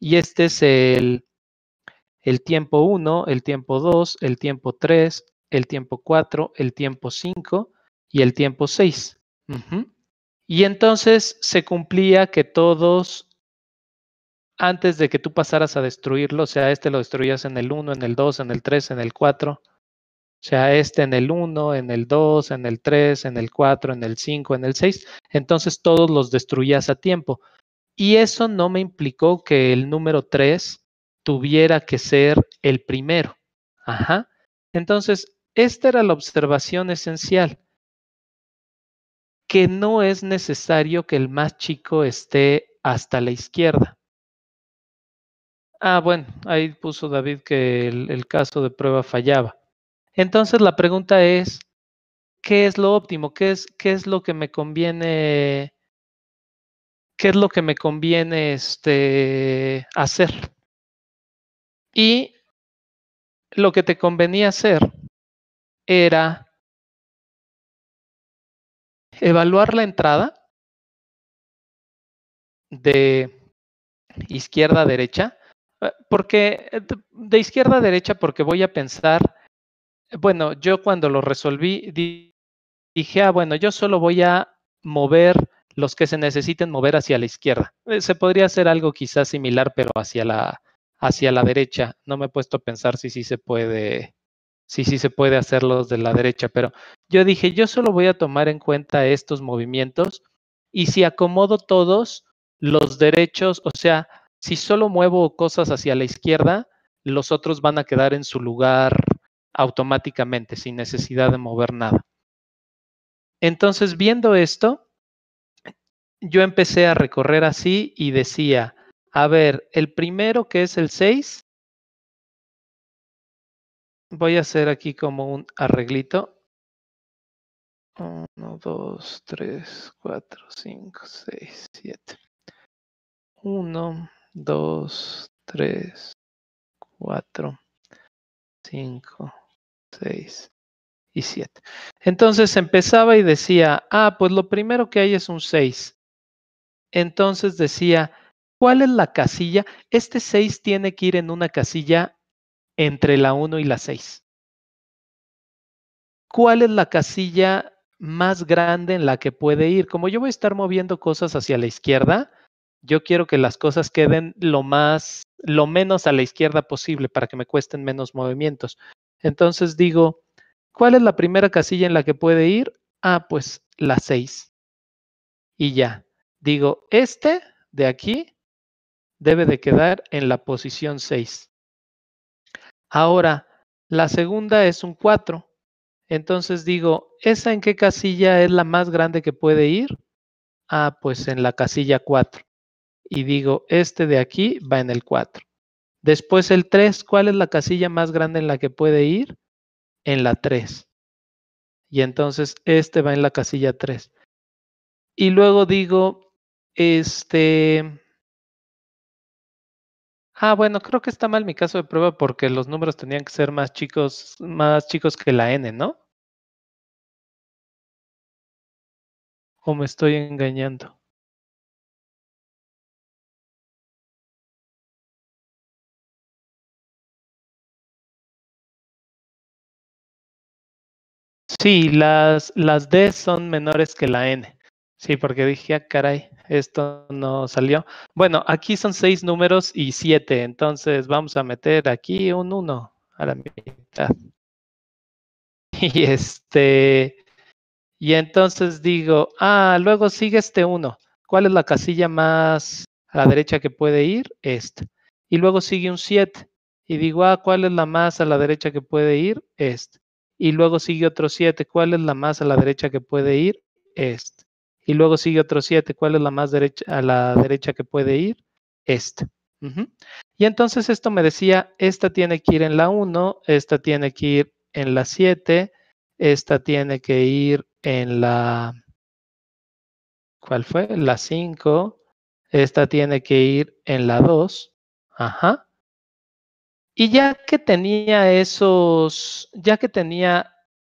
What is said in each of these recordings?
Y este es el, el tiempo 1, el tiempo 2, el tiempo 3, el tiempo 4, el tiempo 5 y el tiempo 6. Y entonces se cumplía que todos, antes de que tú pasaras a destruirlo, o sea, este lo destruías en el 1, en el 2, en el 3, en el 4, o sea, este en el 1, en el 2, en el 3, en el 4, en el 5, en el 6, entonces todos los destruías a tiempo. Y eso no me implicó que el número 3 tuviera que ser el primero. Ajá. Entonces, esta era la observación esencial, que no es necesario que el más chico esté hasta la izquierda. Ah, bueno, ahí puso David que el, caso de prueba fallaba. Entonces la pregunta es, ¿qué es lo óptimo? ¿Qué es, qué es lo que me conviene? ¿Qué es lo que me conviene este, hacer? Y lo que te convenía hacer era evaluar la entrada de izquierda a derecha, eh, porque eh, de izquierda a derecha, porque voy a pensar, bueno, yo cuando lo resolví dije, ah, bueno, yo solo voy a mover los que se necesiten mover hacia la izquierda. Eh, se podría hacer algo quizás similar, pero hacia la, hacia la derecha. No me he puesto a pensar si sí se puede sí, sí se puede hacerlos de la derecha, pero yo dije, yo solo voy a tomar en cuenta estos movimientos y si acomodo todos los derechos, o sea, si solo muevo cosas hacia la izquierda, los otros van a quedar en su lugar automáticamente, sin necesidad de mover nada. Entonces, viendo esto, yo empecé a recorrer así y decía, a ver, el primero que es el 6, Voy a hacer aquí como un arreglito. 1, 2, 3, 4, 5, 6, 7. 1, 2, 3, 4, 5, 6 y 7. Entonces empezaba y decía, ah, pues lo primero que hay es un 6. Entonces decía, ¿cuál es la casilla? Este 6 tiene que ir en una casilla entre la 1 y la 6. ¿Cuál es la casilla más grande en la que puede ir? Como yo voy a estar moviendo cosas hacia la izquierda, yo quiero que las cosas queden lo más, lo menos a la izquierda posible para que me cuesten menos movimientos. Entonces digo, ¿cuál es la primera casilla en la que puede ir? Ah, pues la 6. Y ya, digo, este de aquí debe de quedar en la posición 6. Ahora, la segunda es un 4. Entonces digo, ¿esa en qué casilla es la más grande que puede ir? Ah, pues en la casilla 4. Y digo, este de aquí va en el 4. Después el 3, ¿cuál es la casilla más grande en la que puede ir? En la 3. Y entonces este va en la casilla 3. Y luego digo, este, Ah, bueno, creo que está mal mi caso de prueba porque los números tenían que ser más chicos, más chicos que la n, ¿no? ¿O me estoy engañando? Sí, las, las D son menores que la N. Sí, porque dije, ah, caray, esto no salió. Bueno, aquí son seis números y siete, entonces vamos a meter aquí un uno a la mitad. Y este, y entonces digo, ah, luego sigue este uno. ¿Cuál es la casilla más a la derecha que puede ir? Esta. Y luego sigue un 7. Y digo, ah, ¿cuál es la más a la derecha que puede ir? Esta. Y luego sigue otro 7. ¿Cuál es la más a la derecha que puede ir? Esta y luego sigue otro 7. ¿Cuál es la más derecha, a la derecha que puede ir? Esta. Y entonces esto me decía, esta tiene que ir en la 1, esta tiene que ir en la 7, esta tiene que ir en la... ¿Cuál fue? La 5, esta tiene que ir en la 2. Ajá. Y ya que tenía esos, ya que tenía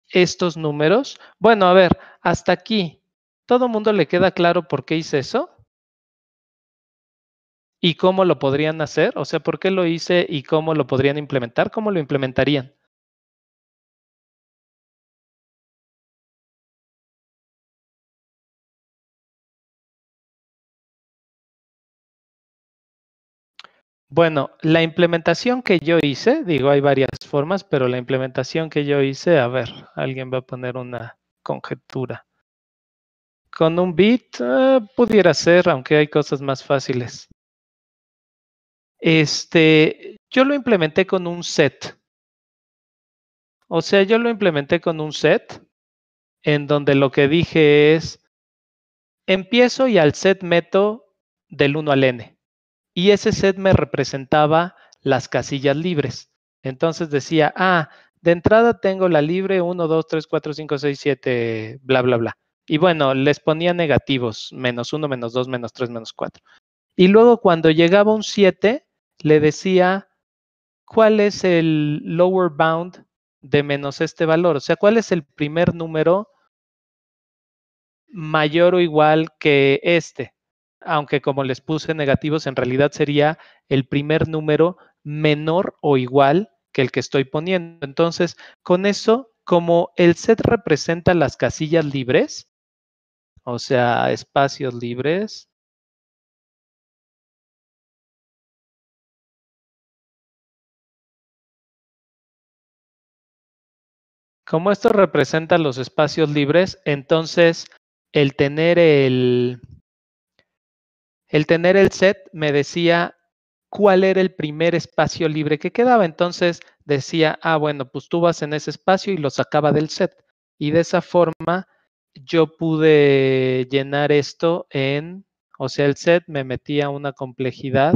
estos números, bueno, a ver, hasta aquí, ¿Todo mundo le queda claro por qué hice eso? ¿Y cómo lo podrían hacer? O sea, ¿por qué lo hice y cómo lo podrían implementar? ¿Cómo lo implementarían? Bueno, la implementación que yo hice, digo, hay varias formas, pero la implementación que yo hice, a ver, alguien va a poner una conjetura. Con un bit eh, pudiera ser, aunque hay cosas más fáciles. Este, yo lo implementé con un set. O sea, yo lo implementé con un set en donde lo que dije es, empiezo y al set meto del 1 al n y ese set me representaba las casillas libres. Entonces decía, ah, de entrada tengo la libre 1, 2, 3, 4, 5, 6, 7, bla, bla, bla. Y bueno, les ponía negativos, menos 1, menos 2, menos 3, menos 4. Y luego cuando llegaba un 7, le decía cuál es el lower bound de menos este valor. O sea, cuál es el primer número mayor o igual que este aunque como les puse negativos, en realidad sería el primer número menor o igual que el que estoy poniendo. Entonces, con eso, como el set representa las casillas libres, o sea, espacios libres, como esto representa los espacios libres, entonces el tener el, el tener el set me decía cuál era el primer espacio libre que quedaba. Entonces decía, ah, bueno, pues tú vas en ese espacio y lo sacaba del set. Y de esa forma yo pude llenar esto en, o sea, el set me metía una complejidad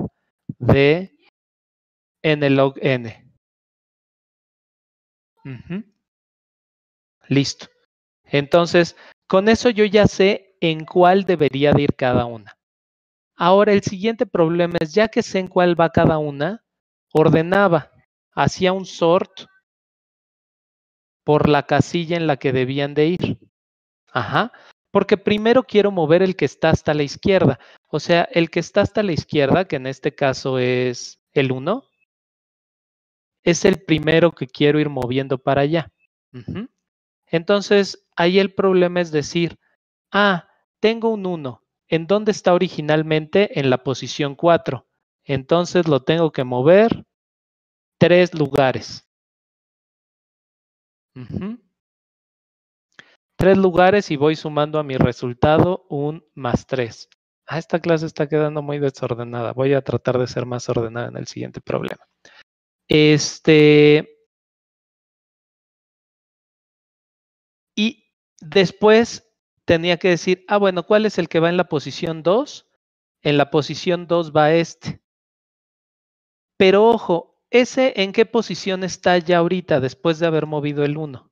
de n log n. Listo. Entonces, con eso yo ya sé en cuál debería de ir cada una. Ahora el siguiente problema es, ya que sé en cuál va cada una, ordenaba, hacía un sort por la casilla en la que debían de ir. Ajá. Porque primero quiero mover el que está hasta la izquierda. O sea, el que está hasta la izquierda, que en este caso es el 1, es el primero que quiero ir moviendo para allá. Entonces, ahí el problema es decir, ah, tengo un 1, ¿En dónde está originalmente? En la posición 4. Entonces lo tengo que mover tres lugares. Tres lugares y voy sumando a mi resultado un más tres. Ah, esta clase está quedando muy desordenada. Voy a tratar de ser más ordenada en el siguiente problema. Este. Y después tenía que decir, ah, bueno, ¿cuál es el que va en la posición 2? En la posición 2 va este. Pero ojo, ¿ese en qué posición está ya ahorita después de haber movido el 1?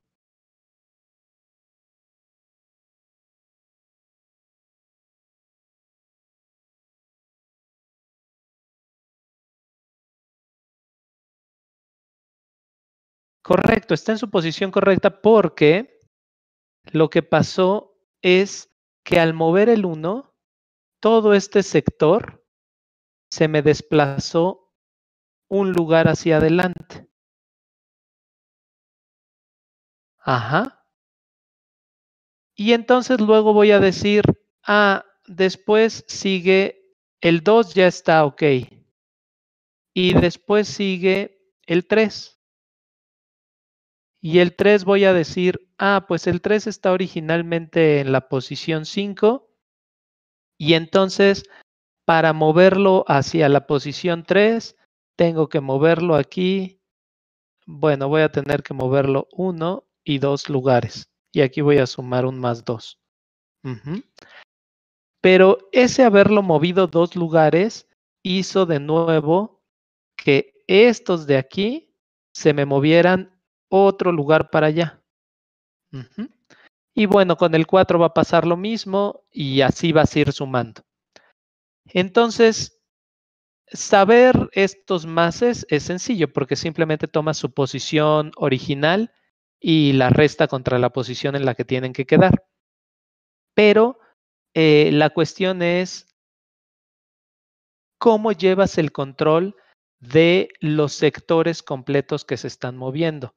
Correcto, está en su posición correcta porque lo que pasó es que al mover el 1, todo este sector se me desplazó un lugar hacia adelante. Ajá. Y entonces luego voy a decir, ah, después sigue, el 2 ya está ok. Y después sigue el 3. Y el 3 voy a decir, ah, pues el 3 está originalmente en la posición 5 y entonces para moverlo hacia la posición 3 tengo que moverlo aquí. Bueno, voy a tener que moverlo 1 y 2 lugares. Y aquí voy a sumar un más 2. Pero ese haberlo movido dos lugares hizo de nuevo que estos de aquí se me movieran otro lugar para allá. Y bueno, con el 4 va a pasar lo mismo y así vas a ir sumando. Entonces, saber estos mases es sencillo porque simplemente tomas su posición original y la resta contra la posición en la que tienen que quedar. Pero eh, la cuestión es cómo llevas el control de los sectores completos que se están moviendo.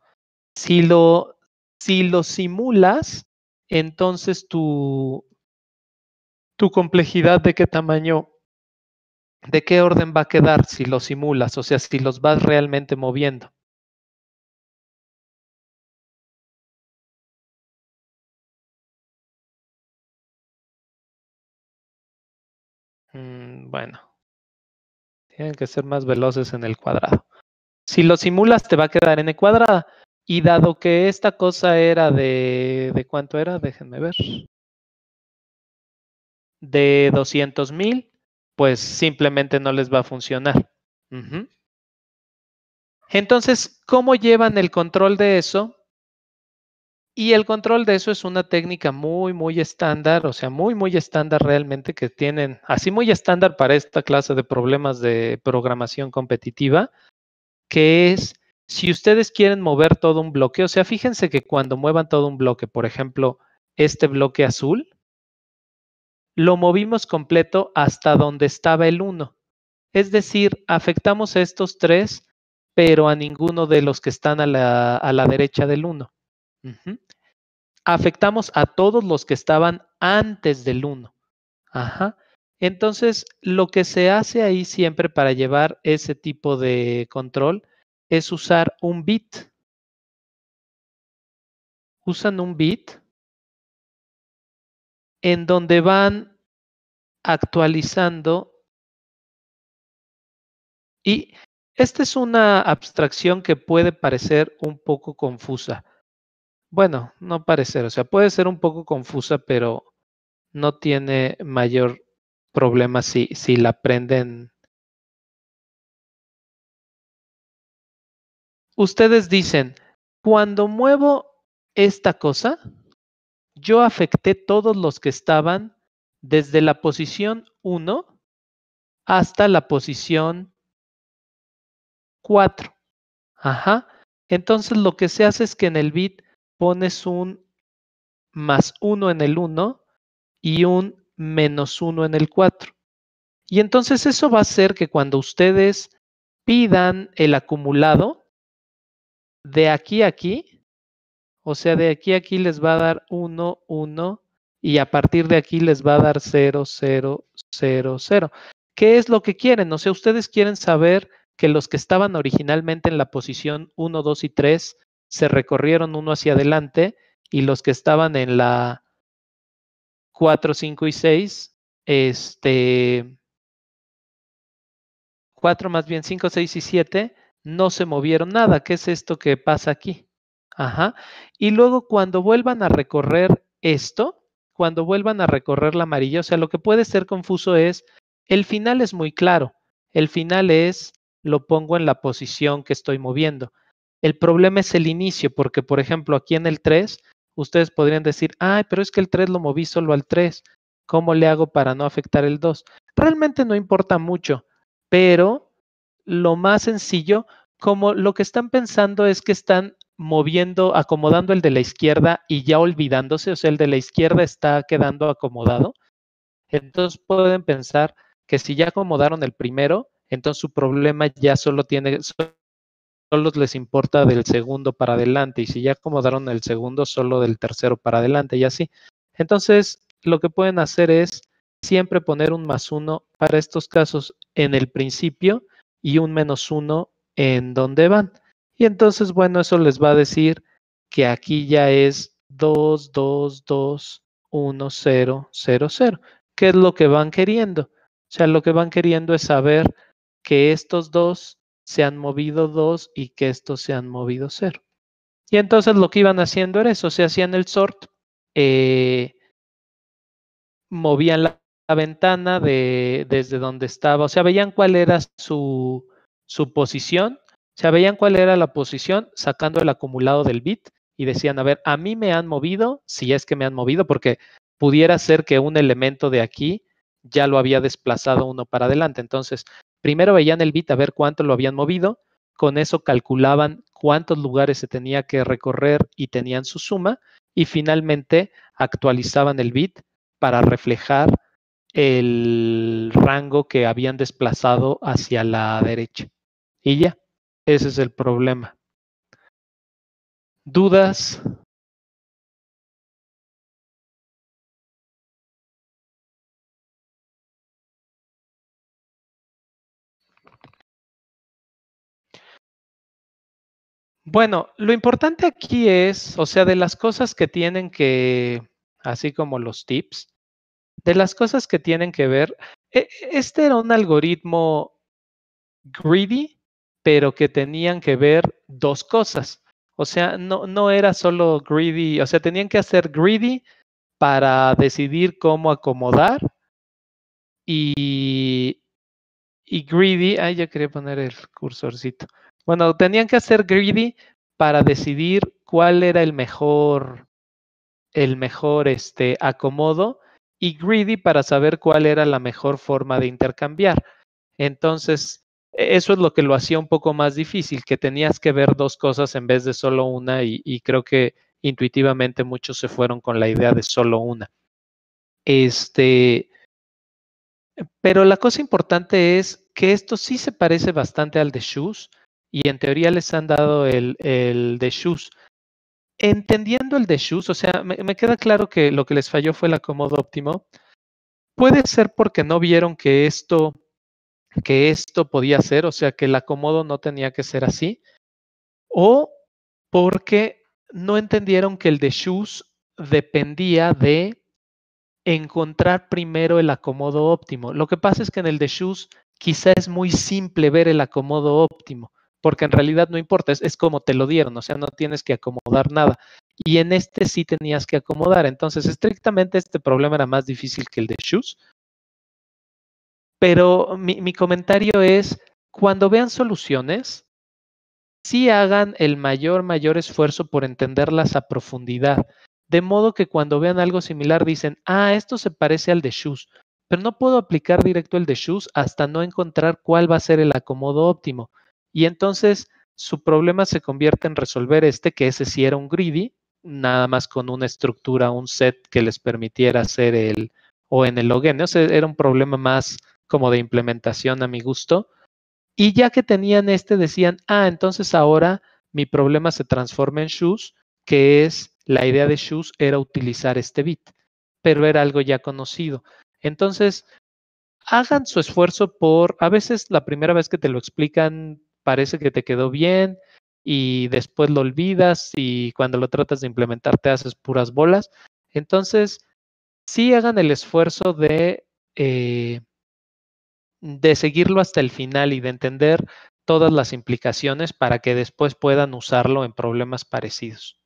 Si lo, si lo simulas, entonces tu, tu complejidad de qué tamaño, de qué orden va a quedar si lo simulas, o sea, si los vas realmente moviendo. Mm, bueno, tienen que ser más veloces en el cuadrado. Si lo simulas, te va a quedar n cuadrada. Y dado que esta cosa era de... ¿De cuánto era? Déjenme ver. De 200 mil, pues simplemente no les va a funcionar. Entonces, ¿cómo llevan el control de eso? Y el control de eso es una técnica muy, muy estándar, o sea, muy, muy estándar realmente que tienen, así muy estándar para esta clase de problemas de programación competitiva, que es si ustedes quieren mover todo un bloque, o sea, fíjense que cuando muevan todo un bloque, por ejemplo, este bloque azul, lo movimos completo hasta donde estaba el 1. Es decir, afectamos a estos tres, pero a ninguno de los que están a la, a la derecha del 1. Afectamos a todos los que estaban antes del 1. Ajá. Entonces, lo que se hace ahí siempre para llevar ese tipo de control es usar un bit. Usan un bit en donde van actualizando y esta es una abstracción que puede parecer un poco confusa. Bueno, no parecer, o sea, puede ser un poco confusa, pero no tiene mayor problema si, si la aprenden. Ustedes dicen, cuando muevo esta cosa, yo afecté todos los que estaban desde la posición 1 hasta la posición 4. Ajá. Entonces lo que se hace es que en el bit pones un más 1 en el 1 y un menos 1 en el 4. Y entonces eso va a hacer que cuando ustedes pidan el acumulado, de aquí a aquí, o sea, de aquí a aquí les va a dar 1, 1 y a partir de aquí les va a dar 0, 0, 0, 0. ¿Qué es lo que quieren? O sea, ustedes quieren saber que los que estaban originalmente en la posición 1, 2 y 3 se recorrieron uno hacia adelante y los que estaban en la 4, 5 y 6, este, 4 más bien 5, 6 y 7, no se movieron nada. ¿Qué es esto que pasa aquí? Ajá. Y luego cuando vuelvan a recorrer esto, cuando vuelvan a recorrer la amarilla, o sea, lo que puede ser confuso es, el final es muy claro. El final es, lo pongo en la posición que estoy moviendo. El problema es el inicio, porque por ejemplo aquí en el 3, ustedes podrían decir, ay, pero es que el 3 lo moví solo al 3. ¿Cómo le hago para no afectar el 2? Realmente no importa mucho, pero lo más sencillo, como lo que están pensando es que están moviendo, acomodando el de la izquierda y ya olvidándose, o sea, el de la izquierda está quedando acomodado. Entonces pueden pensar que si ya acomodaron el primero, entonces su problema ya solo tiene, solo les importa del segundo para adelante y si ya acomodaron el segundo, solo del tercero para adelante y así. Entonces, lo que pueden hacer es siempre poner un más uno para estos casos en el principio y un menos uno en donde van. Y entonces, bueno, eso les va a decir que aquí ya es 2, 2, 2, 1, 0, 0, 0. ¿Qué es lo que van queriendo? O sea, lo que van queriendo es saber que estos dos se han movido dos y que estos se han movido cero. Y entonces lo que iban haciendo era eso, se hacían el sort, eh, movían la, ventana de, desde donde estaba, o sea, veían cuál era su, su posición, o sea, veían cuál era la posición sacando el acumulado del bit y decían, a ver, a mí me han movido, si es que me han movido, porque pudiera ser que un elemento de aquí ya lo había desplazado uno para adelante. Entonces, Primero veían el bit a ver cuánto lo habían movido, con eso calculaban cuántos lugares se tenía que recorrer y tenían su suma, y finalmente actualizaban el bit para reflejar el rango que habían desplazado hacia la derecha. Y ya, ese es el problema. ¿Dudas? Bueno, lo importante aquí es, o sea, de las cosas que tienen que, así como los tips, de las cosas que tienen que ver, e, este era un algoritmo greedy, pero que tenían que ver dos cosas. O sea, no, no era solo greedy, o sea, tenían que hacer greedy para decidir cómo acomodar y, y greedy, ay, ya quería poner el cursorcito. Bueno, tenían que hacer greedy para decidir cuál era el mejor, el mejor este, acomodo y greedy para saber cuál era la mejor forma de intercambiar. Entonces, e, eso es lo que lo hacía un poco más difícil, que tenías que ver dos cosas en vez de solo una y, creo que intuitivamente muchos se fueron con la idea de solo una. Este, pero la cosa importante es que esto sí se parece bastante al de Shoes y en teoría les han dado el, el de Shoes. Entendiendo el de Shoes, o sea, me, queda claro que lo que les falló fue el acomodo óptimo. Puede ser porque no vieron que esto, que esto podía ser, o sea, que el acomodo no tenía que ser así, o porque no entendieron que el de Shoes dependía de encontrar primero el acomodo óptimo. Lo que pasa es que en el de Shoes quizá es muy simple ver el acomodo óptimo porque en realidad no importa, es, como te lo dieron, o sea, no tienes que acomodar nada. Y en este sí tenías que acomodar. Entonces, estrictamente este problema era más difícil que el de Shoes. Pero mi, mi comentario es, cuando vean soluciones, sí hagan el mayor, mayor esfuerzo por entenderlas a profundidad. De modo que cuando vean algo similar dicen, ah, esto se parece al de Shoes, pero no puedo aplicar directo el de Shoes hasta no encontrar cuál va a ser el acomodo óptimo. Y entonces su problema se convierte en resolver este, que ese sí era un greedy, nada más con una estructura, un set que les permitiera hacer el, o en el login, o sea, era un problema más como de implementación a mi gusto. Y ya que tenían este, decían, ah, entonces ahora mi problema se transforma en shoes, que es la idea de shoes era utilizar este bit, pero era algo ya conocido. Entonces, hagan su esfuerzo por, a veces la primera vez que te lo explican parece que te quedó bien y después lo olvidas y cuando lo tratas de implementar te haces puras bolas. Entonces, sí hagan el esfuerzo de, eh, de seguirlo hasta el final y de entender todas las implicaciones para que después puedan usarlo en problemas parecidos.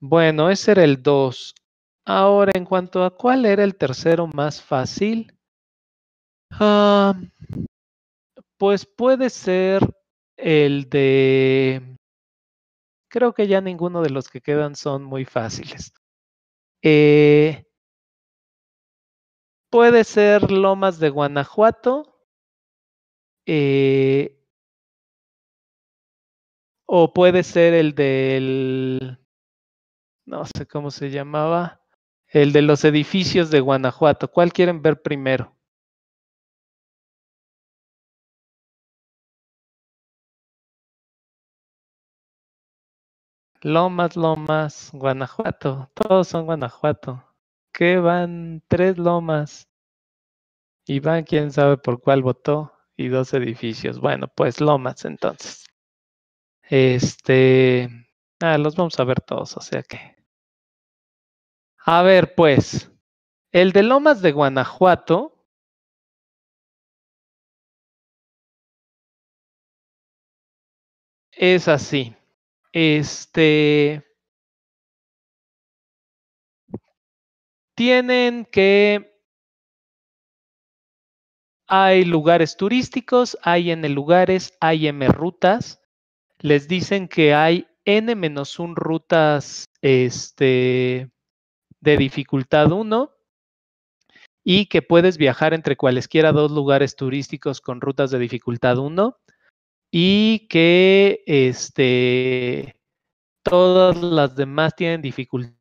Bueno, ese era el 2. Ahora, en cuanto a cuál era el tercero más fácil, uh, pues puede ser el de... Creo que ya ninguno de los que quedan son muy fáciles. Eh, puede ser Lomas de Guanajuato. Eh, o puede ser el del... No sé cómo se llamaba. El de los edificios de Guanajuato. ¿Cuál quieren ver primero? Lomas, Lomas, Guanajuato. Todos son Guanajuato. ¿Qué van? Tres lomas. Y van quién sabe por cuál votó. Y dos edificios. Bueno, pues Lomas entonces. Este. Ah, los vamos a ver todos, o sea que. A ver, pues. El de Lomas de Guanajuato. Es así. Este. Tienen que. Hay lugares turísticos, hay N lugares, hay M rutas. Les dicen que hay N-1 rutas este, de dificultad 1 y que puedes viajar entre cualesquiera dos lugares turísticos con rutas de dificultad 1 y que este, todas las demás tienen dificultad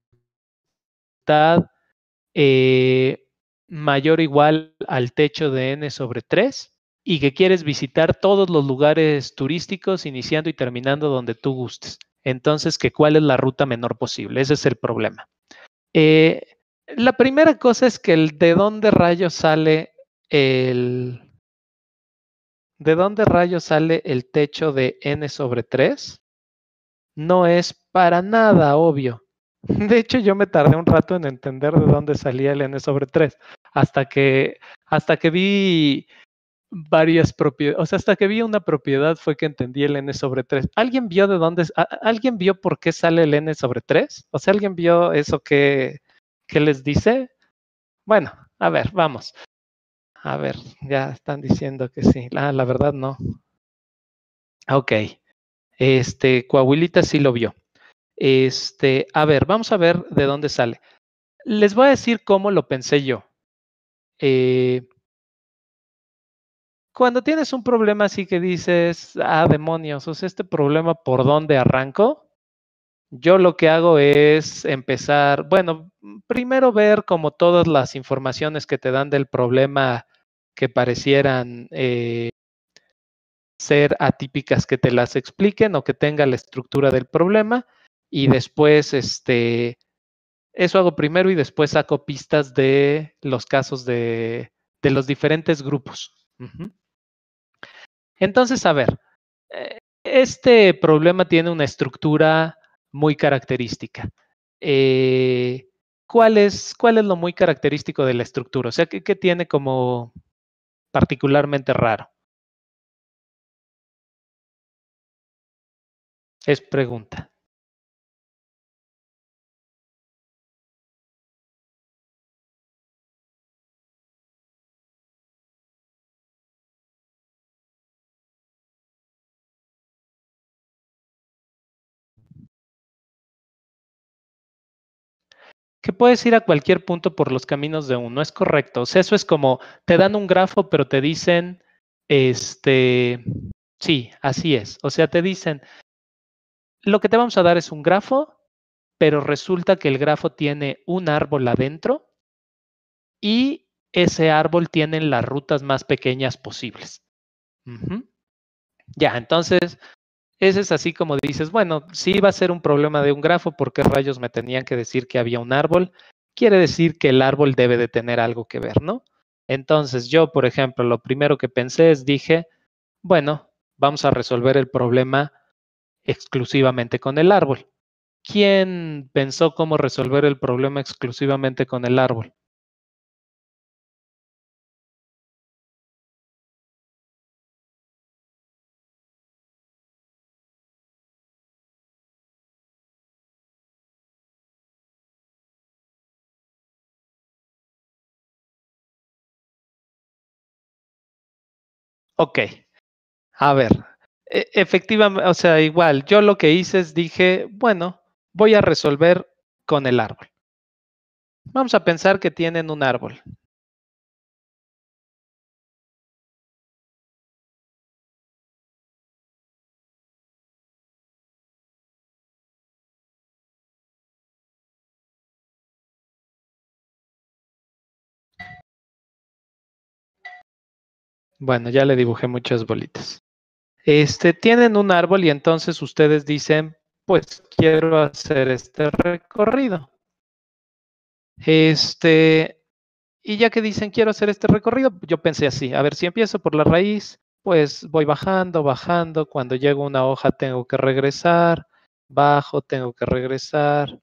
eh, mayor o igual al techo de n sobre 3 y que quieres visitar todos los lugares turísticos iniciando y terminando donde tú gustes. Entonces, que cuál es la ruta menor posible. Ese es el problema. Eh, la primera cosa es que el de dónde rayos sale el... ¿De dónde rayos sale el techo de n sobre 3? No es para nada obvio. De hecho, yo me tardé un rato en entender de dónde salía el n sobre 3, hasta que, hasta que vi varias propiedades, o sea, hasta que vi una propiedad fue que entendí el n sobre 3. ¿Alguien vio de dónde, alguien vio por qué sale el n sobre 3? O sea, ¿alguien vio eso que, que les dice? Bueno, a ver, vamos. A ver, ya están diciendo que sí. Ah, la verdad no. Ok. Este, Coahuilita sí lo vio. Este, a ver, vamos a ver de dónde sale. Les voy a decir cómo lo pensé yo. Eh, cuando tienes un problema así que dices, ah, demonios, o sea, este problema, ¿por dónde arranco? Yo lo que hago es empezar, bueno, primero ver como todas las informaciones que te dan del problema que parecieran eh, ser atípicas que te las expliquen o que tenga la estructura del problema y después, este, eso hago primero y después saco pistas de los casos de, de los diferentes grupos. Entonces, a ver, eh, este problema tiene una estructura muy característica. Eh, ¿cuál, es, ¿Cuál es lo muy característico de la estructura? O sea, ¿qué, qué tiene como particularmente raro? Es pregunta. Que puedes ir a cualquier punto por los caminos de uno, es correcto. O sea, eso es como, te dan un grafo, pero te dicen, este, sí, así es. O sea, te dicen, lo que te vamos a dar es un grafo, pero resulta que el grafo tiene un árbol adentro y ese árbol tiene las rutas más pequeñas posibles. Ya, entonces, ese es así como dices, bueno, si iba a ser un problema de un grafo, ¿por qué rayos me tenían que decir que había un árbol? Quiere decir que el árbol debe de tener algo que ver, ¿no? Entonces yo, por ejemplo, lo primero que pensé es, dije, bueno, vamos a resolver el problema exclusivamente con el árbol. ¿Quién pensó cómo resolver el problema exclusivamente con el árbol? Ok, a ver, e efectivamente, o sea, igual, yo lo que hice es dije, bueno, voy a resolver con el árbol. Vamos a pensar que tienen un árbol. Bueno, ya le dibujé muchas bolitas. Este, tienen un árbol y entonces ustedes dicen, pues quiero hacer este recorrido. Este, y ya que dicen quiero hacer este recorrido, yo pensé así, a ver si empiezo por la raíz, pues voy bajando, bajando, cuando llego a una hoja tengo que regresar, bajo, tengo que regresar,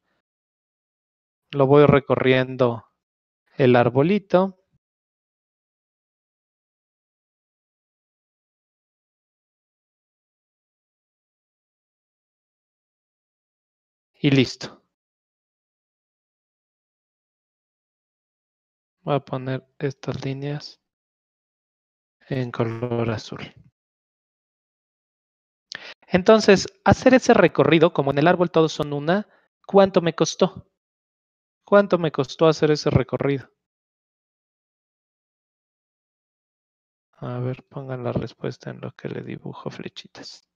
lo voy recorriendo el arbolito. Y listo. Voy a poner estas líneas en color azul. Entonces, hacer ese recorrido, como en el árbol todos son una, ¿cuánto me costó? ¿Cuánto me costó hacer ese recorrido? A ver, pongan la respuesta en lo que le dibujo flechitas.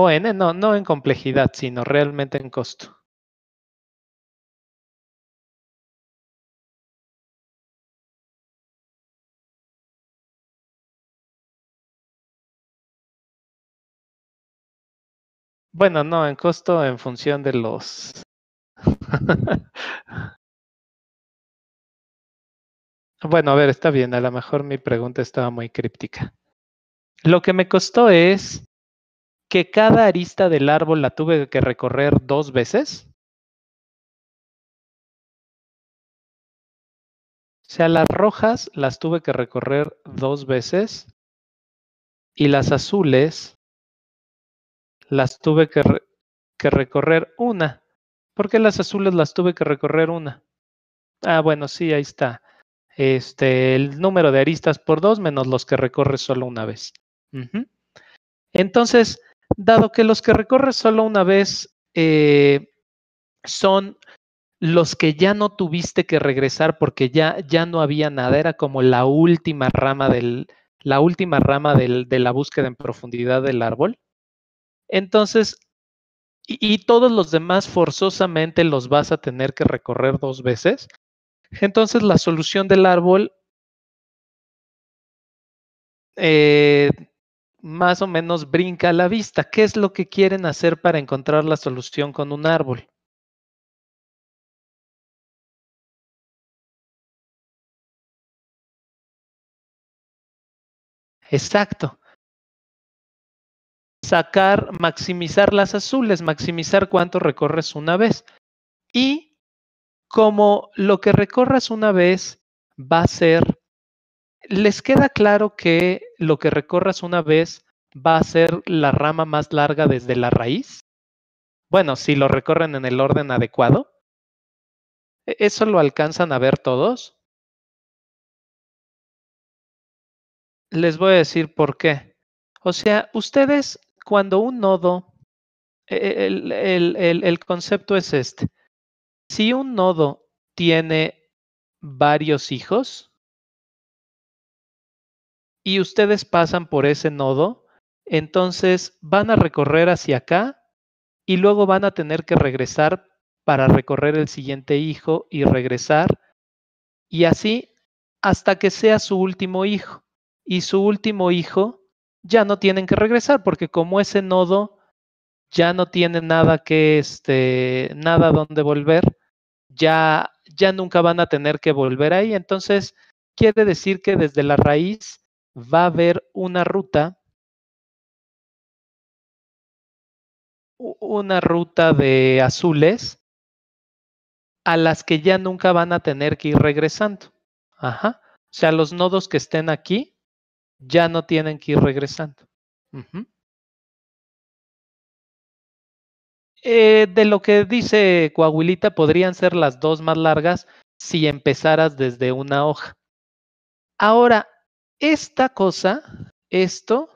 O n, no, no en complejidad, sino realmente en costo. Bueno, no, en costo en función de los... bueno, a ver, está bien, a lo mejor mi pregunta estaba muy críptica. Lo que me costó es que cada arista del árbol la tuve que recorrer dos veces. O sea, las rojas las tuve que recorrer dos veces y las azules las tuve que, que recorrer una. ¿Por qué las azules las tuve que recorrer una? Ah, bueno, sí, ahí está. Este, el número de aristas por dos menos los que recorres solo una vez. Entonces, dado que los que recorres solo una vez eh, son los que ya no tuviste que regresar porque ya, ya no había nada, era como la última rama del, la última rama del, de la búsqueda en profundidad del árbol. Entonces, y, todos los demás forzosamente los vas a tener que recorrer dos veces. Entonces, la solución del árbol eh, más o menos brinca a la vista. ¿Qué es lo que quieren hacer para encontrar la solución con un árbol? Exacto sacar, maximizar las azules, maximizar cuánto recorres una vez. Y como lo que recorras una vez va a ser, ¿les queda claro que lo que recorras una vez va a ser la rama más larga desde la raíz? Bueno, si lo recorren en el orden adecuado. ¿E-, ¿Eso lo alcanzan a ver todos? Les voy a decir por qué. O sea, ustedes cuando un nodo, e, e, el, concepto es este. Si un nodo tiene varios hijos y ustedes pasan por ese nodo, entonces van a recorrer hacia acá y luego van a tener que regresar para recorrer el siguiente hijo y regresar y así hasta que sea su último hijo. Y su último hijo ya no tienen que regresar porque como ese nodo ya no tiene nada que, este, nada donde volver, ya, ya nunca van a tener que volver ahí. Entonces, quiere decir que desde la raíz va a haber una ruta, una ruta de azules a las que ya nunca van a tener que ir regresando. Ajá. O sea, los nodos que estén aquí ya no tienen que ir regresando. Eh, de lo que dice Coahuilita, podrían ser las dos más largas si empezaras desde una hoja. Ahora, esta cosa, esto,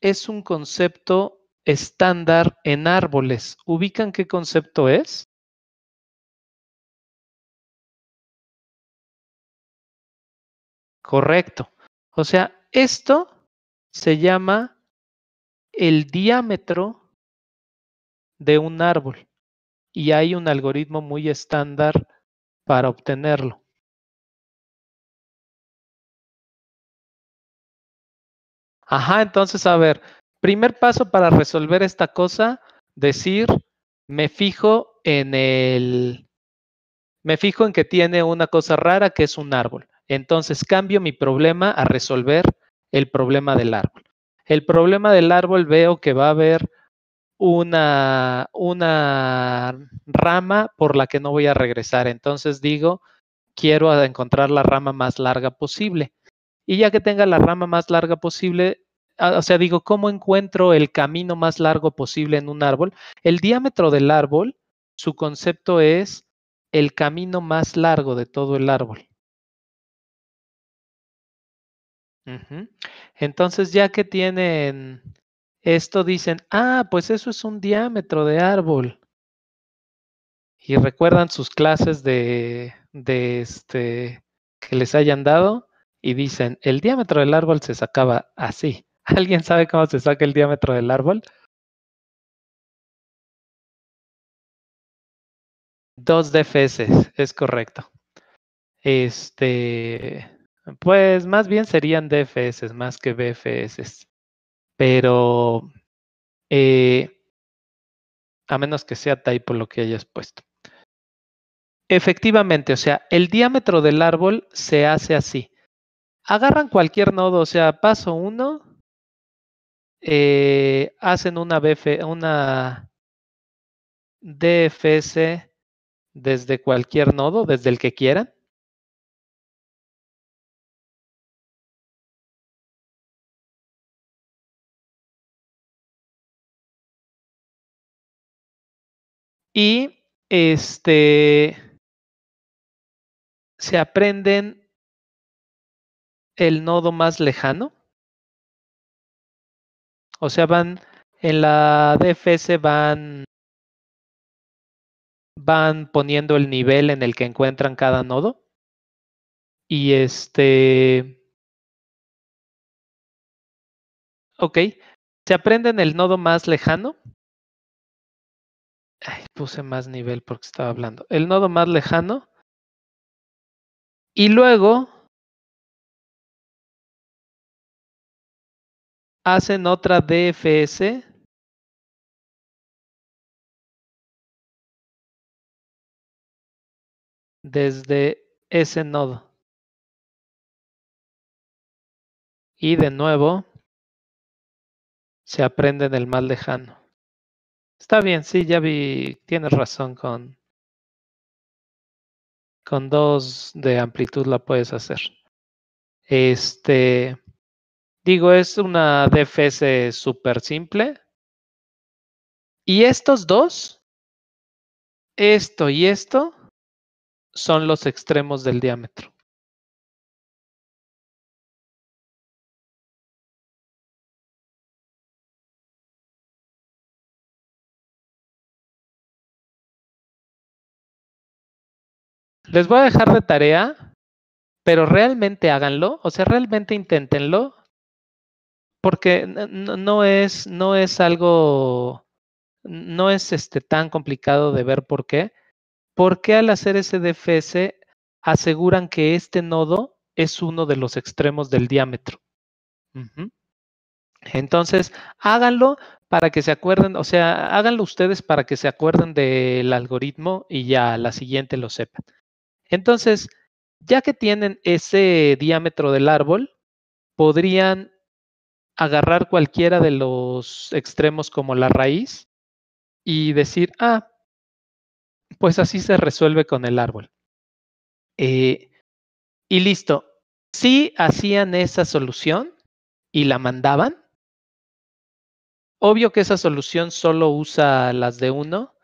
es un concepto estándar en árboles. ¿Ubican qué concepto es? Correcto. O sea, esto se llama el diámetro de un árbol y hay un algoritmo muy estándar para obtenerlo. Ajá, entonces, a ver, primer paso para resolver esta cosa, decir, me fijo en el, me fijo en que tiene una cosa rara que es un árbol. Entonces cambio mi problema a resolver el problema del árbol. El problema del árbol veo que va a haber una, una rama por la que no voy a regresar. Entonces digo, quiero encontrar la rama más larga posible. Y ya que tenga la rama más larga posible, o sea, digo, ¿cómo encuentro el camino más largo posible en un árbol? El diámetro del árbol, su concepto es el camino más largo de todo el árbol. Entonces, ya que tienen esto, dicen, ah, pues eso es un diámetro de árbol. Y recuerdan sus clases de, de este que les hayan dado y dicen, el diámetro del árbol se sacaba así. ¿Alguien sabe cómo se saca el diámetro del árbol? Dos DFS, es correcto. Este, pues más bien serían DFS más que BFS. Pero eh, a menos que sea typo lo que hayas puesto. Efectivamente, o sea, el diámetro del árbol se hace así. Agarran cualquier nodo, o sea, paso uno, eh, hacen una, BF, una DFS desde cualquier nodo, desde el que quieran. Y este se aprenden el nodo más lejano. O sea, van en la DFS van van poniendo el nivel en el que encuentran cada nodo. Y este Ok, se aprenden el nodo más lejano. Puse más nivel porque estaba hablando. El nodo más lejano. Y luego hacen otra DFS. Desde ese nodo. Y de nuevo se aprenden el más lejano. Está bien, sí, ya vi, tienes razón con, con dos de amplitud la puedes hacer. Este, digo, es una DFS súper simple. Y estos dos, esto y esto, son los extremos del diámetro. Les voy a dejar de tarea, pero realmente háganlo, o sea, realmente inténtenlo, porque no, es, no es algo, no es este, tan complicado de ver por qué. Porque al hacer ese DFS aseguran que este nodo es uno de los extremos del diámetro. Entonces, háganlo para que se acuerden, o sea, háganlo ustedes para que se acuerden del algoritmo y ya la siguiente lo sepan. Entonces, ya que tienen ese diámetro del árbol, podrían agarrar cualquiera de los extremos como la raíz y decir, ah, pues así se resuelve con el árbol. Eh, y listo. Si hacían esa solución y la mandaban, obvio que esa solución solo usa las de uno,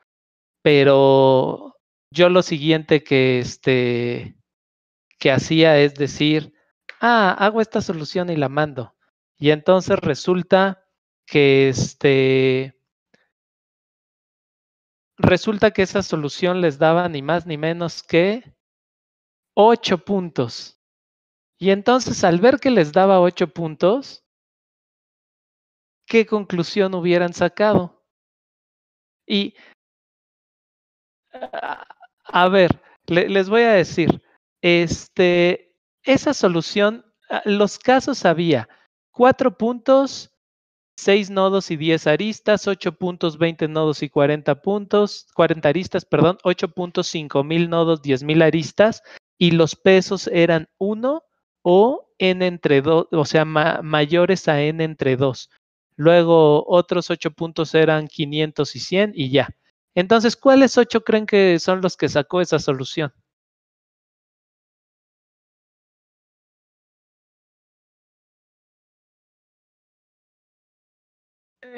pero yo lo siguiente que, este, que hacía es decir, ah, hago esta solución y la mando. Y entonces resulta que este, resulta que esa solución les daba ni más ni menos que ocho puntos. Y entonces al ver que les daba ocho puntos, ¿qué conclusión hubieran sacado? Y a ver, les voy a decir, este, esa solución, ah, los casos había cuatro puntos, seis nodos y diez aristas, ocho puntos, veinte nodos y cuarenta puntos, cuarenta aristas, perdón, ocho puntos, cinco mil nodos, diez mil aristas, y los pesos eran uno o n entre dos, o sea, mayores a n entre dos. Luego otros ocho puntos eran 500 y 100 y ya. Entonces, ¿cuáles ocho creen que son los que sacó esa solución?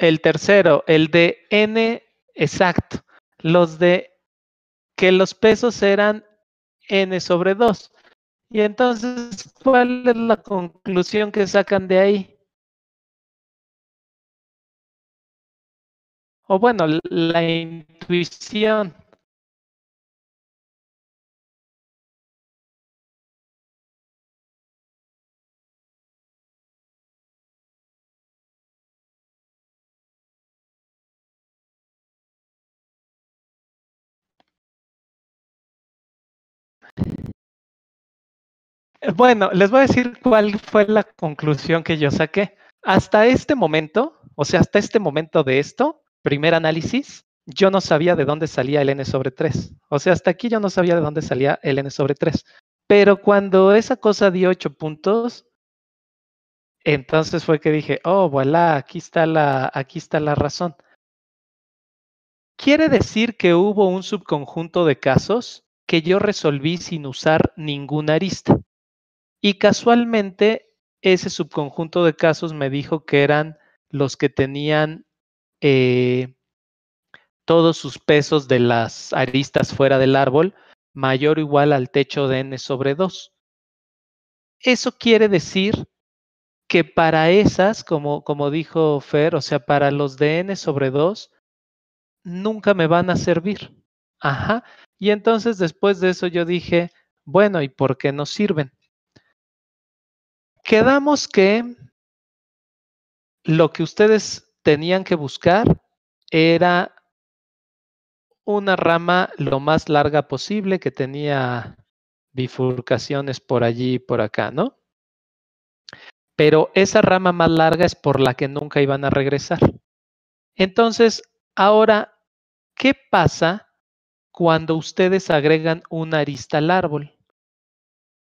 El tercero, el de n exacto. Los de que los pesos eran n sobre 2. Y entonces, ¿cuál es la conclusión que sacan de ahí? o bueno, la intuición. Bueno, les voy a decir cuál fue la conclusión que yo saqué. Hasta este momento, o sea, hasta este momento de esto, primer análisis, yo no sabía de dónde salía el n sobre 3. O sea, hasta aquí yo no sabía de dónde salía el n sobre 3. Pero cuando esa cosa dio 8 puntos, entonces fue que dije, oh, voilà, aquí está la, aquí está la razón. Quiere decir que hubo un subconjunto de casos que yo resolví sin usar ninguna arista. Y casualmente ese subconjunto de casos me dijo que eran los que tenían eh, todos sus pesos de las aristas fuera del árbol mayor o igual al techo de n sobre 2. Eso quiere decir que para esas, como, como dijo Fer, o sea, para los de n sobre 2, nunca me van a servir. Ajá. Y entonces después de eso yo dije, bueno, ¿y por qué no sirven? Quedamos que lo que ustedes tenían que buscar era una rama lo más larga posible que tenía bifurcaciones por allí y por acá, ¿no? Pero esa rama más larga es por la que nunca iban a regresar. Entonces, ahora, ¿qué pasa cuando ustedes agregan una arista al árbol?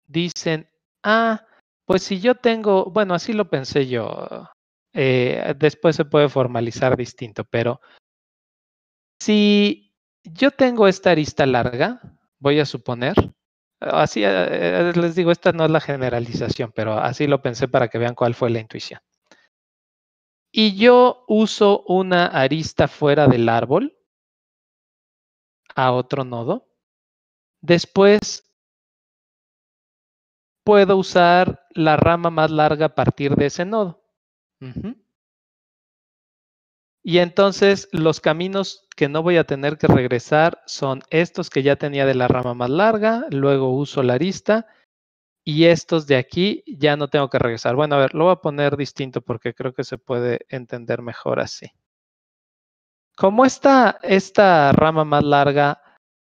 Dicen, ah, pues si yo tengo, bueno, así lo pensé yo, eh, después se puede formalizar distinto, pero si yo tengo esta arista larga, voy a suponer. Así eh, les digo, esta no es la generalización, pero así lo pensé para que vean cuál fue la intuición. Y yo uso una arista fuera del árbol a otro nodo. Después puedo usar la rama más larga a partir de ese nodo. Y entonces los caminos que no voy a tener que regresar son estos que ya tenía de la rama más larga, luego uso la arista y estos de aquí ya no tengo que regresar. Bueno, a ver, lo voy a poner distinto porque creo que se puede entender mejor así. Como esta, esta rama más larga,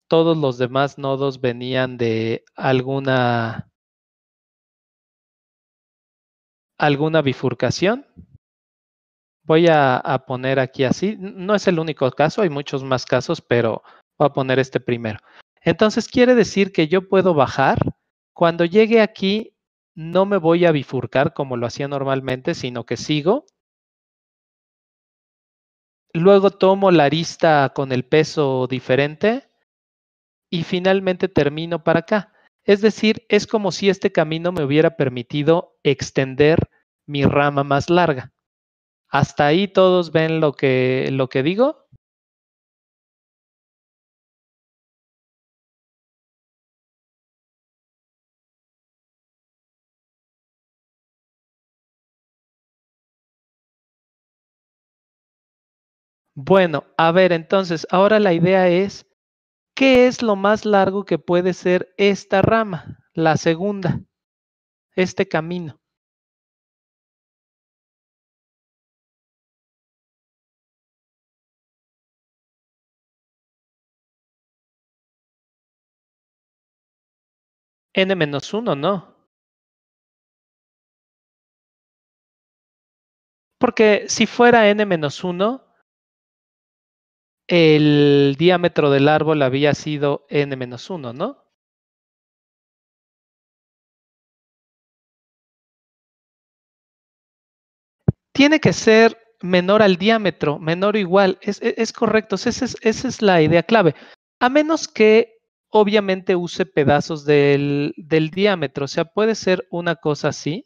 todos los demás nodos venían de alguna, alguna bifurcación, Voy a, poner aquí así. No es el único caso, hay muchos más casos, pero voy a poner este primero. Entonces quiere decir que yo puedo bajar. Cuando llegue aquí, no me voy a bifurcar como lo hacía normalmente, sino que sigo. Luego tomo la arista con el peso diferente y finalmente termino para acá. Es decir, es como si este camino me hubiera permitido extender mi rama más larga. ¿Hasta ahí todos ven lo que, lo que digo? Bueno, a ver, entonces, ahora la idea es, ¿qué es lo más largo que puede ser esta rama, la segunda, este camino? n-1, ¿no? Porque si fuera n-1, el diámetro del árbol había sido n-1, ¿no? Tiene que ser menor al diámetro, menor o igual. Es, correcto, esa es la idea clave. A menos que obviamente use pedazos del, diámetro. O sea, puede ser una cosa así.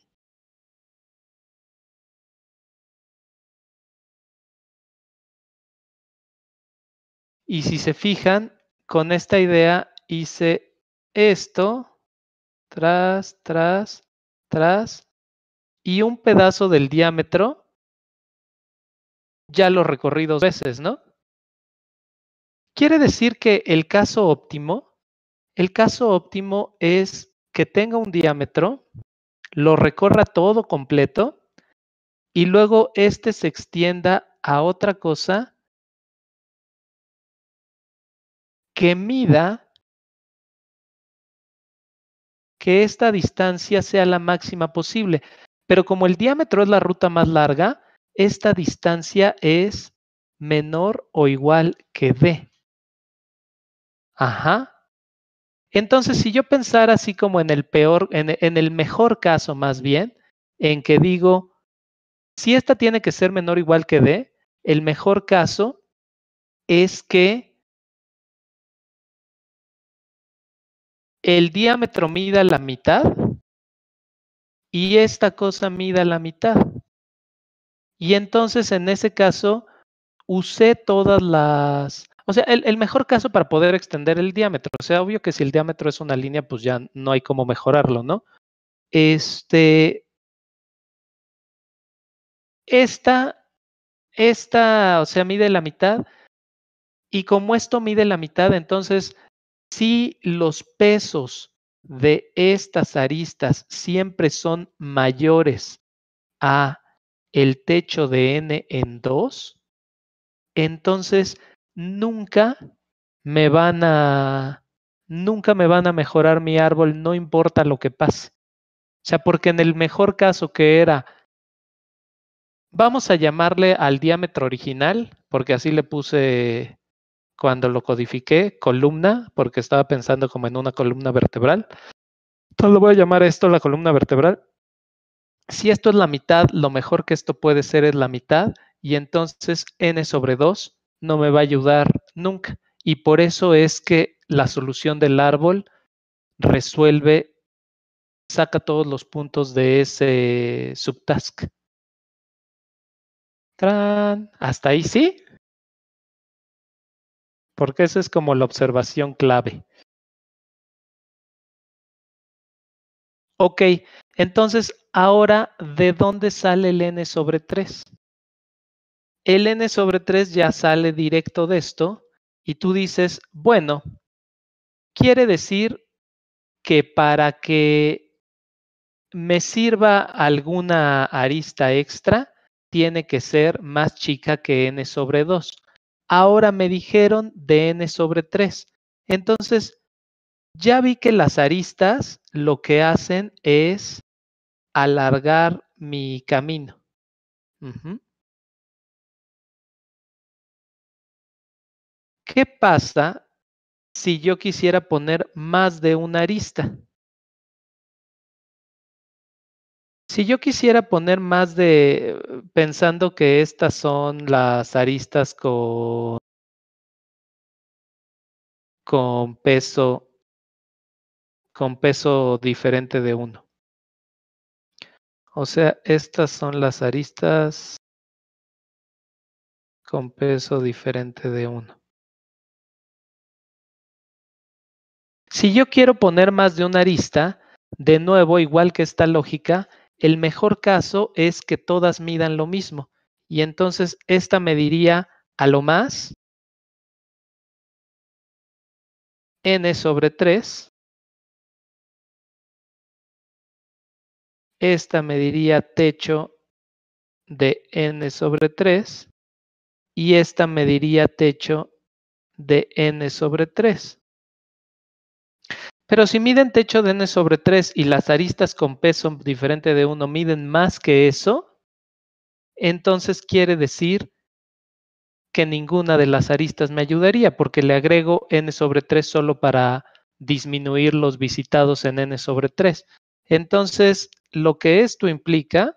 Y si se fijan, con esta idea hice esto, tras, tras, tras, y un pedazo del diámetro ya lo recorrí dos veces, ¿no? Quiere decir que el caso óptimo el caso óptimo es que tenga un diámetro, lo recorra todo completo y luego este se extienda a otra cosa que mida que esta distancia sea la máxima posible. Pero como el diámetro es la ruta más larga, esta distancia es menor o igual que D. Ajá. Entonces, si yo pensara así como en el peor, en, el mejor caso más bien, en que digo, si esta tiene que ser menor o igual que D, el mejor caso es que el diámetro mida la mitad y esta cosa mida la mitad. Y entonces en ese caso usé todas las... O sea, el, el, mejor caso para poder extender el diámetro. O sea, obvio que si el diámetro es una línea, pues ya no hay cómo mejorarlo, ¿no? Este... Esta, esta, o sea, mide la mitad. Y como esto mide la mitad, entonces si los pesos de estas aristas siempre son mayores a el techo de n en 2, entonces nunca me van a nunca me van a mejorar mi árbol, no importa lo que pase. O sea, porque en el mejor caso que era vamos a llamarle al diámetro original, porque así le puse cuando lo codifiqué, columna, porque estaba pensando como en una columna vertebral. Entonces lo voy a llamar esto la columna vertebral. Si esto es la mitad, lo mejor que esto puede ser es la mitad, y entonces n sobre 2 no me va a ayudar nunca. Y por eso es que la solución del árbol resuelve, saca todos los puntos de ese subtask. ¡Tran! ¿Hasta ahí sí? Porque esa es como la observación clave. Ok, entonces ahora, ¿de dónde sale el n sobre 3? El n sobre 3 ya sale directo de esto y tú dices, bueno, quiere decir que para que me sirva alguna arista extra, tiene que ser más chica que n sobre 2 ahora me dijeron de n sobre 3. Entonces, ya vi que las aristas lo que hacen es alargar mi camino. Uh -huh. ¿Qué pasa si yo quisiera poner más de una arista? Si yo quisiera poner más de, pensando que estas son las aristas con, con peso, con peso diferente de uno. O sea, estas son las aristas con peso diferente de uno. Si yo quiero poner más de una arista, de nuevo, igual que esta lógica, el mejor caso es que todas midan lo mismo. Y entonces esta mediría a lo más n sobre 3. Esta mediría techo de n sobre 3. Y esta mediría techo de n sobre 3. Pero si miden techo de n sobre 3 y las aristas con peso diferente de 1 miden más que eso, entonces quiere decir que ninguna de las aristas me ayudaría porque le agrego n sobre 3 solo para disminuir los visitados en n sobre 3. Entonces, lo que esto implica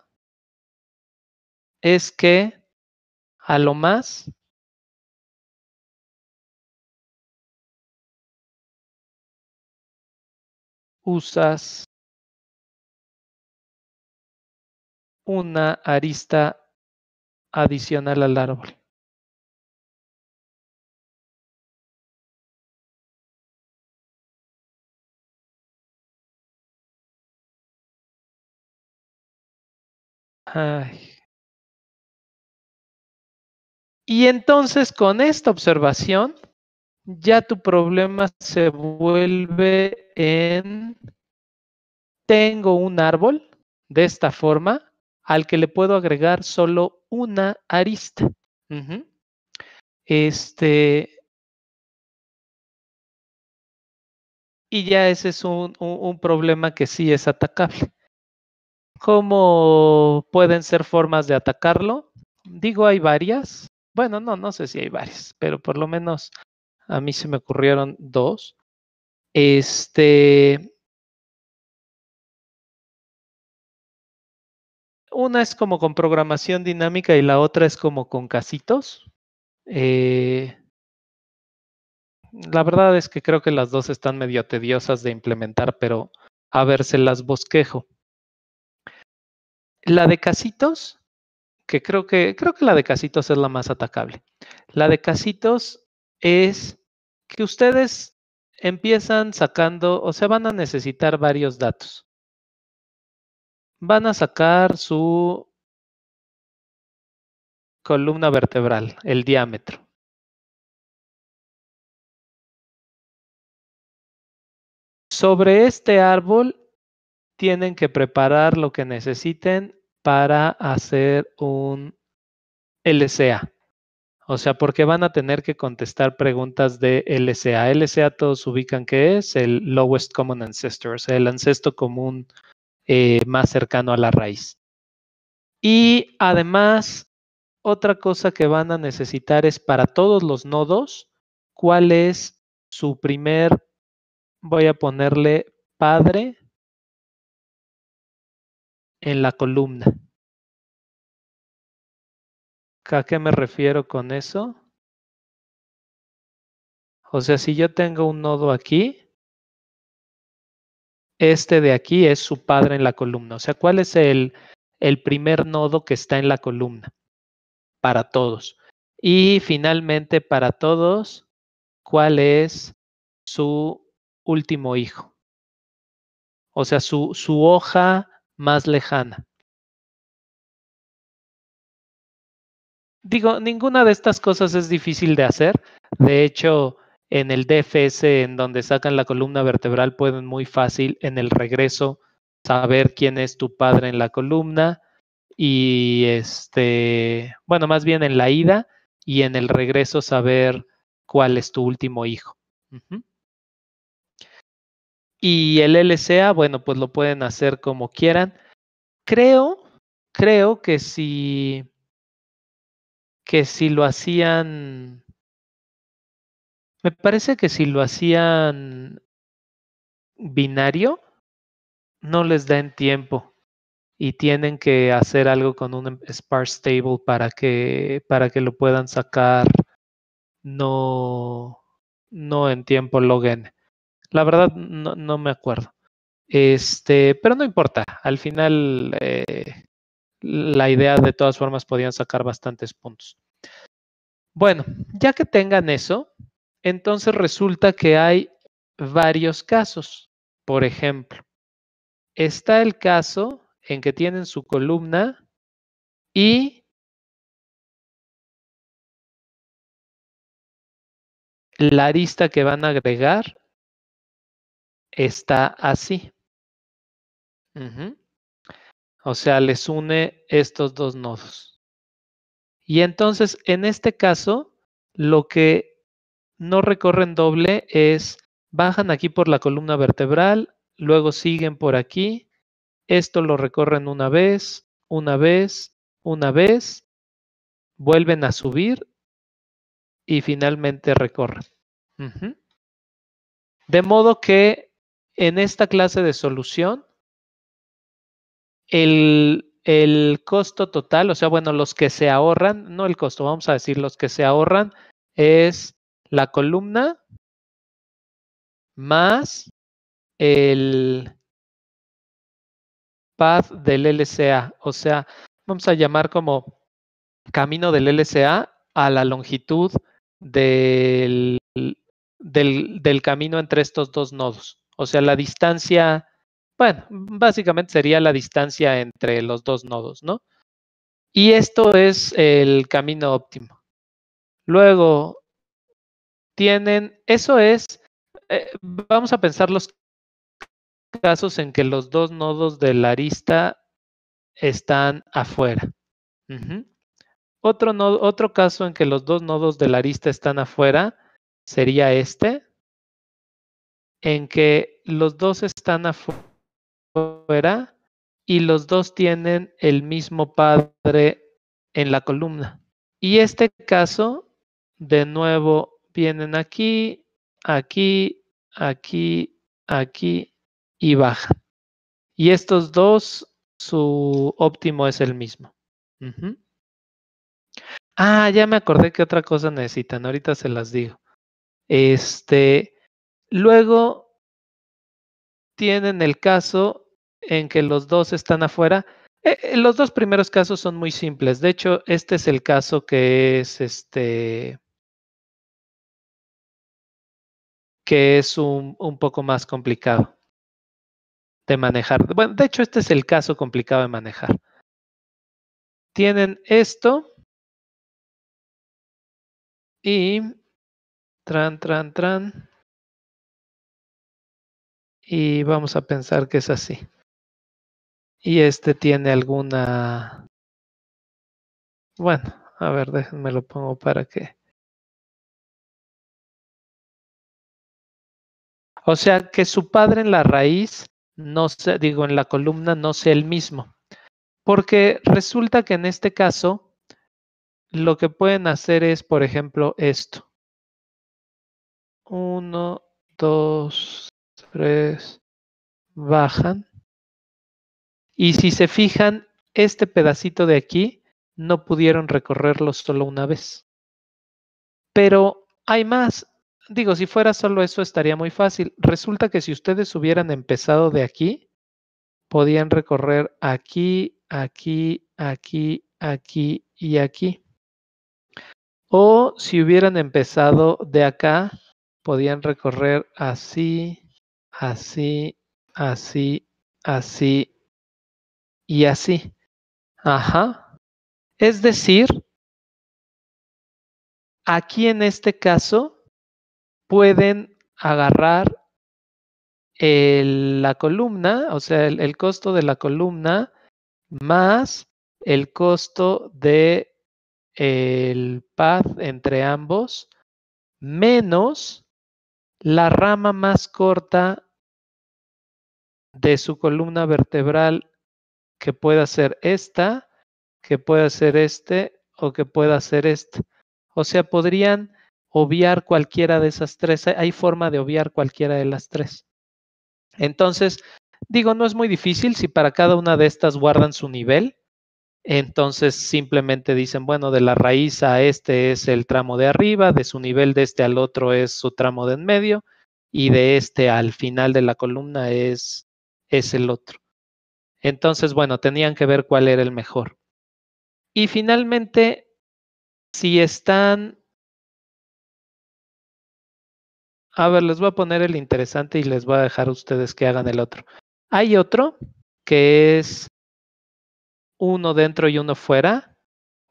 es que a lo más usas una arista adicional al árbol. Y entonces con esta observación ya tu problema se vuelve en, tengo un árbol de esta forma al que le puedo agregar solo una arista. Uh -huh. Este, y ya ese es un, un, un, problema que sí es atacable. ¿Cómo pueden ser formas de atacarlo? Digo, hay varias. Bueno, no, no sé si hay varias, pero por lo menos a mí se me ocurrieron dos. Este. Una es como con programación dinámica y la otra es como con casitos. Eh, la verdad es que creo que las dos están medio tediosas de implementar, pero a ver, se las bosquejo. La de casitos, que creo que creo que la de casitos es la más atacable. La de casitos es que ustedes empiezan sacando, o sea, van a necesitar varios datos. Van a sacar su columna vertebral, el diámetro. Sobre este árbol tienen que preparar lo que necesiten para hacer un LCA. O sea, porque van a tener que contestar preguntas de LCA. LCA todos ubican que es el lowest common ancestor, o sea, el ancestro común eh, más cercano a la raíz. Y además, otra cosa que van a necesitar es para todos los nodos, cuál es su primer voy a ponerle padre en la columna. ¿A qué me refiero con eso? O sea, si yo tengo un nodo aquí, este de aquí es su padre en la columna. O sea, ¿cuál es el, el primer nodo que está en la columna? Para todos. Y finalmente, para todos, ¿cuál es su último hijo. O sea, su, su hoja más lejana. Digo, ninguna de estas cosas es difícil de hacer. De hecho, en el DFS, en donde sacan la columna vertebral, pueden muy fácil en el regreso saber quién es tu padre en la columna y este, bueno, más bien en la ida y en el regreso saber cuál es tu último hijo. Y el LCA, bueno, pues lo pueden hacer como quieran. Creo, creo que si, que si lo hacían, me parece que si lo hacían binario, no les da en tiempo y tienen que hacer algo con un sparse table para que, para que lo puedan sacar no, no en tiempo log n. La verdad no, no me acuerdo. Este, pero no importa. Al final, eh, la idea de todas formas podían sacar bastantes puntos. Bueno, ya que tengan eso, entonces resulta que hay varios casos. Por ejemplo, está el caso en que tienen su columna y la arista que van a agregar está así. O sea, les une estos dos nodos. Y entonces, en este caso, lo que no recorren doble es, bajan aquí por la columna vertebral, luego siguen por aquí, esto lo recorren una vez, una vez, una vez, vuelven a subir y finalmente recorren. De modo que en esta clase de solución, el, el, costo total, o sea, bueno, los que se ahorran, no el costo, vamos a decir, los que se ahorran es la columna más el path del LCA, o sea, vamos a llamar como camino del LCA a la longitud del, del, del camino entre estos dos nodos. O sea, la distancia, bueno, básicamente sería la distancia entre los dos nodos, ¿no? Y esto es el camino óptimo. Luego, tienen, eso es, eh, vamos a pensar los casos en que los dos nodos de la arista están afuera. otro, otro caso en que los dos nodos de la arista están afuera sería este en que los dos están afuera y los dos tienen el mismo padre en la columna. Y este caso, de nuevo, vienen aquí, aquí, aquí, aquí y bajan. Y estos dos, su óptimo es el mismo. Ah, ya me acordé que otra cosa necesitan, ahorita se las digo. Este, luego tienen el caso en que los dos están afuera. Eh, eh, los dos primeros casos son muy simples. De hecho, este es el caso que es este que es un, un poco más complicado de manejar. Bueno, de hecho, este es el caso complicado de manejar. Tienen esto y tran, tran, tran. Y vamos a pensar que es así. Y este tiene alguna... Bueno, a ver, déjenme lo pongo para que... O sea, que su padre en la raíz, no sé, digo, en la columna no sea el mismo. Porque resulta que en este caso, lo que pueden hacer es, por ejemplo, esto. Uno, dos, tres, bajan. Y si se fijan, este pedacito de aquí no pudieron recorrerlo solo una vez. Pero hay más. Digo, si fuera solo eso estaría muy fácil. Resulta que si ustedes hubieran empezado de aquí, podían recorrer aquí, aquí, aquí, aquí y aquí. O si hubieran empezado de acá, podían recorrer así, así, así, así y así. Ajá. Es decir, aquí en este caso pueden agarrar la columna, o sea, el, costo de la columna más el costo de el path entre ambos menos la rama más corta de su columna vertebral que pueda ser esta, que pueda ser este o que pueda ser este. O sea, podrían obviar cualquiera de esas tres. Hay forma de obviar cualquiera de las tres. Entonces, digo, no es muy difícil si para cada una de estas guardan su nivel. Entonces simplemente dicen, bueno, de la raíz a este es el tramo de arriba, de su nivel de este al otro es su tramo de en medio y de este al final de la columna es, es el otro. Entonces, bueno, tenían que ver cuál era el mejor. Y finalmente, si están... A ver, les voy a poner el interesante y les voy a dejar a ustedes que hagan el otro. Hay otro que es uno dentro y uno fuera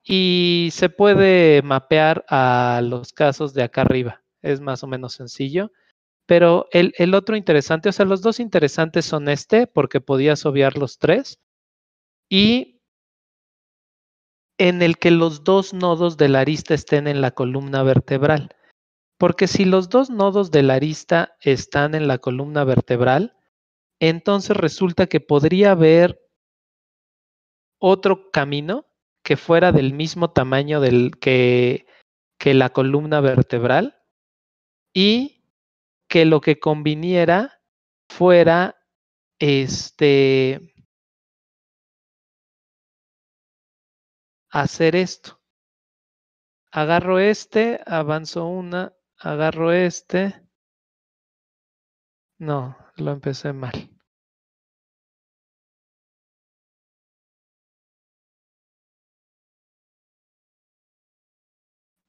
y se puede mapear a los casos de acá arriba. Es más o menos sencillo. Pero el, otro interesante, o sea, los dos interesantes son este, porque podías obviar los tres, y en el que los dos nodos de la arista estén en la columna vertebral. Porque si los dos nodos de la arista están en la columna vertebral, entonces resulta que podría haber otro camino que fuera del mismo tamaño del, que, que la columna vertebral y que lo que conviniera fuera este hacer esto. Agarro este, avanzo una, agarro este. No, lo empecé mal.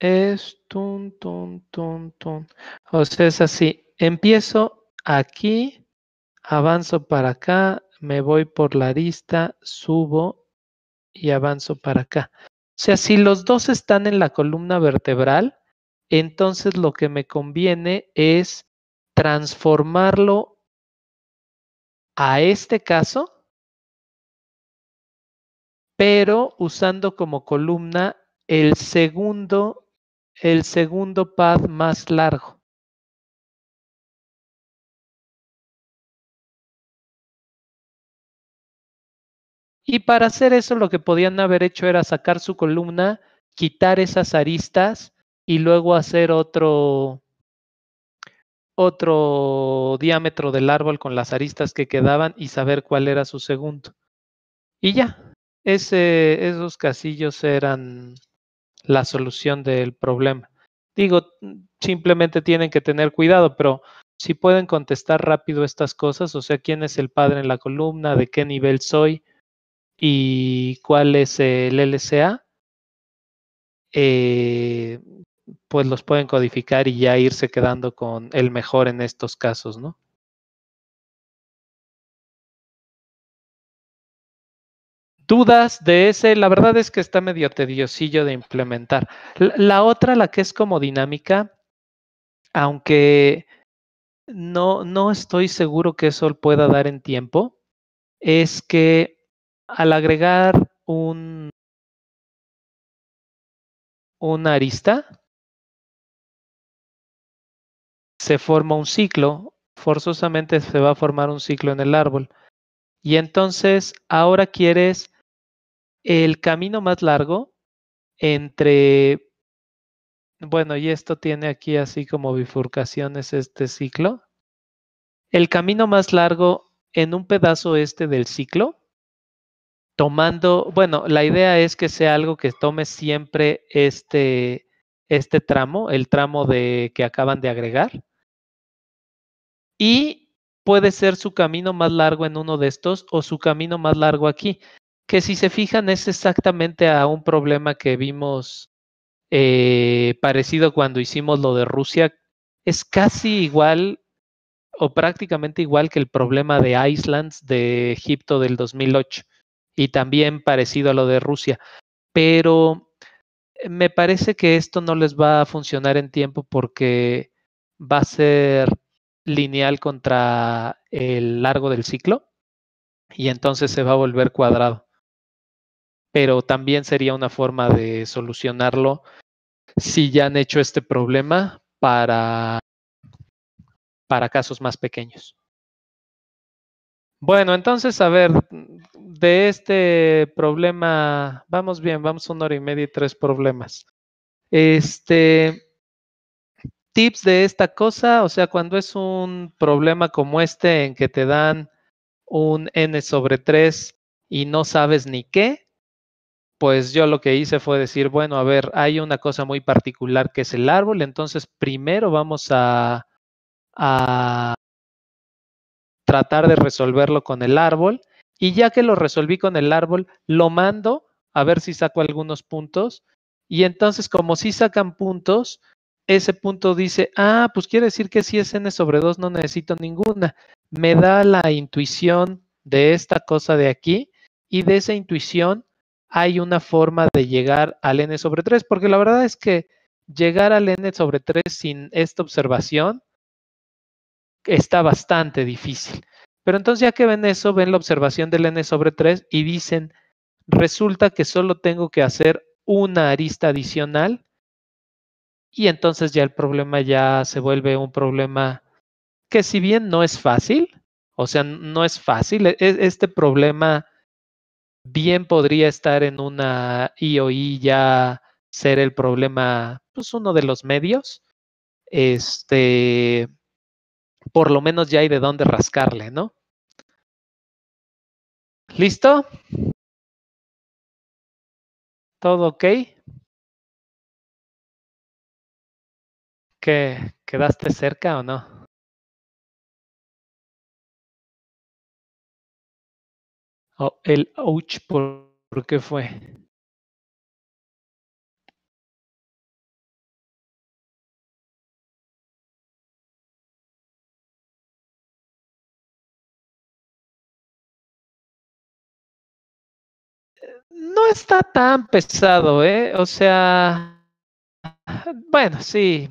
Es tun, tun, tun, tun. O sea, es así empiezo aquí, avanzo para acá, me voy por la arista, subo y avanzo para acá. O sea, si los dos están en la columna vertebral, entonces lo que me conviene es transformarlo a este caso, pero usando como columna el segundo, el segundo pad más largo. Y para hacer eso lo que podían haber hecho era sacar su columna, quitar esas aristas y luego hacer otro, otro diámetro del árbol con las aristas que quedaban y saber cuál era su segundo. Y ya, ese, esos casillos eran la solución del problema. Digo, simplemente tienen que tener cuidado, pero si pueden contestar rápido estas cosas, o sea, quién es el padre en la columna, de qué nivel soy y cuál es el LCA, eh, pues los pueden codificar y ya irse quedando con el mejor en estos casos, ¿no? dudas de ese, la verdad es que está medio tediosillo de implementar. La, otra, la que es como dinámica, aunque no, no estoy seguro que eso pueda dar en tiempo, es que al agregar un, una arista, se forma un ciclo, forzosamente se va a formar un ciclo en el árbol. Y entonces ahora quieres el camino más largo entre, bueno, y esto tiene aquí así como bifurcaciones este ciclo. El camino más largo en un pedazo este del ciclo, tomando, bueno, la idea es que sea algo que tome siempre este, este tramo, el tramo de que acaban de agregar. Y puede ser su camino más largo en uno de estos o su camino más largo aquí que si se fijan es exactamente a un problema que vimos eh, parecido cuando hicimos lo de Rusia. Es casi igual o prácticamente igual que el problema de Islands de Egipto del 2008 y también parecido a lo de Rusia. Pero me parece que esto no les va a funcionar en tiempo porque va a ser lineal contra el largo del ciclo y entonces se va a volver cuadrado pero también sería una forma de solucionarlo si ya han hecho este problema para, para casos más pequeños. Bueno, entonces, a ver, de este problema, vamos bien, vamos una hora y media y tres problemas. Este, tips de esta cosa, o sea, cuando es un problema como este en que te dan un n sobre 3 y no sabes ni qué, pues yo lo que hice fue decir, bueno, a ver, hay una cosa muy particular que es el árbol, entonces primero vamos a, tratar de resolverlo con el árbol y ya que lo resolví con el árbol, lo mando a ver si saco algunos puntos y entonces como si sacan puntos, ese punto dice, ah, pues quiere decir que si es n sobre 2 no necesito ninguna. Me da la intuición de esta cosa de aquí y de esa intuición hay una forma de llegar al n sobre 3, porque la verdad es que llegar al n sobre 3 sin esta observación está bastante difícil. Pero entonces ya que ven eso, ven la observación del n sobre 3 y dicen, resulta que solo tengo que hacer una arista adicional y entonces ya el problema ya se vuelve un problema que si bien no es fácil, o sea, no es fácil, e-, este problema bien podría estar en una IOI ya ser el problema, pues uno de los medios. Este, por lo menos ya hay de dónde rascarle, ¿no? ¿Listo? ¿Todo ok? ¿Qué? ¿Quedaste cerca o no? Oh, el ouch, ¿por, qué fue? No está tan pesado, ¿eh? O sea, bueno, sí,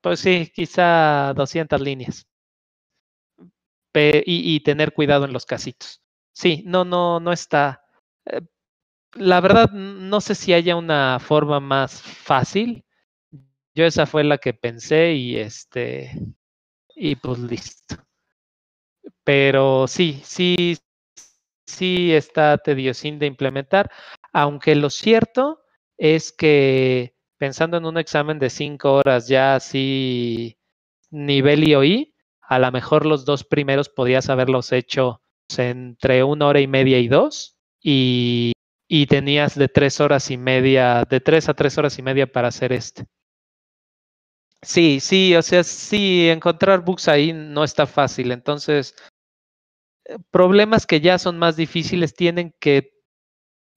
pues sí, quizá 200 líneas. y, tener cuidado en los casitos. Sí, no, no, no está. Eh, la verdad, no sé si haya una forma más fácil. Yo esa fue la que pensé y este, y pues listo. Pero sí, sí, sí está tediosín de implementar, aunque lo cierto es que pensando en un examen de cinco horas ya así nivel IOI, a lo mejor los dos primeros podías haberlos hecho entre una hora y media y dos y, y tenías de tres horas y media, de tres a tres horas y media para hacer este. Sí, sí, o sea, sí, encontrar bugs ahí no está fácil. Entonces, problemas que ya son más difíciles tienen que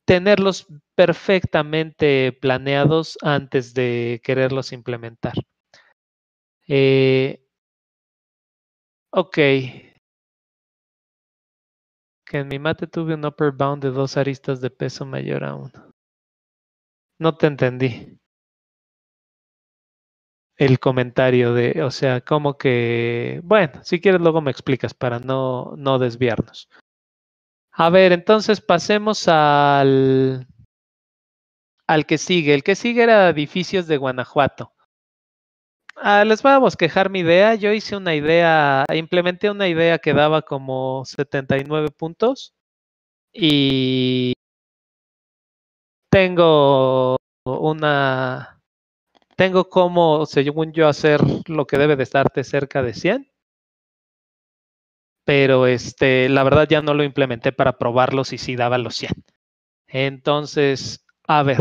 tenerlos perfectamente planeados antes de quererlos implementar. Eh, ok. Que en mi mate tuve un upper bound de dos aristas de peso mayor a uno. No te entendí el comentario de, o sea, como que, bueno, si quieres luego me explicas para no, no desviarnos. A ver, entonces pasemos al, al que sigue. El que sigue era edificios de Guanajuato. Ah, les voy a bosquejar mi idea. Yo hice una idea, implementé una idea que daba como 79 puntos y tengo una tengo como, según yo, hacer lo que debe de estarte cerca de 100. Pero este, la verdad ya no lo implementé para probarlo si sí daba los 100. Entonces, a ver.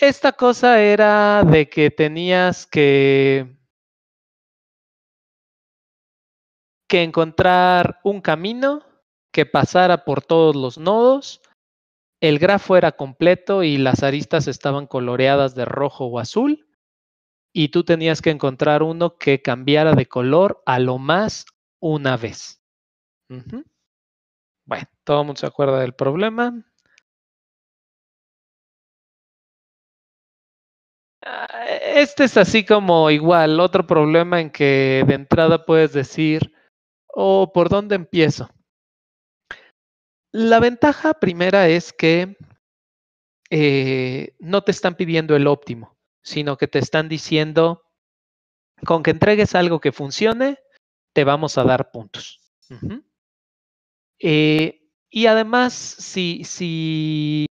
Esta cosa era de que tenías que, que encontrar un camino que pasara por todos los nodos el grafo era completo y las aristas estaban coloreadas de rojo o azul y tú tenías que encontrar uno que cambiara de color a lo más una vez. Bueno, todo el mundo se acuerda del problema. Ah, este es así como igual, otro problema en que de entrada puedes decir, oh, ¿por dónde empiezo? La ventaja primera es que eh, no te están pidiendo el óptimo, sino que te están diciendo, con que entregues algo que funcione, te vamos a dar puntos. Eh, y además, si, si,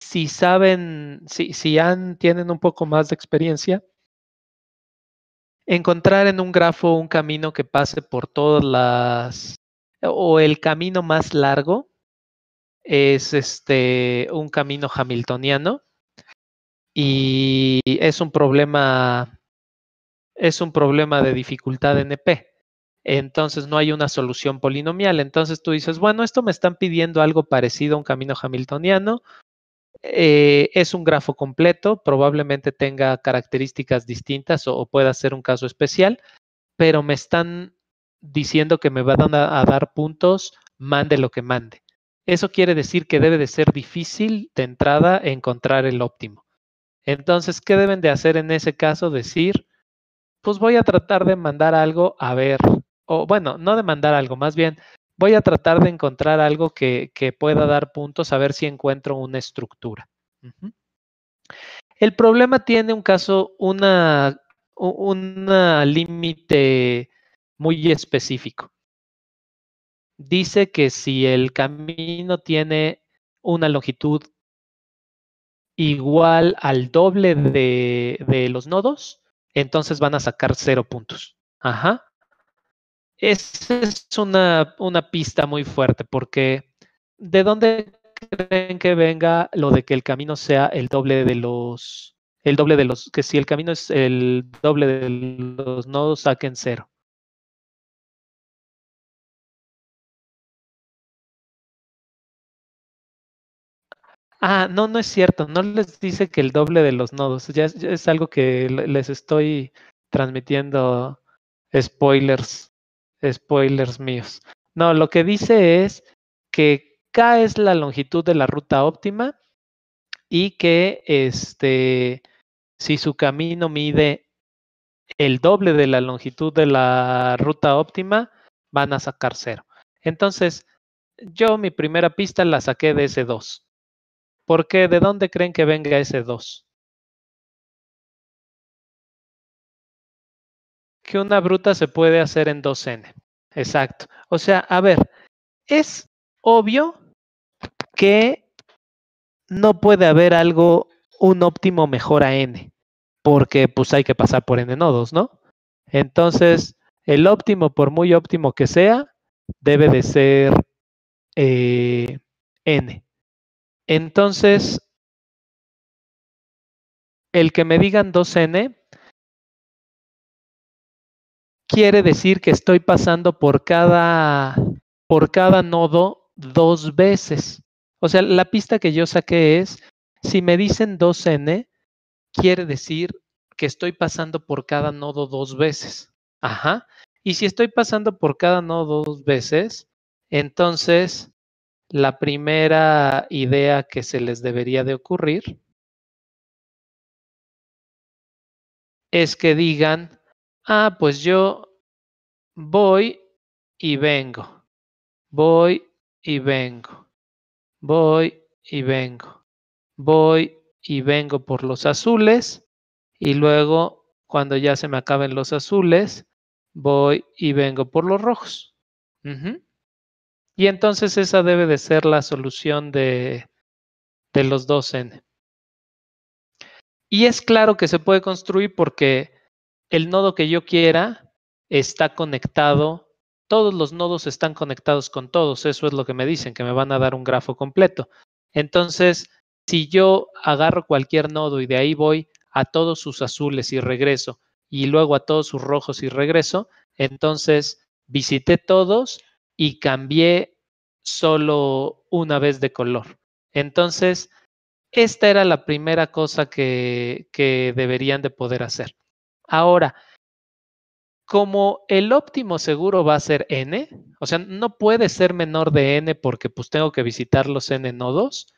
si saben, si, si han, tienen un poco más de experiencia, encontrar en un grafo un camino que pase por todas las o el camino más largo es este un camino hamiltoniano y es un problema es un problema de dificultad NP. Entonces no hay una solución polinomial. Entonces tú dices, bueno, esto me están pidiendo algo parecido a un camino hamiltoniano. Eh, es un grafo completo, probablemente tenga características distintas o pueda ser un caso especial, pero me están diciendo que me van a, dar puntos, mande lo que mande. Eso quiere decir que debe de ser difícil de entrada encontrar el óptimo. Entonces, ¿qué deben de hacer en ese caso? Decir, pues voy a tratar de mandar algo a ver, o bueno, no de mandar algo, más bien voy a tratar de encontrar algo que, que pueda dar puntos a ver si encuentro una estructura. El problema tiene un caso, una, una límite muy específico. Dice que si el camino tiene una longitud igual al doble de, los nodos, entonces van a sacar cero puntos. Ajá. Esa es una, una pista muy fuerte porque ¿de dónde creen que venga lo de que el camino sea el doble de los, el doble de los, que si el camino es el doble de los nodos, saquen cero? Ah, no, no es cierto. No les dice que el doble de los nodos. Ya es, algo que les estoy transmitiendo spoilers, spoilers míos. No, lo que dice es que K es la longitud de la ruta óptima y que este, si su camino mide el doble de la longitud de la ruta óptima, van a sacar cero. Entonces, yo mi primera pista la saqué de ese 2. ¿Por qué? ¿De dónde creen que venga ese 2? Que una bruta se puede hacer en 2n. Exacto. O sea, a ver, es obvio que no puede haber algo, un óptimo mejor a n, porque pues hay que pasar por n nodos, ¿no? Entonces, el óptimo, por muy óptimo que sea, debe de ser eh, n. Entonces, el que me digan 2n quiere decir que estoy pasando por cada, por cada nodo dos veces. O sea, la pista que yo saqué es, si me dicen 2n, quiere decir que estoy pasando por cada nodo dos veces. Ajá. Y si estoy pasando por cada nodo dos veces, entonces la primera idea que se les debería de ocurrir es que digan, ah, pues yo voy y vengo, voy y vengo, voy y vengo, voy y vengo por los azules y luego cuando ya se me acaben los azules, voy y vengo por los rojos. Y entonces esa debe de ser la solución de, de los dos n. Y es claro que se puede construir porque el nodo que yo quiera está conectado, todos los nodos están conectados con todos, eso es lo que me dicen, que me van a dar un grafo completo. Entonces, si yo agarro cualquier nodo y de ahí voy a todos sus azules y regreso, y luego a todos sus rojos y regreso, entonces visité todos y cambié solo una vez de color. Entonces, esta era la primera cosa que, que deberían de poder hacer. Ahora, como el óptimo seguro va a ser n, o sea, no puede ser menor de n porque pues tengo que visitar los n nodos,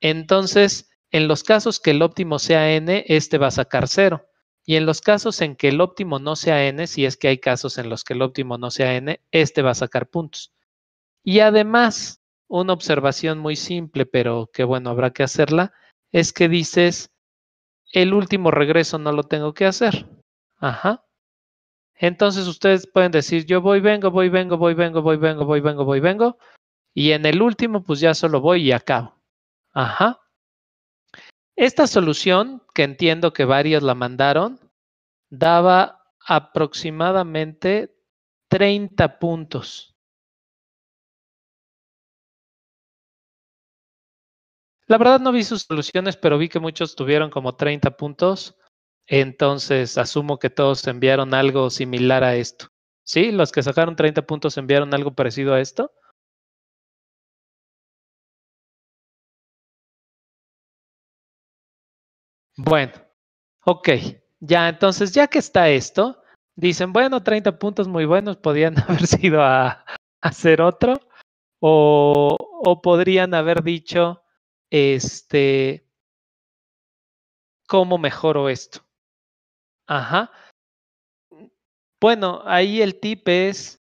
entonces en los casos que el óptimo sea n, este va a sacar 0. Y en los casos en que el óptimo no sea n, si es que hay casos en los que el óptimo no sea n, este va a sacar puntos. Y además, una observación muy simple, pero que bueno, habrá que hacerla, es que dices, el último regreso no lo tengo que hacer. Ajá. Entonces ustedes pueden decir, yo voy, vengo, voy, vengo, voy, vengo, voy, vengo, voy, vengo, voy, vengo. Y en el último, pues ya solo voy y acabo. Ajá. Esta solución, que entiendo que varios la mandaron, daba aproximadamente 30 puntos. La verdad no vi sus soluciones, pero vi que muchos tuvieron como 30 puntos. Entonces asumo que todos enviaron algo similar a esto. ¿Sí? Los que sacaron 30 puntos enviaron algo parecido a esto. Bueno, ok. Ya, entonces, ya que está esto, dicen, bueno, 30 puntos muy buenos, podían haber sido a, hacer otro, o, o podrían haber dicho, este, ¿cómo mejoro esto? Ajá. Bueno, ahí el tip es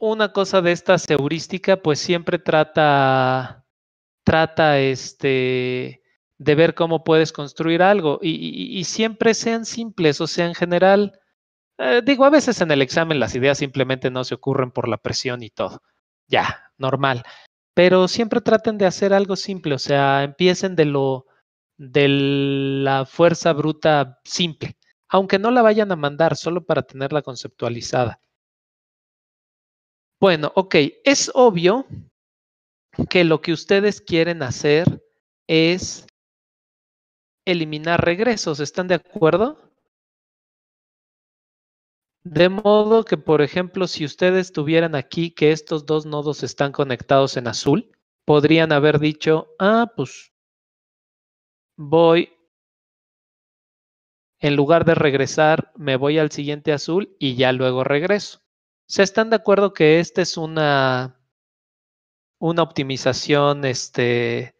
una cosa de esta heurística, pues siempre trata, trata este, de ver cómo puedes construir algo y, siempre sean simples, o sea, en general, eh, digo, a veces en el examen las ideas simplemente no se ocurren por la presión y todo. Ya, normal pero siempre traten de hacer algo simple, o sea, empiecen de lo de la fuerza bruta simple, aunque no la vayan a mandar, solo para tenerla conceptualizada. Bueno, ok, es obvio que lo que ustedes quieren hacer es eliminar regresos, ¿están de acuerdo? De modo que, por ejemplo, si ustedes tuvieran aquí que estos dos nodos están conectados en azul, podrían haber dicho, ah, pues voy, en lugar de regresar, me voy al siguiente azul y ya luego regreso. ¿Se están de acuerdo que esta es una, una optimización este,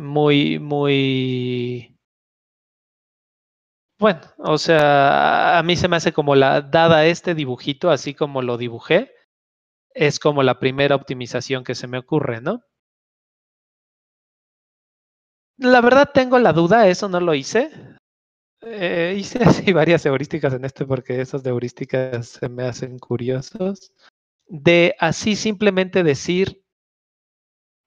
muy, muy bueno, o sea, a mí se me hace como la, dada este dibujito, así como lo dibujé, es como la primera optimización que se me ocurre, ¿no? La verdad tengo la duda, eso no lo hice. Eh, hice así varias heurísticas en este porque esas heurísticas se me hacen curiosos. De así simplemente decir,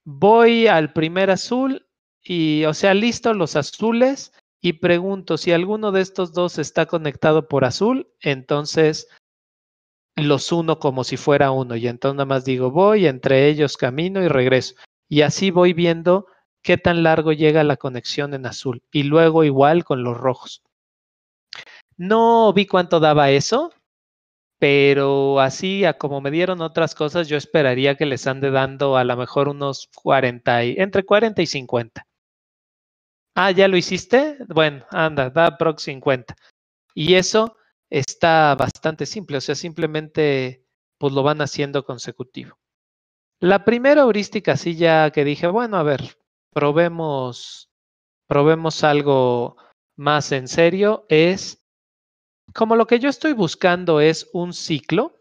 voy al primer azul y, o sea, listo los azules y pregunto si alguno de estos dos está conectado por azul, entonces los uno como si fuera uno y entonces nada más digo voy, entre ellos camino y regreso. Y así voy viendo qué tan largo llega la conexión en azul y luego igual con los rojos. No vi cuánto daba eso, pero así a como me dieron otras cosas, yo esperaría que les ande dando a lo mejor unos 40 y entre 40 y 50. Ah, ¿ya lo hiciste? Bueno, anda, da prox 50. Y eso está bastante simple, o sea, simplemente pues lo van haciendo consecutivo. La primera heurística sí ya que dije, bueno, a ver, probemos, probemos algo más en serio, es como lo que yo estoy buscando es un ciclo,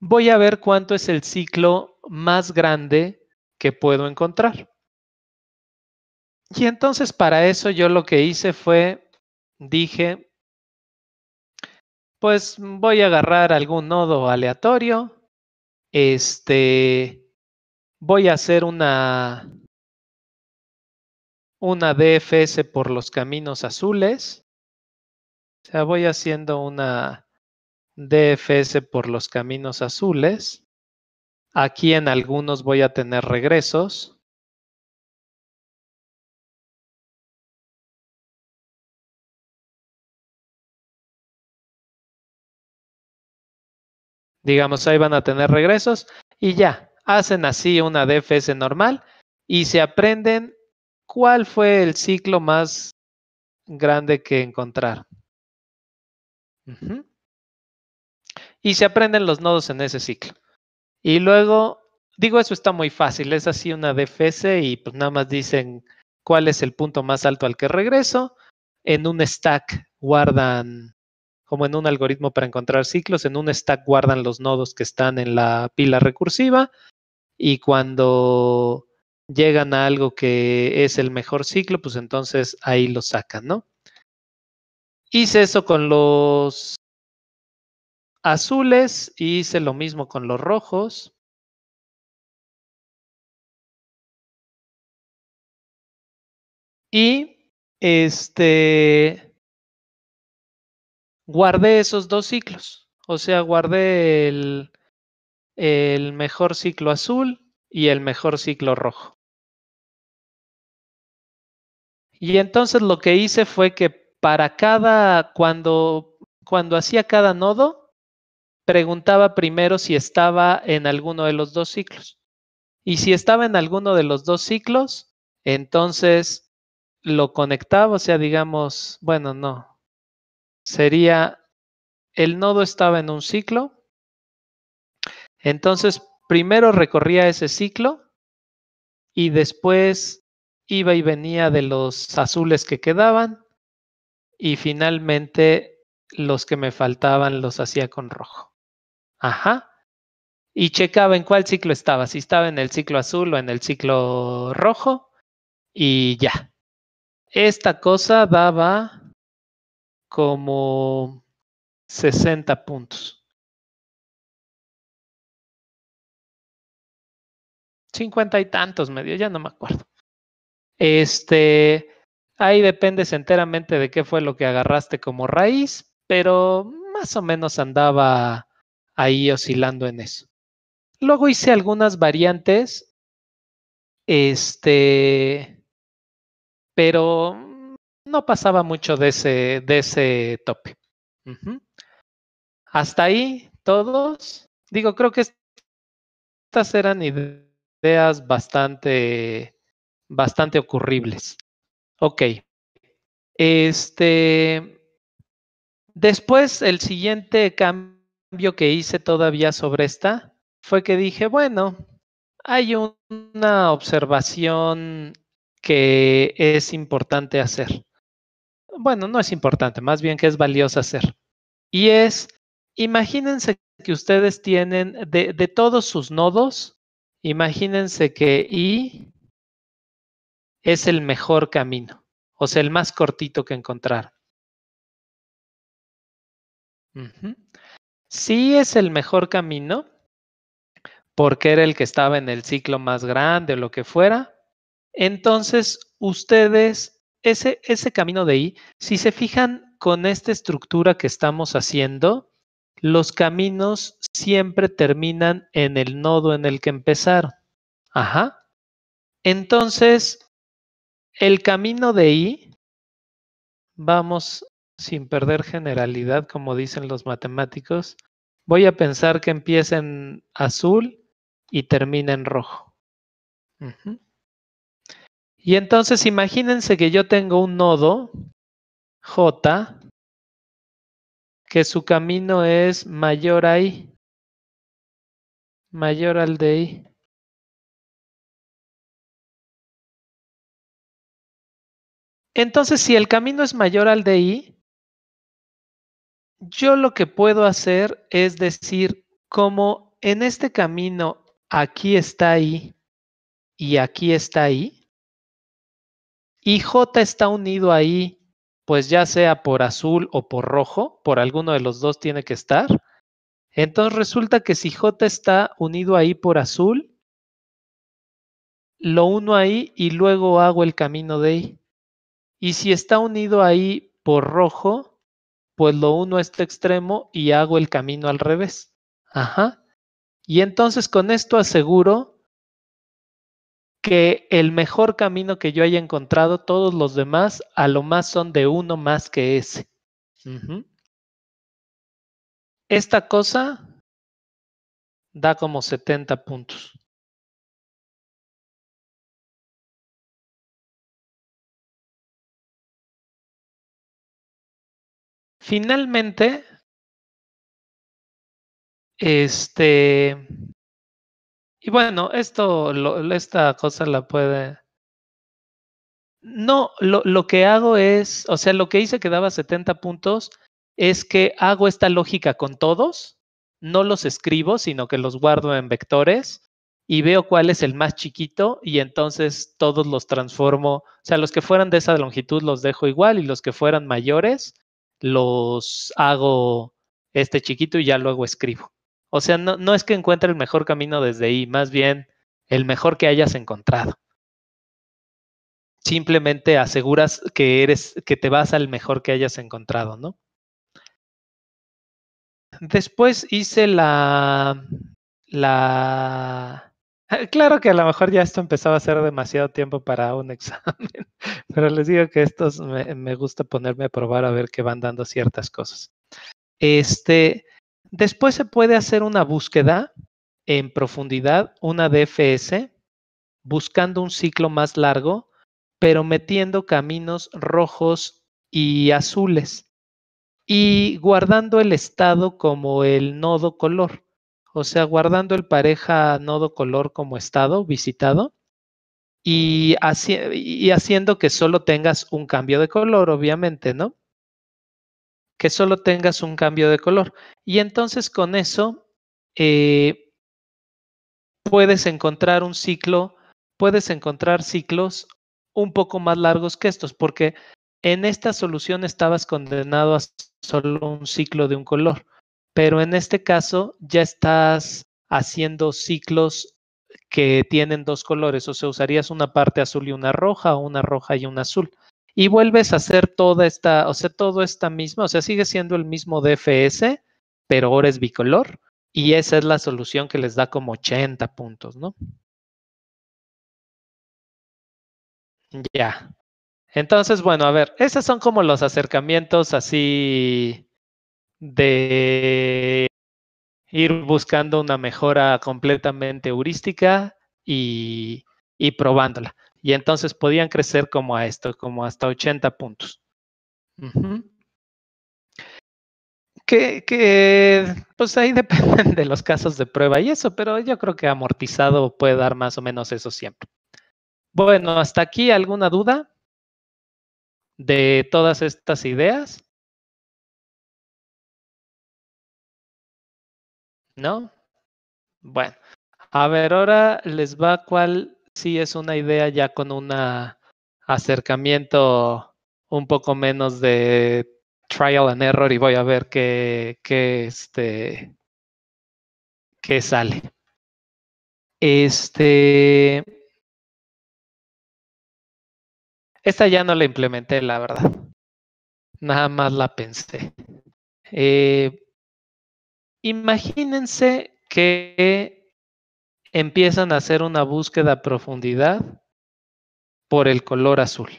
voy a ver cuánto es el ciclo más grande que puedo encontrar. Y entonces para eso yo lo que hice fue, dije, pues voy a agarrar algún nodo aleatorio, este, voy a hacer una, una DFS por los caminos azules. O sea, voy haciendo una DFS por los caminos azules. Aquí en algunos voy a tener regresos. Digamos, ahí van a tener regresos y ya, hacen así una DFS normal y se aprenden cuál fue el ciclo más grande que encontraron. Y se aprenden los nodos en ese ciclo. Y luego, digo, eso está muy fácil, es así una DFS y pues nada más dicen cuál es el punto más alto al que regreso. En un stack guardan, como en un algoritmo para encontrar ciclos, en un stack guardan los nodos que están en la pila recursiva y cuando llegan a algo que es el mejor ciclo, pues entonces ahí lo sacan, ¿no? Hice eso con los azules, hice lo mismo con los rojos. Y este guardé esos dos ciclos. O sea, guardé el, el mejor ciclo azul y el mejor ciclo rojo. Y entonces lo que hice fue que para cada, cuando, cuando hacía cada nodo, preguntaba primero si estaba en alguno de los dos ciclos. Y si estaba en alguno de los dos ciclos, entonces lo conectaba, o sea, digamos, bueno, no. Sería, el nodo estaba en un ciclo, entonces, primero recorría ese ciclo y después iba y venía de los azules que quedaban y finalmente los que me faltaban los hacía con rojo. Ajá. Y checaba en cuál ciclo estaba, si estaba en el ciclo azul o en el ciclo rojo y ya. Esta cosa daba como 60 puntos. cincuenta y tantos medio, ya no me acuerdo. Este, ahí dependes enteramente de qué fue lo que agarraste como raíz, pero más o menos andaba ahí oscilando en eso. Luego hice algunas variantes, este, pero no pasaba mucho de ese, de ese tope. Hasta ahí, todos. Digo, creo que estas eran ideas ideas bastante, bastante ocurribles. Ok. Este, después, el siguiente cambio que hice todavía sobre esta fue que dije, bueno, hay una observación que es importante hacer. Bueno, no es importante, más bien que es valiosa hacer. Y es, imagínense que ustedes tienen de, de todos sus nodos, Imagínense que I es el mejor camino, o sea, el más cortito que encontrar. Si es el mejor camino, porque era el que estaba en el ciclo más grande o lo que fuera. Entonces, ustedes, ese, ese camino de I, si se fijan con esta estructura que estamos haciendo, los caminos siempre terminan en el nodo en el que empezaron. Ajá. Entonces, el camino de I, vamos sin perder generalidad, como dicen los matemáticos, voy a pensar que empieza en azul y termina en rojo. Y entonces imagínense que yo tengo un nodo J que su camino es mayor a I, mayor al de I. Entonces, si el camino es mayor al de I, yo lo que puedo hacer es decir, como en este camino aquí está I y aquí está I, y J está unido ahí, pues ya sea por azul o por rojo, por alguno de los dos tiene que estar. Entonces resulta que si J está unido ahí por azul, lo uno ahí y luego hago el camino de I. Y si está unido ahí por rojo, pues lo uno a este extremo y hago el camino al revés. Ajá. Y entonces con esto aseguro que el mejor camino que yo haya encontrado, todos los demás a lo más son de uno más que ese. Esta cosa da como 70 puntos. Finalmente, este, y bueno, esto, esta cosa la puede... No, lo, lo, que hago es, o sea, lo que hice que daba 70 puntos es que hago esta lógica con todos, no los escribo, sino que los guardo en vectores y veo cuál es el más chiquito y entonces todos los transformo, o sea, los que fueran de esa longitud los dejo igual y los que fueran mayores los hago este chiquito y ya luego escribo. O sea, no, no es que encuentre el mejor camino desde ahí, más bien el mejor que hayas encontrado. Simplemente aseguras que eres, que te vas al mejor que hayas encontrado, ¿no? Después hice la, la, claro que a lo mejor ya esto empezaba a ser demasiado tiempo para un examen, pero les digo que estos me, me gusta ponerme a probar a ver qué van dando ciertas cosas. Este, Después se puede hacer una búsqueda en profundidad, una DFS, buscando un ciclo más largo, pero metiendo caminos rojos y azules y guardando el estado como el nodo color, o sea, guardando el pareja nodo color como estado visitado y, haciendo que solo tengas un cambio de color, obviamente, ¿no? Que solo tengas un cambio de color. Y entonces con eso eh, puedes encontrar un ciclo, puedes encontrar ciclos un poco más largos que estos, porque en esta solución estabas condenado a solo un ciclo de un color, pero en este caso ya estás haciendo ciclos que tienen dos colores, o sea, usarías una parte azul y una roja o una roja y una azul y vuelves a hacer toda esta, o sea, todo esta misma, o sea, sigue siendo el mismo DFS, pero ahora es bicolor. Y esa es la solución que les da como 80 puntos, ¿no? Ya. Entonces, bueno, a ver, esos son como los acercamientos así de ir buscando una mejora completamente heurística y, y probándola y entonces podían crecer como a esto, como hasta 80 puntos. que, que, pues ahí dependen de los casos de prueba y eso, pero yo creo que amortizado puede dar más o menos eso siempre. Bueno, hasta aquí alguna duda de todas estas ideas. ¿No? Bueno, a ver, ahora les va cuál sí es una idea ya con un acercamiento un poco menos de trial and error y voy a ver este, qué sale. Este. Esta ya no la implementé, la verdad. Nada más la pensé. Eh, imagínense que empiezan a hacer una búsqueda a profundidad por el color azul.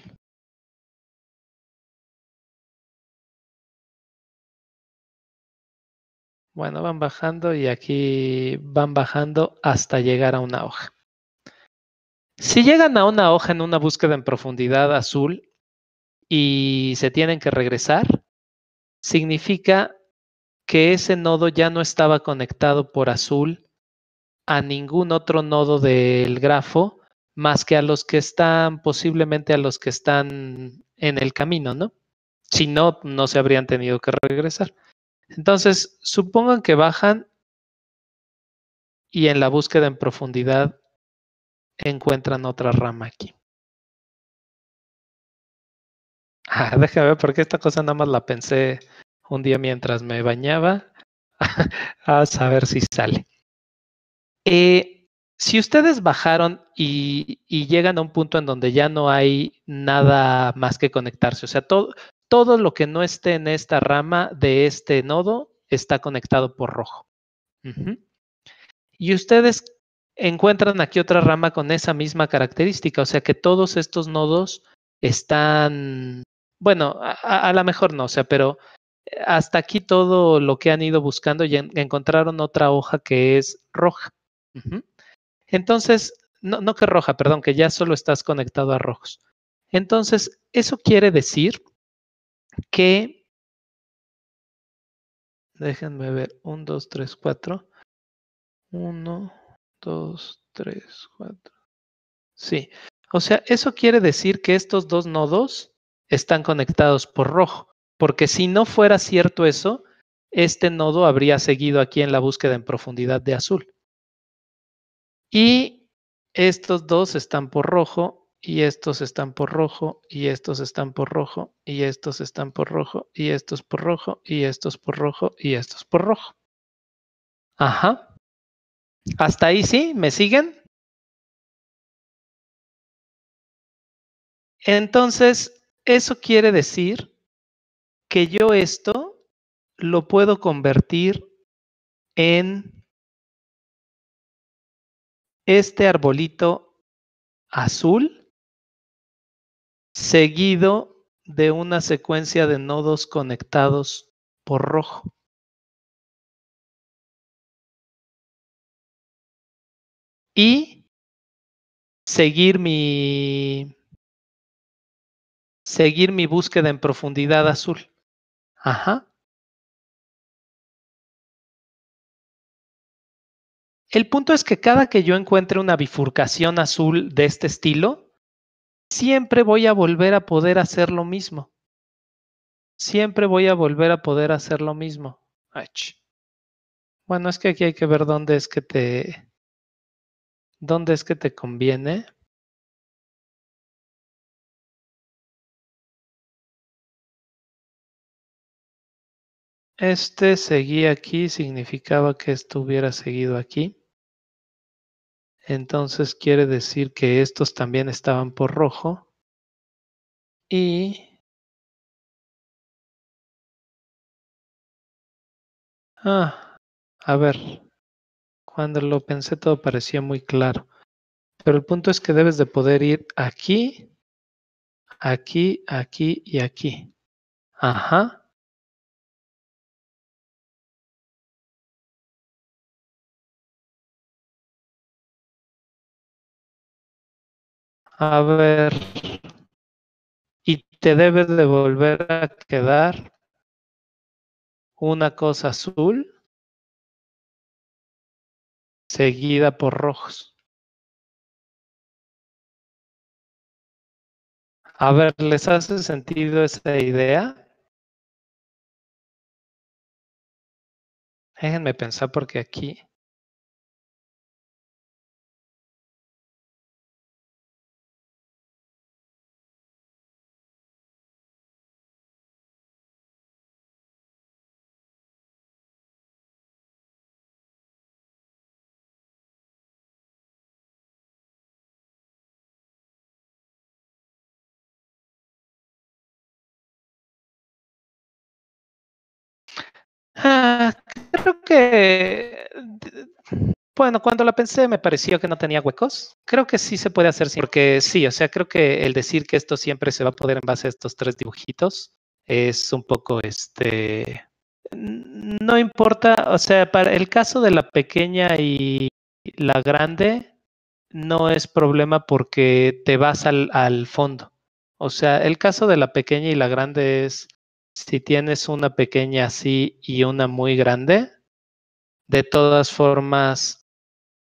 Bueno, van bajando y aquí van bajando hasta llegar a una hoja. Si llegan a una hoja en una búsqueda en profundidad azul y se tienen que regresar, significa que ese nodo ya no estaba conectado por azul a ningún otro nodo del grafo más que a los que están, posiblemente a los que están en el camino, ¿no? Si no, no se habrían tenido que regresar. Entonces, supongan que bajan y en la búsqueda en profundidad encuentran otra rama aquí. Ah, déjame ver, porque esta cosa nada más la pensé un día mientras me bañaba, a saber si sale. Eh, si ustedes bajaron y, llegan a un punto en donde ya no hay nada más que conectarse, o sea, todo, todo lo que no esté en esta rama de este nodo está conectado por rojo. Y ustedes encuentran aquí otra rama con esa misma característica, o sea que todos estos nodos están, bueno, a, a lo mejor no, o sea, pero hasta aquí todo lo que han ido buscando y en, encontraron otra hoja que es roja. Entonces, no, no que roja, perdón, que ya solo estás conectado a rojos. Entonces, eso quiere decir que, déjenme ver, 1, 2, 3, 4. 1, 2, 3, 4. Sí, o sea, eso quiere decir que estos dos nodos están conectados por rojo, porque si no fuera cierto eso, este nodo habría seguido aquí en la búsqueda en profundidad de azul. Y estos dos están por rojo y estos están por rojo y estos están por rojo y estos están por rojo y estos por rojo y estos por rojo y estos por rojo. Ajá. ¿Hasta ahí sí? ¿Me siguen? Entonces, eso quiere decir que yo esto lo puedo convertir en este arbolito azul seguido de una secuencia de nodos conectados por rojo. Y seguir mi seguir mi búsqueda en profundidad azul. Ajá. El punto es que cada que yo encuentre una bifurcación azul de este estilo, siempre voy a volver a poder hacer lo mismo. Siempre voy a volver a poder hacer lo mismo. Ach. Bueno, es que aquí hay que ver dónde es que te dónde es que te conviene. Este seguía aquí, significaba que esto hubiera seguido aquí. Entonces quiere decir que estos también estaban por rojo. Y... Ah, a ver. Cuando lo pensé todo parecía muy claro. Pero el punto es que debes de poder ir aquí, aquí, aquí y aquí. Ajá. A ver. Y te debe de volver a quedar una cosa azul seguida por rojos. A ver, ¿les hace sentido esa idea? Déjenme pensar porque aquí Ah, creo que, bueno, cuando la pensé me pareció que no tenía huecos. Creo que sí se puede hacer, porque sí, o sea, creo que el decir que esto siempre se va a poder en base a estos tres dibujitos es un poco, este, no importa, o sea, para el caso de la pequeña y la grande, no es problema porque te vas al, al fondo. O sea, el caso de la pequeña y la grande es si tienes una pequeña así y una muy grande, de todas formas,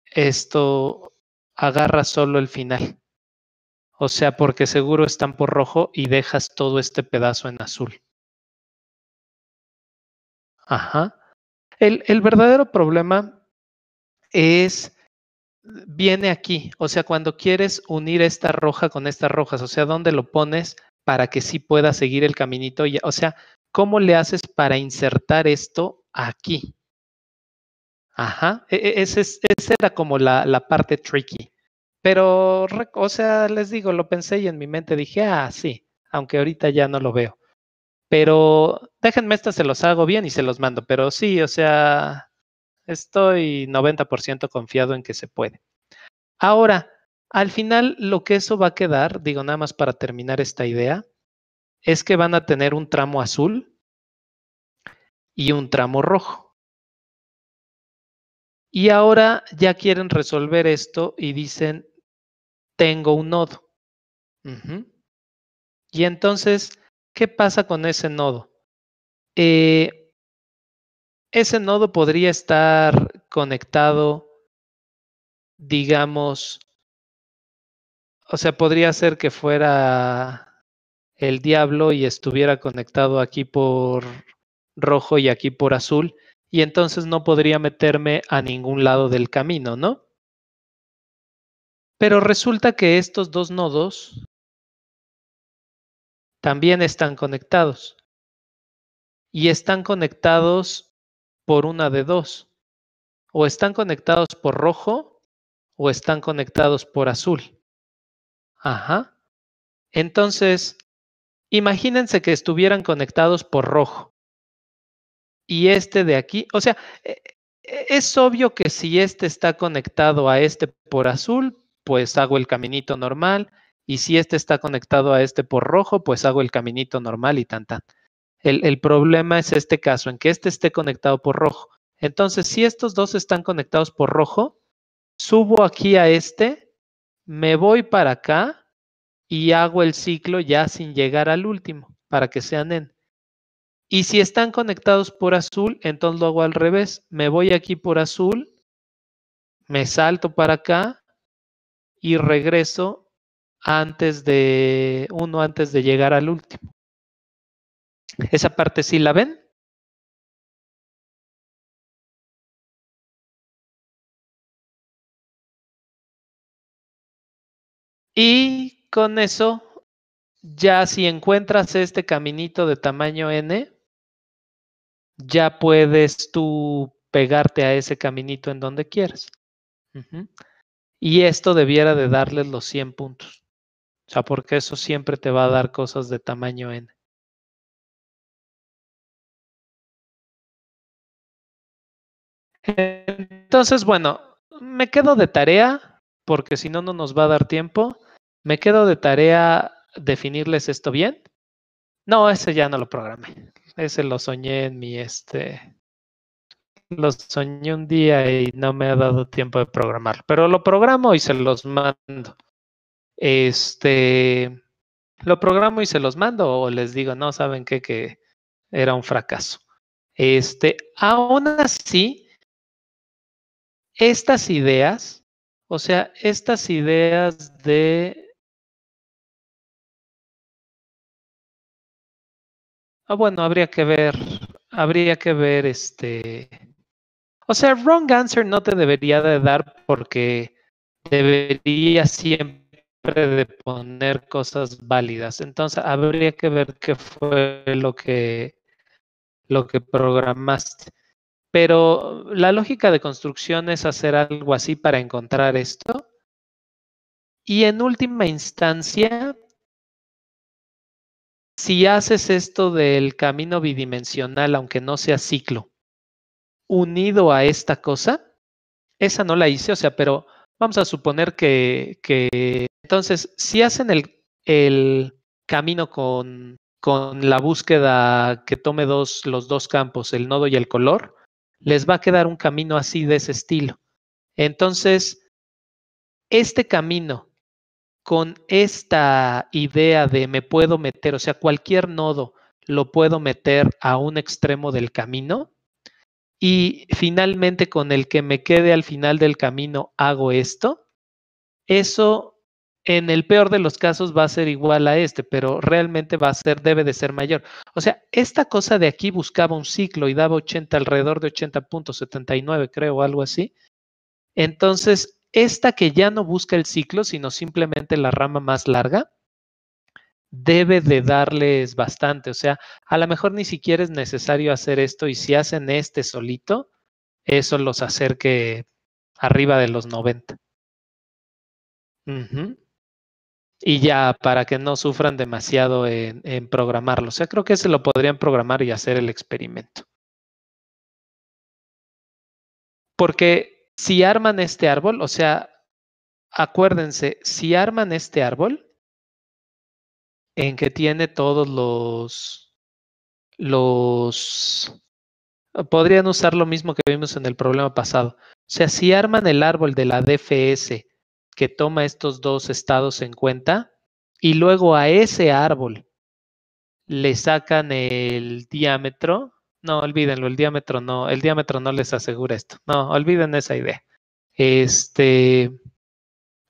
esto agarra solo el final. O sea, porque seguro están por rojo y dejas todo este pedazo en azul. Ajá. El, el verdadero problema es, viene aquí. O sea, cuando quieres unir esta roja con estas rojas, o sea, ¿dónde lo pones para que sí pueda seguir el caminito? O sea, ¿cómo le haces para insertar esto aquí? Ajá, e, e, esa era como la, la, parte tricky. Pero, o sea, les digo, lo pensé y en mi mente dije, ah, sí, aunque ahorita ya no lo veo. Pero déjenme esta, se los hago bien y se los mando. Pero sí, o sea, estoy 90% confiado en que se puede. Ahora, al final, lo que eso va a quedar, digo nada más para terminar esta idea, es que van a tener un tramo azul y un tramo rojo. Y ahora ya quieren resolver esto y dicen, tengo un nodo. Y entonces, ¿qué pasa con ese nodo? Eh, ese nodo podría estar conectado, digamos, o sea, podría ser que fuera el diablo y estuviera conectado aquí por rojo y aquí por azul, y entonces no podría meterme a ningún lado del camino, ¿no? Pero resulta que estos dos nodos también están conectados. Y están conectados por una de dos. O están conectados por rojo o están conectados por azul. Ajá. Entonces, imagínense que estuvieran conectados por rojo y este de aquí, o sea, e, e, es obvio que si este está conectado a este por azul, pues hago el caminito normal, y si este está conectado a este por rojo, pues hago el caminito normal y tan tan. El, el problema es este caso, en que este esté conectado por rojo. Entonces, si estos dos están conectados por rojo, subo aquí a este, me voy para acá y hago el ciclo ya sin llegar al último, para que sean en. Y si están conectados por azul, entonces lo hago al revés. Me voy aquí por azul, me salto para acá y regreso antes de uno antes de llegar al último. Esa parte sí la ven. Y con eso, ya si encuentras este caminito de tamaño n, ya puedes tú pegarte a ese caminito en donde quieras. Y esto debiera de darles los 100 puntos. O sea, porque eso siempre te va a dar cosas de tamaño n. Entonces, bueno, me quedo de tarea, porque si no, no nos va a dar tiempo. Me quedo de tarea definirles esto bien. No, ese ya no lo programé. Ese lo soñé en mi este. Lo soñé un día y no me ha dado tiempo de programar. Pero lo programo y se los mando. Este. Lo programo y se los mando o les digo, no, saben qué, que era un fracaso. Este, aún así, estas ideas, o sea, estas ideas de Ah, bueno, habría que ver, habría que ver este. O sea, wrong answer no te debería de dar porque debería siempre de poner cosas válidas. Entonces, habría que ver qué fue lo que lo que programaste. Pero la lógica de construcción es hacer algo así para encontrar esto. Y en última instancia, si haces esto del camino bidimensional, aunque no sea ciclo, unido a esta cosa. Esa no la hice, o sea, pero vamos a suponer que, que entonces, si hacen el, el camino con, con la búsqueda que tome dos, los dos campos, el nodo y el color, les va a quedar un camino así de ese estilo. Entonces, este camino con esta idea de me puedo meter, o sea, cualquier nodo lo puedo meter a un extremo del camino y finalmente con el que me quede al final del camino hago esto, eso en el peor de los casos va a ser igual a este, pero realmente va a ser, debe de ser mayor. O sea, esta cosa de aquí buscaba un ciclo y daba 80, alrededor de 80.79, creo, algo así. Entonces, esta que ya no busca el ciclo, sino simplemente la rama más larga, debe de darles bastante. O sea, a lo mejor ni siquiera es necesario hacer esto y si hacen este solito, eso los acerque arriba de los 90. Y ya para que no sufran demasiado en, en, programarlo. O sea, creo que se lo podrían programar y hacer el experimento. Porque si arman este árbol, o sea, acuérdense, si arman este árbol, en que tiene todos los, los, podrían usar lo mismo que vimos en el problema pasado. O sea, si arman el árbol de la DFS que toma estos dos estados en cuenta y luego a ese árbol le sacan el diámetro, no, olvídenlo, el diámetro no, el diámetro no les asegura esto. No, olviden esa idea. Este,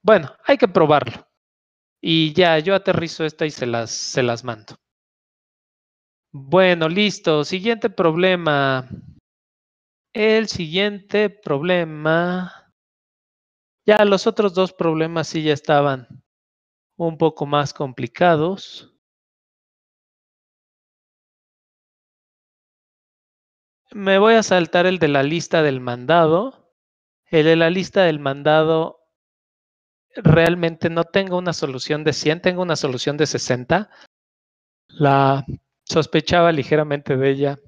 bueno, hay que probarlo. Y ya, yo aterrizo esta y se las, se las mando. Bueno, listo. Siguiente problema. El siguiente problema. Ya los otros dos problemas sí ya estaban un poco más complicados. Me voy a saltar el de la lista del mandado. El de la lista del mandado realmente no tengo una solución de 100, tengo una solución de 60. La sospechaba ligeramente de ella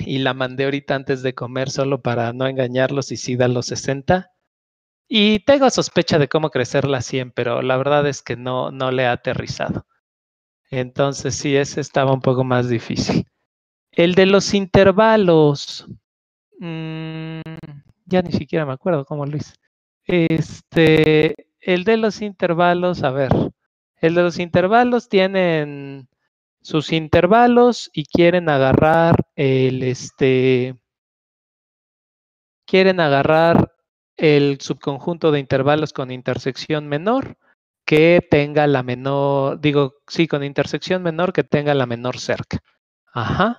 y la mandé ahorita antes de comer solo para no engañarlos y sí da los 60. Y tengo sospecha de cómo crecer la 100, pero la verdad es que no, no le ha aterrizado. Entonces sí, ese estaba un poco más difícil. El de los intervalos. Mmm, ya ni siquiera me acuerdo cómo lo hice. Este, el de los intervalos, a ver, el de los intervalos tienen sus intervalos y quieren agarrar el, este, quieren agarrar el subconjunto de intervalos con intersección menor que tenga la menor, digo, sí, con intersección menor que tenga la menor cerca. Ajá.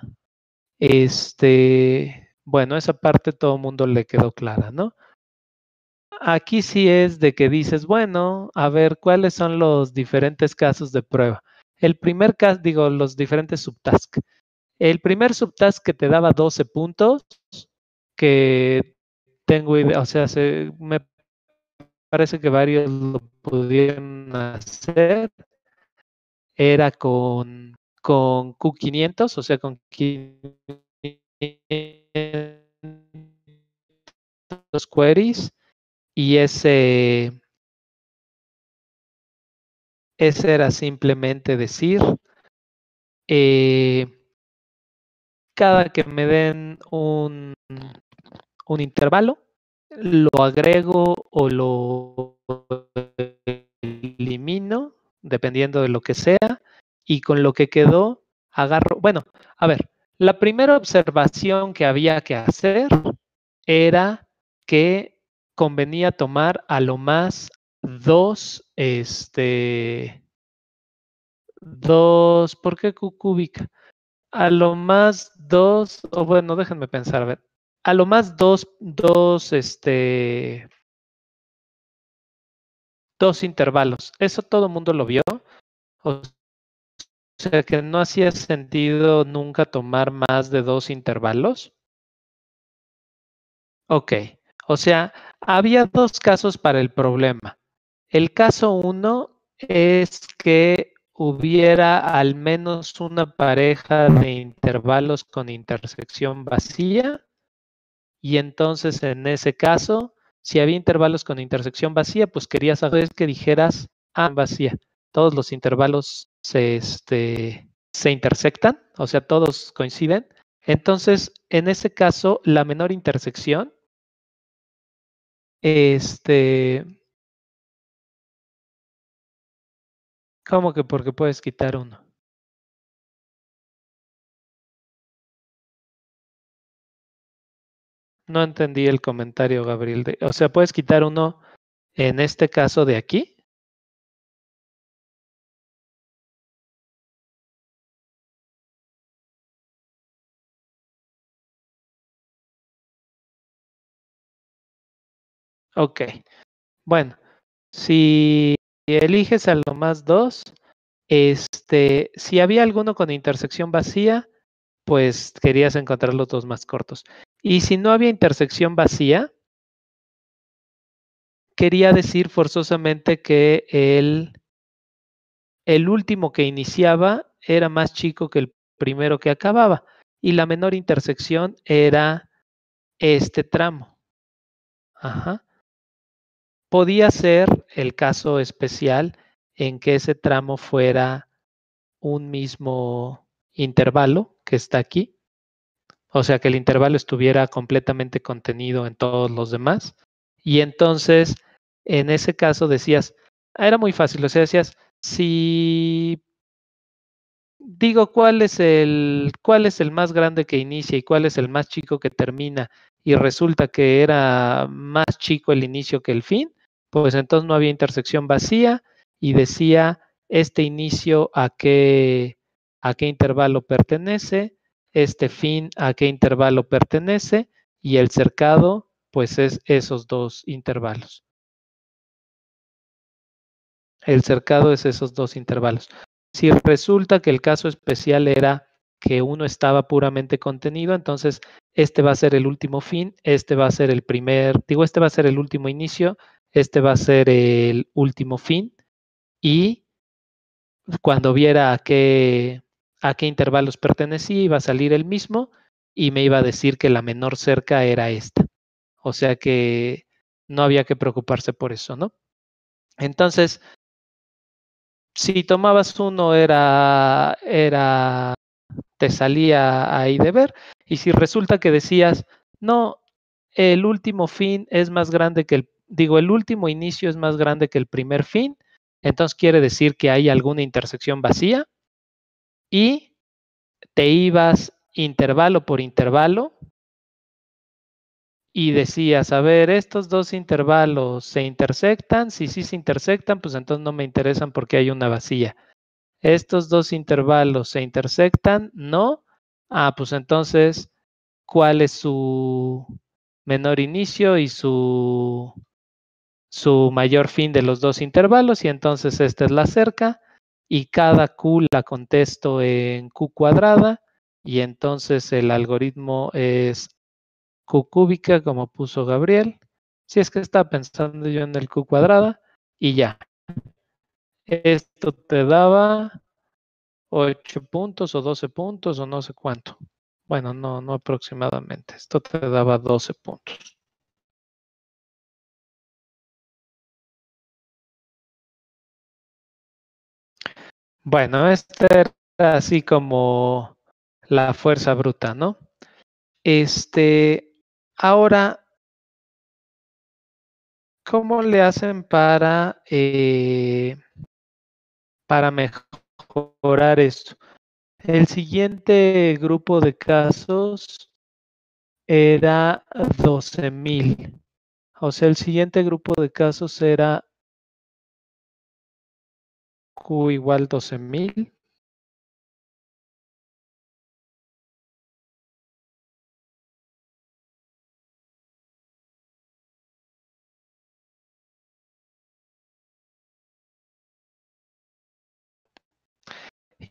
Este, bueno, esa parte todo el mundo le quedó clara, ¿no? aquí sí es de que dices, bueno, a ver, ¿cuáles son los diferentes casos de prueba? El primer caso, digo, los diferentes subtasks. El primer subtask que te daba 12 puntos, que tengo idea, o sea, se, me parece que varios lo pudieron hacer, era con, con Q500, o sea, con 500 queries y ese, ese era simplemente decir, eh, cada que me den un, un intervalo, lo agrego o lo elimino, dependiendo de lo que sea, y con lo que quedó, agarro, bueno, a ver, la primera observación que había que hacer era que convenía tomar a lo más dos, este, dos, ¿por qué cúbica? A lo más dos, o bueno, déjenme pensar, a ver, a lo más dos, dos, este, dos intervalos. Eso todo el mundo lo vio. O sea que no hacía sentido nunca tomar más de dos intervalos. Ok, o sea, había dos casos para el problema. El caso uno es que hubiera al menos una pareja de intervalos con intersección vacía y entonces en ese caso, si había intervalos con intersección vacía, pues quería saber que dijeras A vacía. Todos los intervalos se, este, se intersectan, o sea, todos coinciden. Entonces, en ese caso, la menor intersección, este, ¿cómo que porque puedes quitar uno? No entendí el comentario, Gabriel. o sea, puedes quitar uno en este caso de aquí. Ok. Bueno, si eliges a lo más dos, este, si había alguno con intersección vacía, pues querías encontrar los dos más cortos. Y si no había intersección vacía, quería decir forzosamente que el, el último que iniciaba era más chico que el primero que acababa. Y la menor intersección era este tramo. Ajá. Podía ser el caso especial en que ese tramo fuera un mismo intervalo que está aquí. O sea, que el intervalo estuviera completamente contenido en todos los demás. Y entonces, en ese caso decías, ah, era muy fácil, o sea, decías, si digo cuál es el cuál es el más grande que inicia y cuál es el más chico que termina y resulta que era más chico el inicio que el fin, pues entonces no había intersección vacía y decía este inicio a qué a qué intervalo pertenece, este fin a qué intervalo pertenece y el cercado pues es esos dos intervalos. El cercado es esos dos intervalos. Si resulta que el caso especial era que uno estaba puramente contenido, entonces este va a ser el último fin, este va a ser el primer, digo, este va a ser el último inicio, este va a ser el último fin y cuando viera a qué, a qué intervalos pertenecía, iba a salir el mismo y me iba a decir que la menor cerca era esta. O sea que no había que preocuparse por eso, ¿no? Entonces, si tomabas uno era, era, te salía ahí de ver, y si resulta que decías, no, el último fin es más grande que el, digo, el último inicio es más grande que el primer fin, entonces quiere decir que hay alguna intersección vacía y te ibas intervalo por intervalo y decías, a ver, estos dos intervalos se intersectan, si sí se intersectan, pues entonces no me interesan porque hay una vacía. Estos dos intervalos se intersectan, no, ah, pues entonces, ¿cuál es su menor inicio y su, su mayor fin de los dos intervalos? Y entonces esta es la cerca y cada Q la contesto en Q cuadrada y entonces el algoritmo es Q cúbica como puso Gabriel. Si es que está pensando yo en el Q cuadrada y ya. Esto te daba 8 puntos o 12 puntos o no sé cuánto. Bueno, no, no aproximadamente. Esto te daba 12 puntos. Bueno, esta era así como la fuerza bruta, ¿no? Este, ahora, ¿cómo le hacen para, eh, para mejorar esto? El siguiente grupo de casos era 12.000. O sea, el siguiente grupo de casos era Q igual 12.000.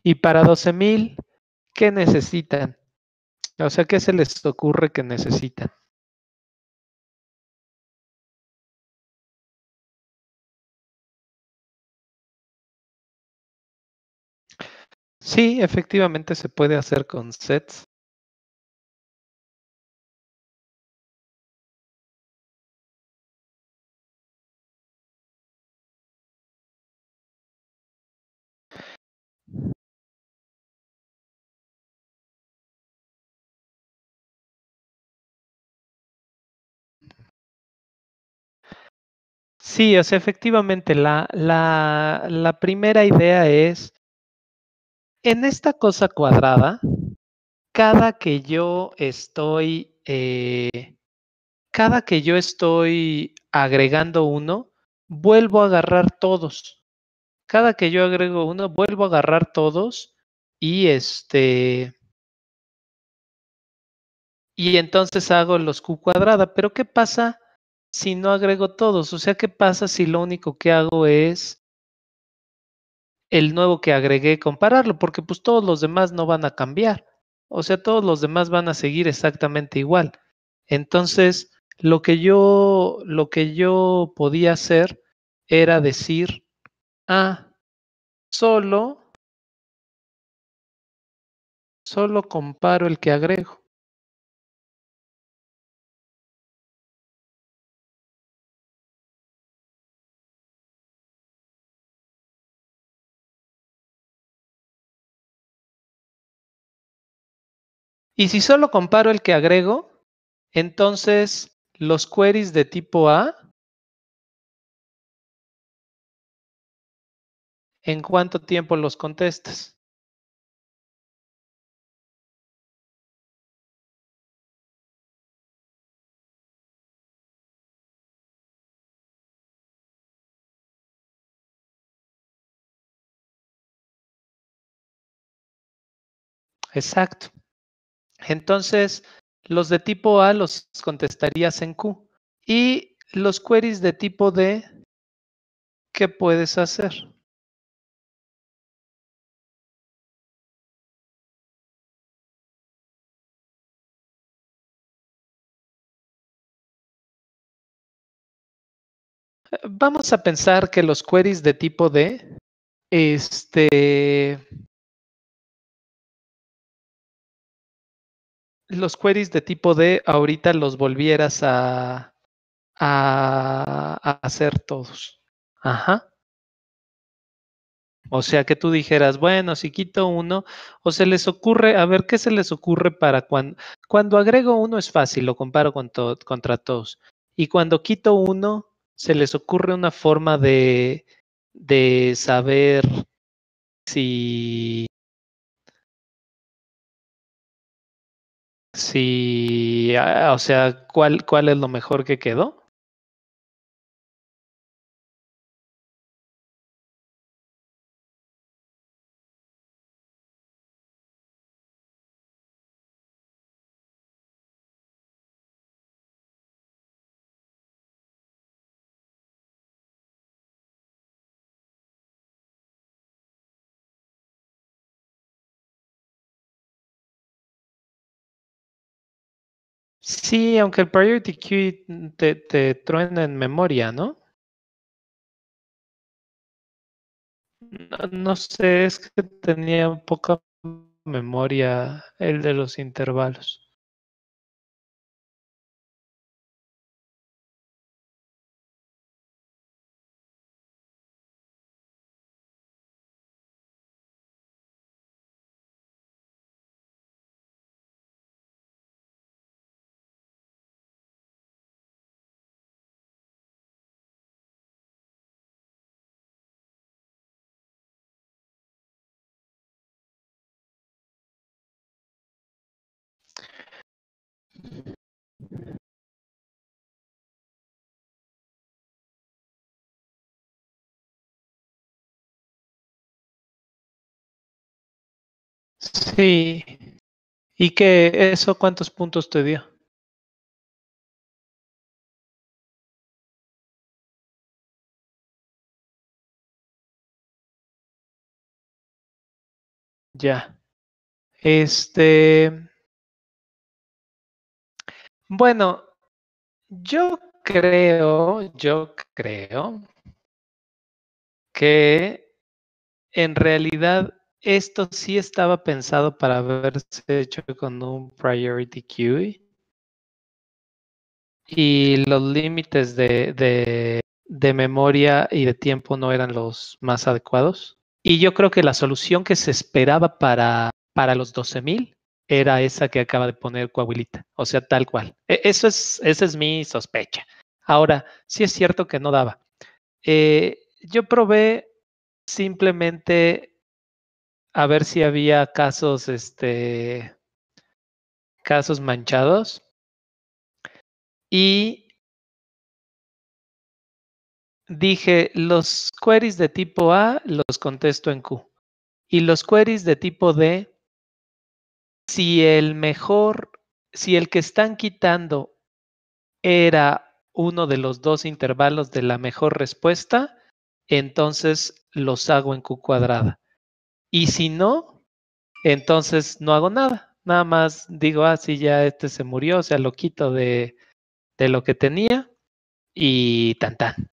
Y para 12.000, ¿qué necesitan? O sea, ¿qué se les ocurre que necesitan? Sí, efectivamente se puede hacer con sets. Sí, o sea, efectivamente, la, la, la primera idea es en esta cosa cuadrada, cada que yo estoy, eh, cada que yo estoy agregando uno, vuelvo a agarrar todos. Cada que yo agrego uno, vuelvo a agarrar todos y este, y entonces hago los Q cuadrada. Pero ¿qué pasa si no agrego todos? O sea, ¿qué pasa si lo único que hago es el nuevo que agregué compararlo? Porque pues todos los demás no van a cambiar. O sea, todos los demás van a seguir exactamente igual. Entonces, lo que yo, lo que yo podía hacer era decir, ah, solo, solo comparo el que agrego. Y si solo comparo el que agrego, entonces los queries de tipo A, ¿en cuánto tiempo los contestas? Exacto. Entonces, los de tipo A los contestarías en Q. Y los queries de tipo D, ¿qué puedes hacer? Vamos a pensar que los queries de tipo D, este, los queries de tipo D ahorita los volvieras a, a, hacer todos. Ajá. O sea que tú dijeras, bueno, si quito uno, o se les ocurre, a ver, ¿qué se les ocurre para cuando, cuando agrego uno es fácil, lo comparo contra todos. Y cuando quito uno, se les ocurre una forma de, de saber si Sí, ah, o sea, ¿cuál, ¿cuál es lo mejor que quedó? Sí, aunque el priority queue te, te truena en memoria, ¿no? ¿no? sé, es que tenía poca memoria el de los intervalos. Sí. ¿Y qué eso cuántos puntos te dio? Ya. Este. Bueno, yo creo, yo creo que en realidad esto sí estaba pensado para haberse hecho con un priority queue y los límites de, de, de, memoria y de tiempo no eran los más adecuados. Y yo creo que la solución que se esperaba para, para los 12.000 era esa que acaba de poner Coahuilita, o sea, tal cual. E, eso es, esa es mi sospecha. Ahora, sí es cierto que no daba. Eh, yo probé simplemente a ver si había casos, este, casos manchados. Y dije, los queries de tipo A los contesto en Q. Y los queries de tipo D, si el mejor, si el que están quitando era uno de los dos intervalos de la mejor respuesta, entonces los hago en Q cuadrada. Y si no, entonces no hago nada. Nada más digo, ah, sí, ya este se murió, o sea, lo quito de, de lo que tenía y tan tan.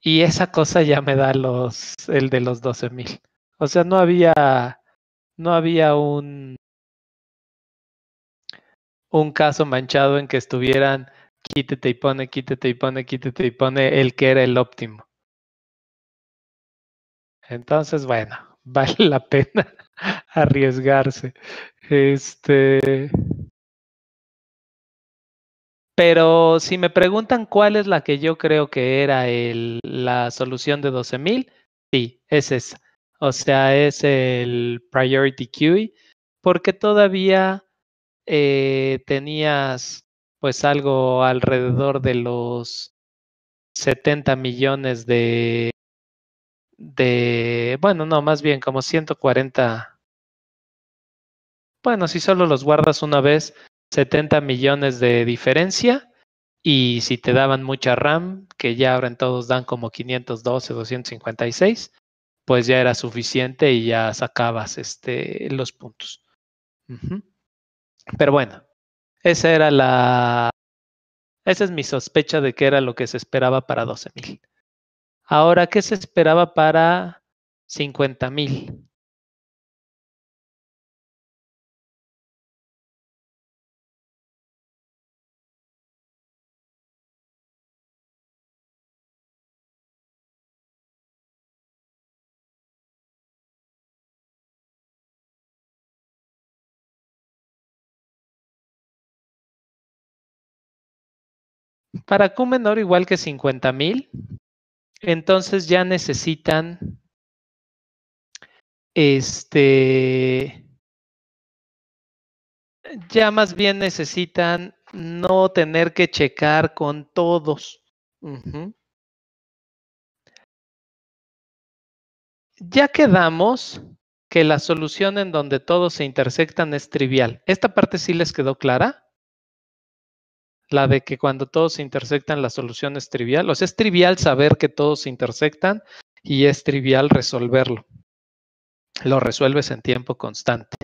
Y esa cosa ya me da los, el de los 12.000. O sea, no había, no había un, un caso manchado en que estuvieran quítate y pone, quítate y pone, quítate y pone el que era el óptimo. Entonces, bueno, vale la pena arriesgarse. Este. Pero si me preguntan cuál es la que yo creo que era el, la solución de 12.000, sí, es esa. O sea, es el Priority QE, porque todavía eh, tenías pues algo alrededor de los 70 millones de, de, bueno, no, más bien como 140. Bueno, si solo los guardas una vez, 70 millones de diferencia. Y si te daban mucha RAM, que ya ahora en todos dan como 512, 256, pues ya era suficiente y ya sacabas este, los puntos. Pero bueno, esa era la. Esa es mi sospecha de que era lo que se esperaba para 12.000. Ahora, ¿qué se esperaba para 50.000? Para Q menor igual que 50.000, entonces ya necesitan este ya más bien necesitan no tener que checar con todos. Ya quedamos que la solución en donde todos se intersectan es trivial. ¿Esta parte sí les quedó clara? La de que cuando todos se intersectan la solución es trivial. O sea, es trivial saber que todos se intersectan y es trivial resolverlo. Lo resuelves en tiempo constante.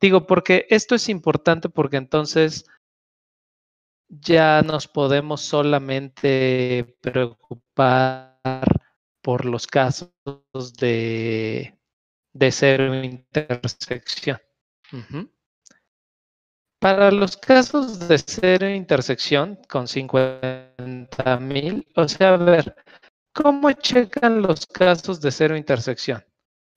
Digo, porque esto es importante porque entonces ya nos podemos solamente preocupar por los casos de, de cero intersección. Para los casos de cero intersección con 50 mil, o sea, a ver, ¿cómo checan los casos de cero intersección?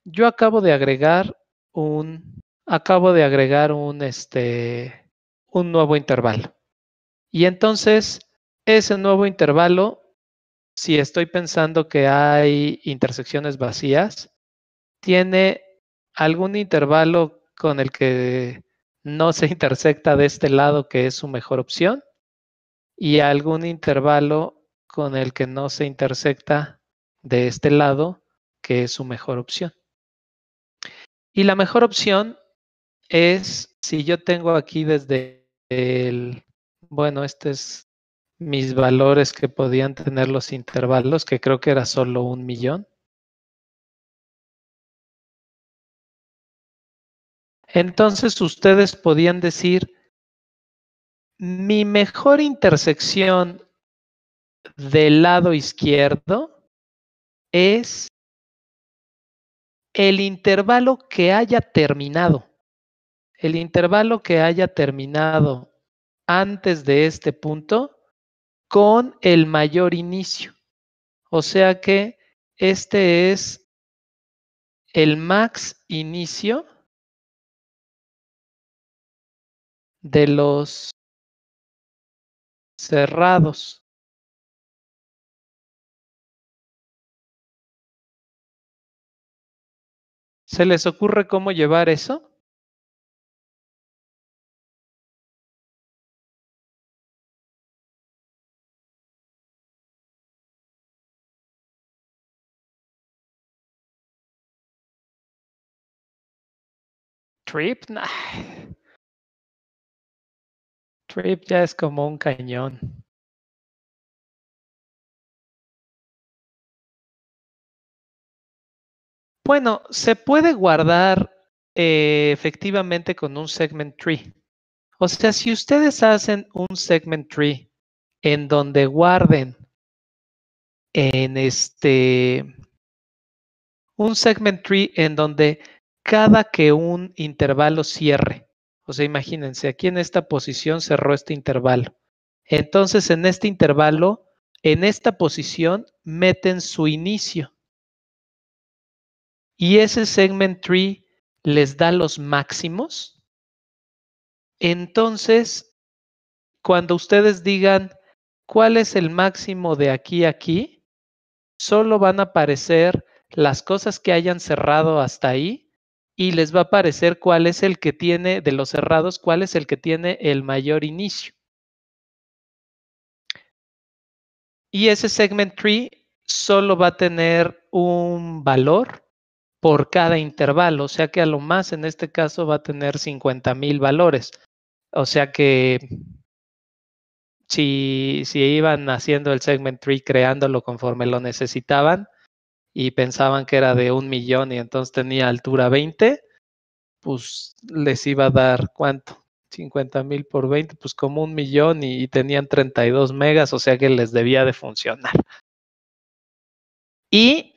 Yo acabo de agregar un, acabo de agregar un, este, un nuevo intervalo. Y entonces, ese nuevo intervalo, si estoy pensando que hay intersecciones vacías, tiene algún intervalo con el que no se intersecta de este lado, que es su mejor opción, y algún intervalo con el que no se intersecta de este lado, que es su mejor opción. Y la mejor opción es si yo tengo aquí desde el, bueno, este es mis valores que podían tener los intervalos, que creo que era solo un millón. Entonces ustedes podían decir, mi mejor intersección del lado izquierdo es el intervalo que haya terminado. El intervalo que haya terminado antes de este punto con el mayor inicio. O sea que este es el max inicio de los cerrados. ¿Se les ocurre cómo llevar eso? Trip. Trip ya es como un cañón. Bueno, se puede guardar eh, efectivamente con un segment tree. O sea, si ustedes hacen un segment tree en donde guarden en este un segment tree en donde cada que un intervalo cierre, o sea, imagínense, aquí en esta posición cerró este intervalo. Entonces, en este intervalo, en esta posición, meten su inicio. Y ese segment tree les da los máximos. Entonces, cuando ustedes digan cuál es el máximo de aquí a aquí, solo van a aparecer las cosas que hayan cerrado hasta ahí y les va a aparecer cuál es el que tiene de los cerrados, cuál es el que tiene el mayor inicio. Y ese segment tree solo va a tener un valor por cada intervalo, o sea que a lo más en este caso va a tener 50 mil valores. O sea que si, si iban haciendo el segment tree, creándolo conforme lo necesitaban y pensaban que era de un millón y entonces tenía altura 20, pues les iba a dar cuánto, 50 mil por 20, pues como un millón y, y tenían 32 megas, o sea que les debía de funcionar. Y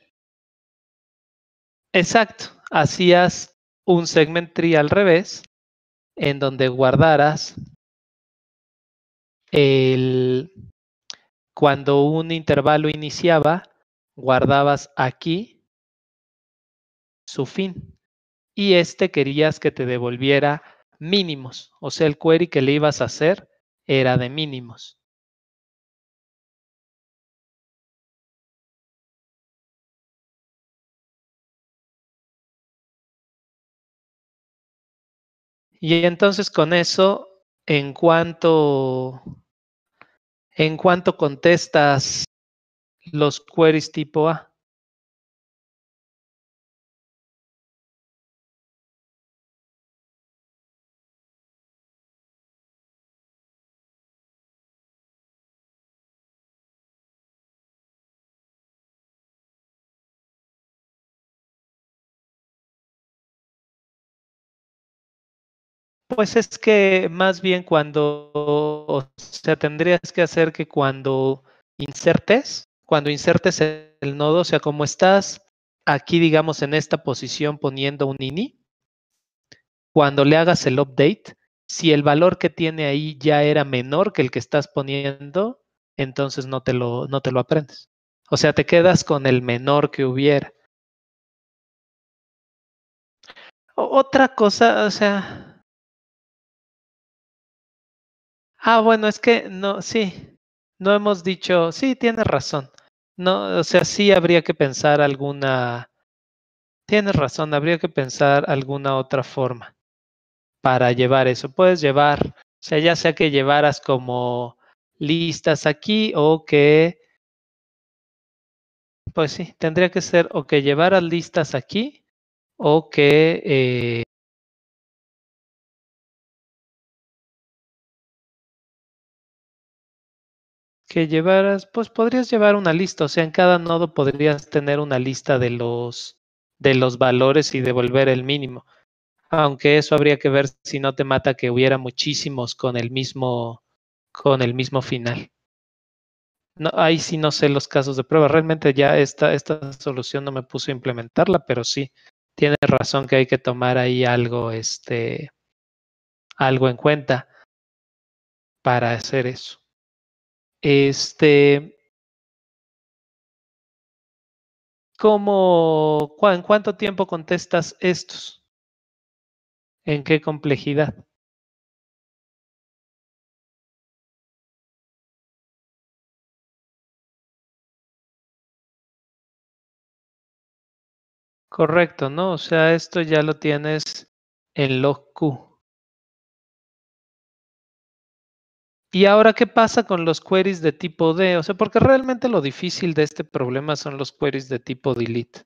Exacto, hacías un segment tree al revés, en donde guardaras el, cuando un intervalo iniciaba, guardabas aquí su fin. Y este querías que te devolviera mínimos, o sea, el query que le ibas a hacer era de mínimos. Y entonces con eso, en cuanto, en cuanto contestas los queries tipo A. Pues es que más bien cuando, o sea, tendrías que hacer que cuando insertes, cuando insertes el nodo, o sea, como estás aquí, digamos, en esta posición poniendo un ini, cuando le hagas el update, si el valor que tiene ahí ya era menor que el que estás poniendo, entonces no te lo, no te lo aprendes. O sea, te quedas con el menor que hubiera. Otra cosa, o sea, Ah, bueno, es que no, sí, no hemos dicho, sí, tienes razón. No, o sea, sí habría que pensar alguna, tienes razón, habría que pensar alguna otra forma para llevar eso. Puedes llevar, o sea, ya sea que llevaras como listas aquí o que, pues sí, tendría que ser o que llevaras listas aquí o que eh, que llevaras, pues podrías llevar una lista, o sea, en cada nodo podrías tener una lista de los, de los valores y devolver el mínimo. Aunque eso habría que ver si no te mata que hubiera muchísimos con el mismo, con el mismo final. No, ahí sí no sé los casos de prueba. Realmente ya esta, esta solución no me puso a implementarla, pero sí, tienes razón que hay que tomar ahí algo, este, algo en cuenta para hacer eso. Este, ¿cómo, ¿En cuánto tiempo contestas estos? ¿En qué complejidad? Correcto, ¿no? O sea, esto ya lo tienes en log Q. ¿Y ahora qué pasa con los queries de tipo D? O sea, porque realmente lo difícil de este problema son los queries de tipo delete.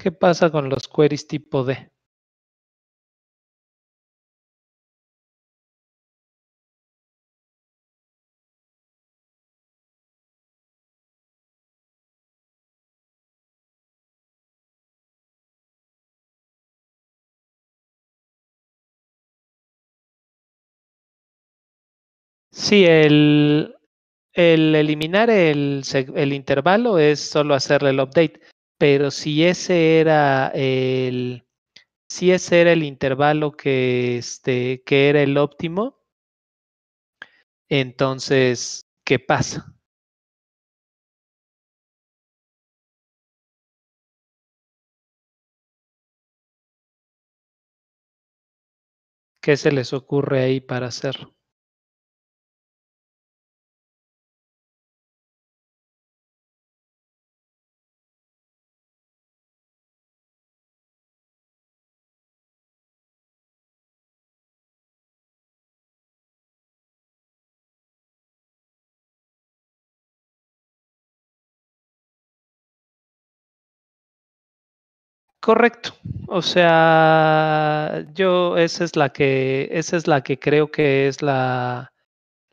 ¿Qué pasa con los queries tipo D? Sí, el, el eliminar el, el, intervalo es solo hacerle el update, pero si ese era el, si ese era el intervalo que, este, que era el óptimo, entonces, ¿qué pasa? ¿Qué se les ocurre ahí para hacerlo? Correcto. O sea, yo esa es la que esa es la que creo que es la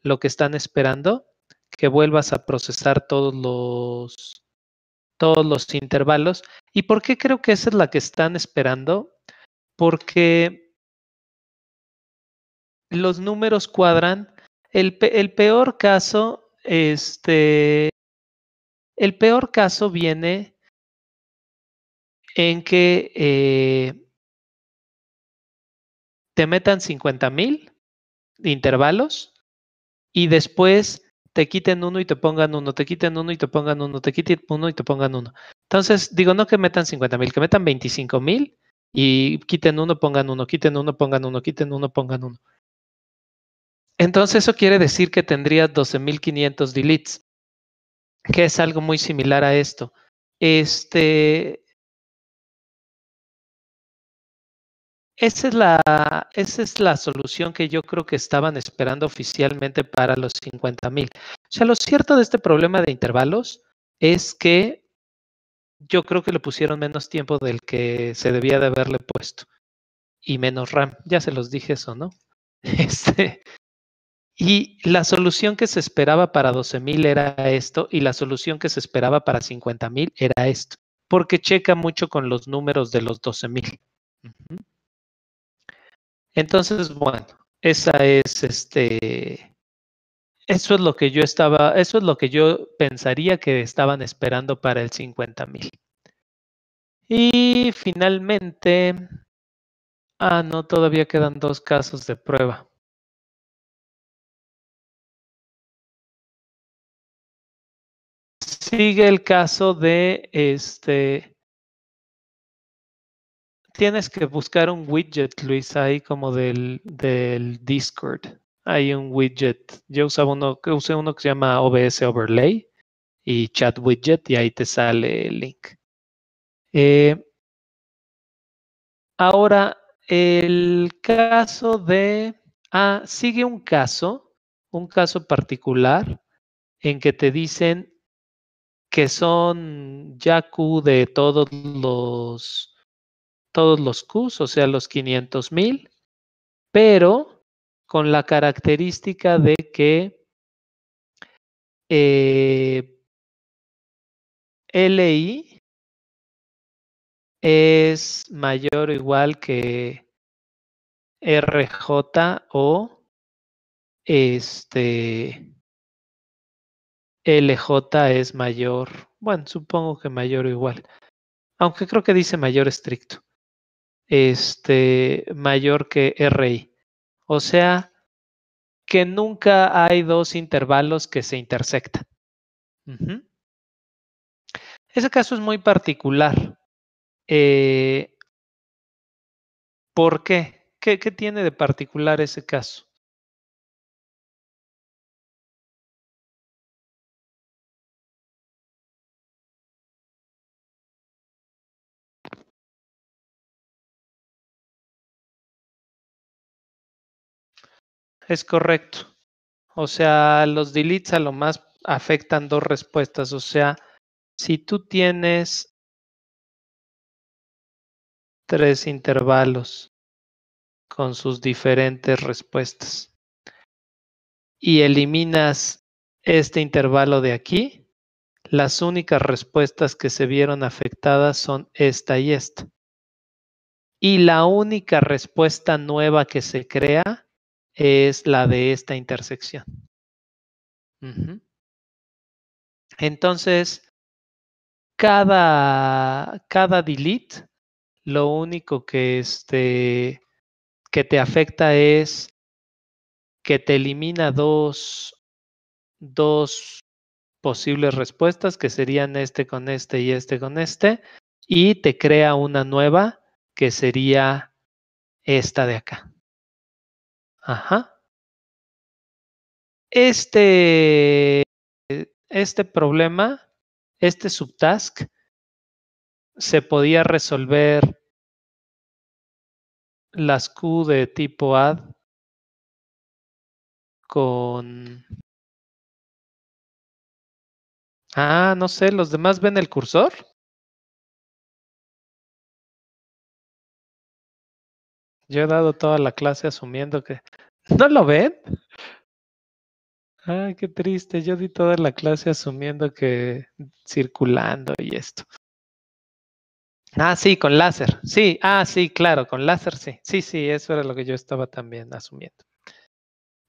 lo que están esperando, que vuelvas a procesar todos los todos los intervalos. ¿Y por qué creo que esa es la que están esperando? Porque los números cuadran. El, el peor caso, este, el peor caso viene en que eh, te metan 50 mil intervalos y después te quiten uno y te pongan uno, te quiten uno y te pongan uno, te quiten uno y te pongan uno. Entonces, digo, no que metan 50 mil, que metan 25 mil y quiten uno, pongan uno, quiten uno, pongan uno, quiten uno, pongan uno. Entonces, eso quiere decir que tendrías 12.500 deletes, que es algo muy similar a esto. Este, Esa es, la, esa es la solución que yo creo que estaban esperando oficialmente para los 50 mil. O sea, lo cierto de este problema de intervalos es que yo creo que le pusieron menos tiempo del que se debía de haberle puesto y menos RAM. Ya se los dije eso, ¿no? Este, y la solución que se esperaba para 12 mil era esto y la solución que se esperaba para 50 mil era esto, porque checa mucho con los números de los 12 mil. Entonces, bueno, esa es este. Eso es lo que yo estaba, eso es lo que yo pensaría que estaban esperando para el 50 mil. Y finalmente, ah, no, todavía quedan dos casos de prueba. Sigue el caso de este tienes que buscar un widget, Luis, ahí como del, del Discord. Hay un widget. Yo usaba uno, usé uno que se llama OBS Overlay y Chat Widget y ahí te sale el link. Eh, ahora, el caso de... Ah, sigue un caso, un caso particular en que te dicen que son Yaku de todos los todos los Qs, o sea, los 500 mil, pero con la característica de que eh, LI es mayor o igual que RJ o este LJ es mayor, bueno, supongo que mayor o igual, aunque creo que dice mayor estricto este, mayor que RI. O sea, que nunca hay dos intervalos que se intersectan. Ese caso es muy particular. Eh, ¿Por qué? qué? ¿Qué tiene de particular ese caso? Es correcto. O sea, los deletes a lo más afectan dos respuestas. O sea, si tú tienes tres intervalos con sus diferentes respuestas y eliminas este intervalo de aquí, las únicas respuestas que se vieron afectadas son esta y esta. Y la única respuesta nueva que se crea es la de esta intersección. Entonces, cada, cada delete, lo único que, este, que te afecta es que te elimina dos, dos posibles respuestas, que serían este con este y este con este, y te crea una nueva que sería esta de acá. Ajá. Este, este problema, este subtask, se podía resolver las Q de tipo add con... Ah, no sé, ¿los demás ven el cursor? Yo he dado toda la clase asumiendo que... ¿No lo ven? Ay, qué triste. Yo di toda la clase asumiendo que circulando y esto. Ah, sí, con láser. Sí, ah, sí, claro, con láser sí. Sí, sí, eso era lo que yo estaba también asumiendo.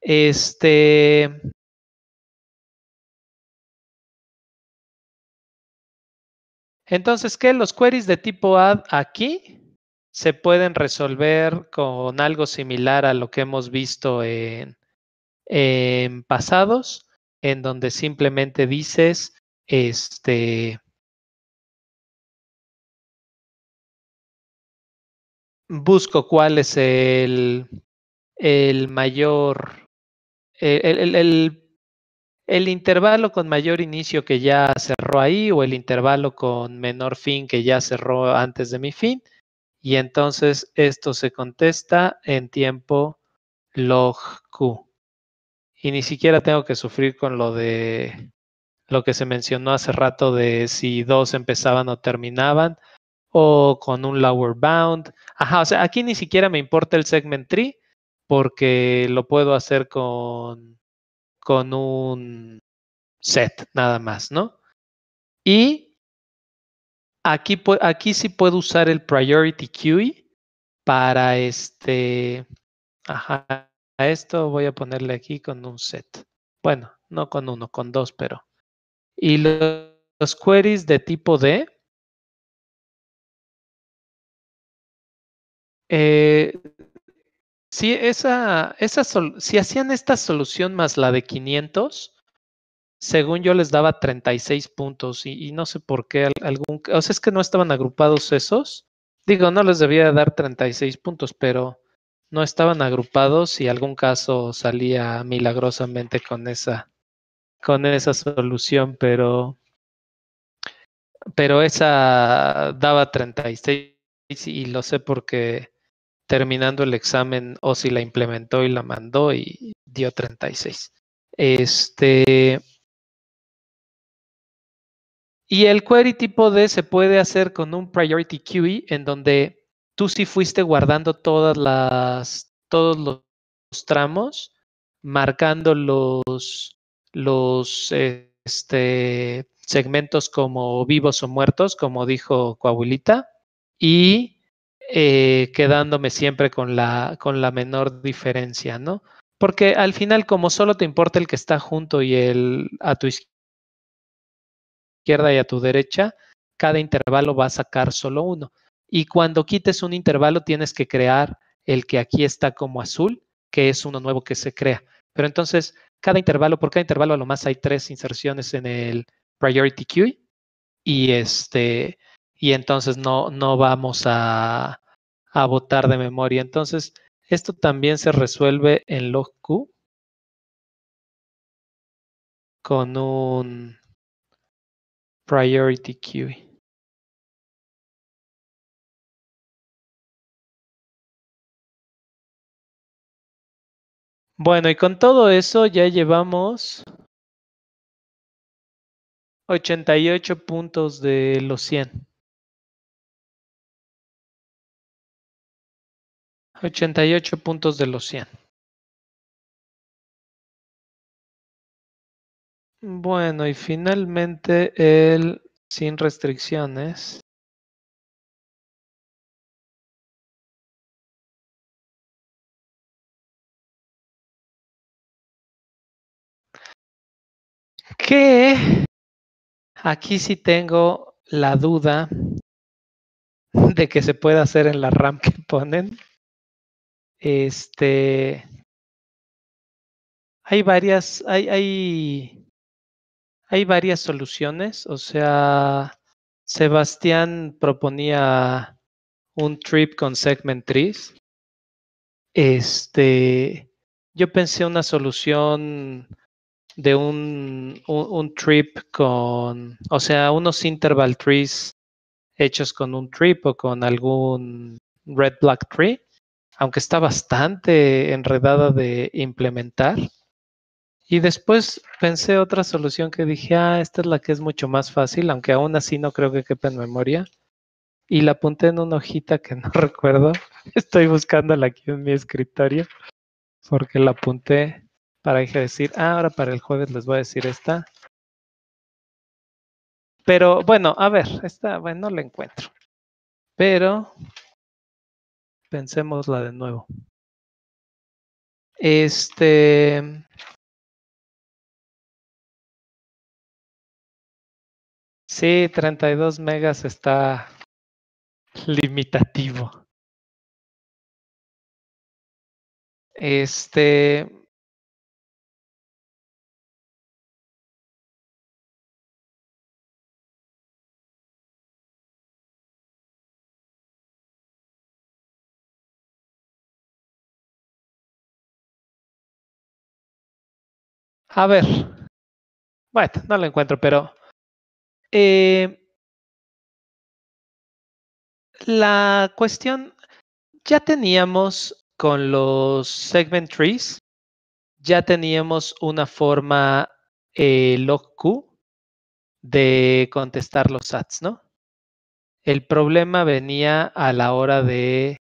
Este. Entonces, ¿qué? Los queries de tipo add aquí se pueden resolver con algo similar a lo que hemos visto en, pasados, en donde simplemente dices, este, busco cuál es el, el mayor, el, el, el, intervalo con mayor inicio que ya cerró ahí o el intervalo con menor fin que ya cerró antes de mi fin. Y entonces esto se contesta en tiempo log Q y ni siquiera tengo que sufrir con lo de lo que se mencionó hace rato de si dos empezaban o terminaban o con un lower bound. Ajá, o sea, aquí ni siquiera me importa el segment tree porque lo puedo hacer con, con un set nada más, ¿no? Y aquí, aquí sí puedo usar el priority queue para este, ajá, a esto voy a ponerle aquí con un set. Bueno, no con uno, con dos, pero. Y los, queries de tipo D. Eh, si, esa, esa si hacían esta solución más la de 500, según yo les daba 36 puntos y, no sé por qué algún, o sea, es que no estaban agrupados esos. Digo, no les debía dar 36 puntos, pero no estaban agrupados y algún caso salía milagrosamente con esa, con esa solución, pero, pero esa daba 36 y lo sé porque terminando el examen o si la implementó y la mandó y dio 36. Este, y el query tipo D se puede hacer con un priority QE en donde tú sí fuiste guardando todas las, todos los tramos, marcando los, los este, segmentos como vivos o muertos, como dijo Coahuilita, y eh, quedándome siempre con la, con la menor diferencia, ¿no? Porque al final, como solo te importa el que está junto y el a tu izquierda y a tu derecha, cada intervalo va a sacar solo uno. Y cuando quites un intervalo, tienes que crear el que aquí está como azul, que es uno nuevo que se crea. Pero entonces, cada intervalo, por cada intervalo a lo más hay tres inserciones en el priority queue. Y este, y entonces no, no vamos a, a votar de memoria. Entonces, esto también se resuelve en log Q con un priority queue. Bueno, y con todo eso ya llevamos 88 puntos de los 100. 88 puntos de los 100. Bueno, y finalmente el sin restricciones. Que aquí sí tengo la duda de que se pueda hacer en la RAM que ponen. Este. Hay varias, hay, hay, hay varias soluciones. O sea, Sebastián proponía un trip con segment trees. Este, yo pensé una solución de un, un, un, trip con, o sea, unos interval trees hechos con un trip o con algún red black tree, aunque está bastante enredada de implementar. Y después pensé otra solución que dije, ah, esta es la que es mucho más fácil, aunque aún así no creo que quepa en memoria. Y la apunté en una hojita que no recuerdo. Estoy buscándola aquí en mi escritorio porque la apunté para decir, ah, ahora para el jueves les voy a decir esta. Pero bueno, a ver, esta, bueno, no la encuentro. Pero pensémosla de nuevo. Este. Sí, 32 megas está limitativo. Este, A ver. Bueno, no lo encuentro, pero. Eh, la cuestión. Ya teníamos con los segment trees. Ya teníamos una forma eh, log de contestar los sats, ¿no? El problema venía a la hora de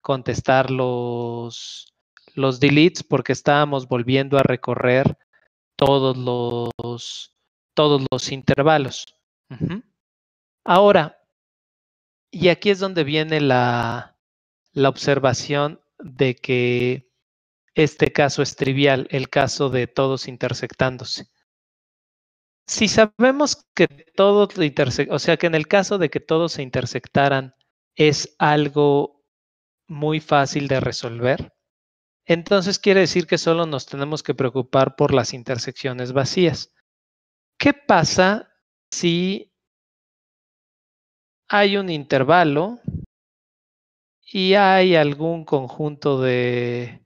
contestar los, los deletes porque estábamos volviendo a recorrer todos los, todos los intervalos. Ahora, y aquí es donde viene la, la observación de que este caso es trivial, el caso de todos intersectándose. Si sabemos que todos o sea que en el caso de que todos se intersectaran es algo muy fácil de resolver, entonces quiere decir que solo nos tenemos que preocupar por las intersecciones vacías. ¿Qué pasa si hay un intervalo y hay algún conjunto de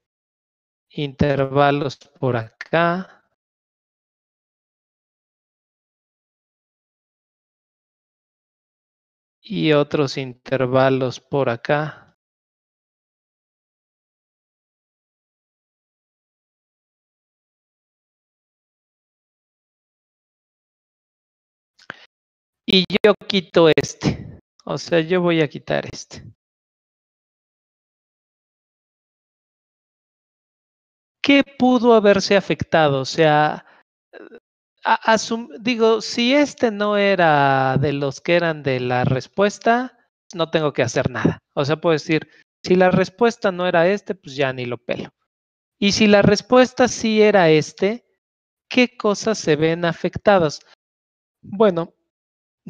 intervalos por acá? Y otros intervalos por acá. Y yo quito este. O sea, yo voy a quitar este. ¿Qué pudo haberse afectado? O sea, digo, si este no era de los que eran de la respuesta, no tengo que hacer nada. O sea, puedo decir, si la respuesta no era este, pues ya ni lo pelo. Y si la respuesta sí era este, ¿qué cosas se ven afectadas? Bueno,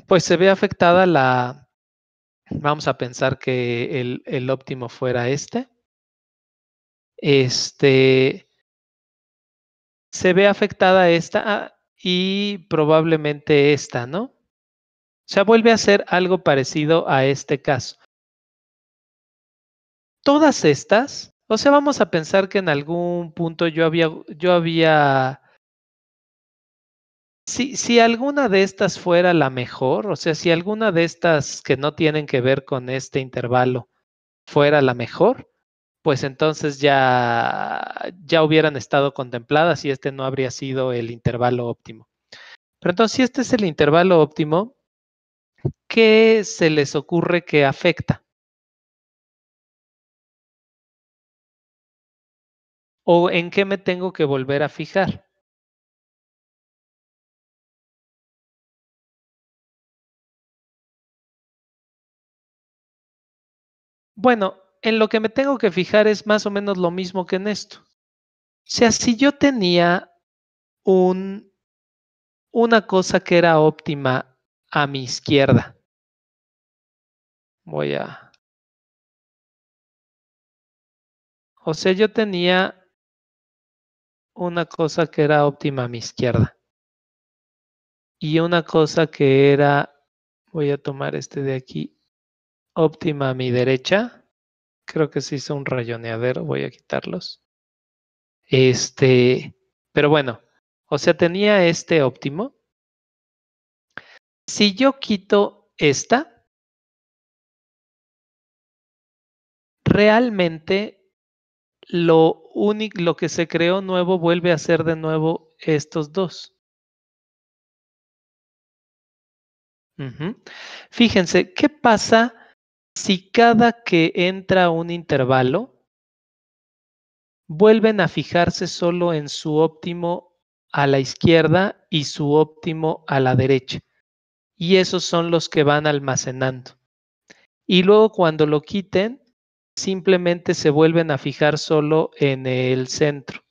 pues se ve afectada la, vamos a pensar que el, el óptimo fuera este. Este, se ve afectada esta y probablemente esta, ¿no? O sea, vuelve a ser algo parecido a este caso. Todas estas, o sea, vamos a pensar que en algún punto yo había, yo había si, alguna de estas fuera la mejor, o sea, si alguna de estas que no tienen que ver con este intervalo fuera la mejor, pues entonces ya, ya hubieran estado contempladas y este no habría sido el intervalo óptimo. Pero entonces, si este es el intervalo óptimo, ¿qué se les ocurre que afecta? ¿O en qué me tengo que volver a fijar? Bueno, en lo que me tengo que fijar es más o menos lo mismo que en esto. O sea, si yo tenía un, una cosa que era óptima a mi izquierda, voy a... O sea, yo tenía una cosa que era óptima a mi izquierda y una cosa que era, voy a tomar este de aquí, óptima a mi derecha. Creo que se hizo un rayoneadero, voy a quitarlos. Este, pero bueno, o sea, tenía este óptimo. Si yo quito esta, realmente lo único, lo que se creó nuevo vuelve a ser de nuevo estos dos. Fíjense, ¿qué pasa si cada que entra un intervalo vuelven a fijarse solo en su óptimo a la izquierda y su óptimo a la derecha. Y esos son los que van almacenando. Y luego cuando lo quiten, simplemente se vuelven a fijar solo en el centro.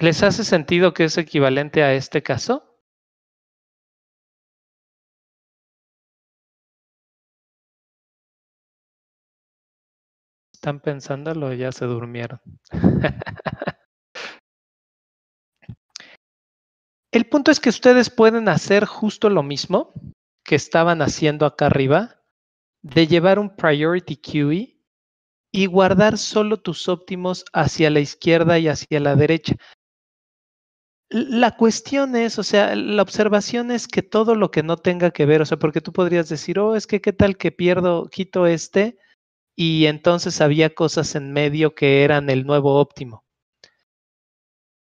¿Les hace sentido que es equivalente a este caso? Están pensándolo ya se durmieron. El punto es que ustedes pueden hacer justo lo mismo que estaban haciendo acá arriba, de llevar un priority QE y guardar solo tus óptimos hacia la izquierda y hacia la derecha. La cuestión es, o sea, la observación es que todo lo que no tenga que ver, o sea, porque tú podrías decir, oh, es que qué tal que pierdo, quito este y entonces había cosas en medio que eran el nuevo óptimo.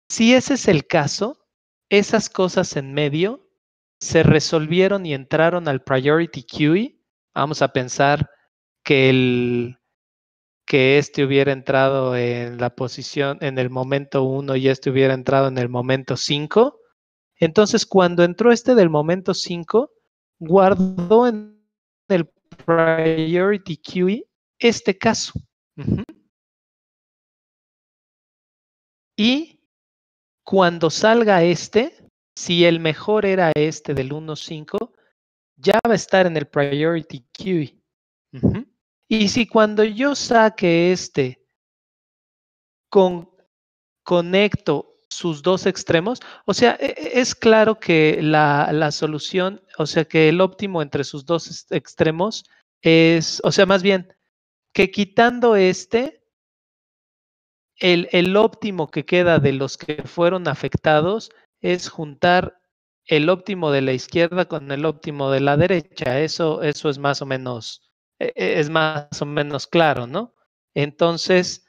Si ese es el caso, esas cosas en medio se resolvieron y entraron al priority queue. Vamos a pensar que el que este hubiera entrado en la posición en el momento 1 y este hubiera entrado en el momento 5. Entonces, cuando entró este del momento 5, guardó en el priority queue este caso. Y cuando salga este, si el mejor era este del 1.5, ya va a estar en el priority queue. Y si cuando yo saque este, con, conecto sus dos extremos, o sea, e, e, es claro que la, la solución, o sea, que el óptimo entre sus dos extremos es, o sea, más bien, que quitando este, el, el, óptimo que queda de los que fueron afectados es juntar el óptimo de la izquierda con el óptimo de la derecha. Eso, eso es más o menos, e, e, es más o menos claro, ¿no? Entonces,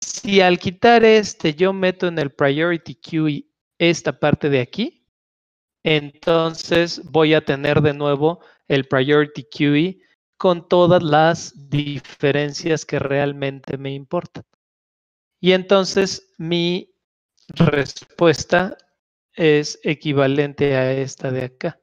si al quitar este yo meto en el priority queue esta parte de aquí, entonces voy a tener de nuevo el priority queue con todas las diferencias que realmente me importan. Y entonces mi respuesta es equivalente a esta de acá.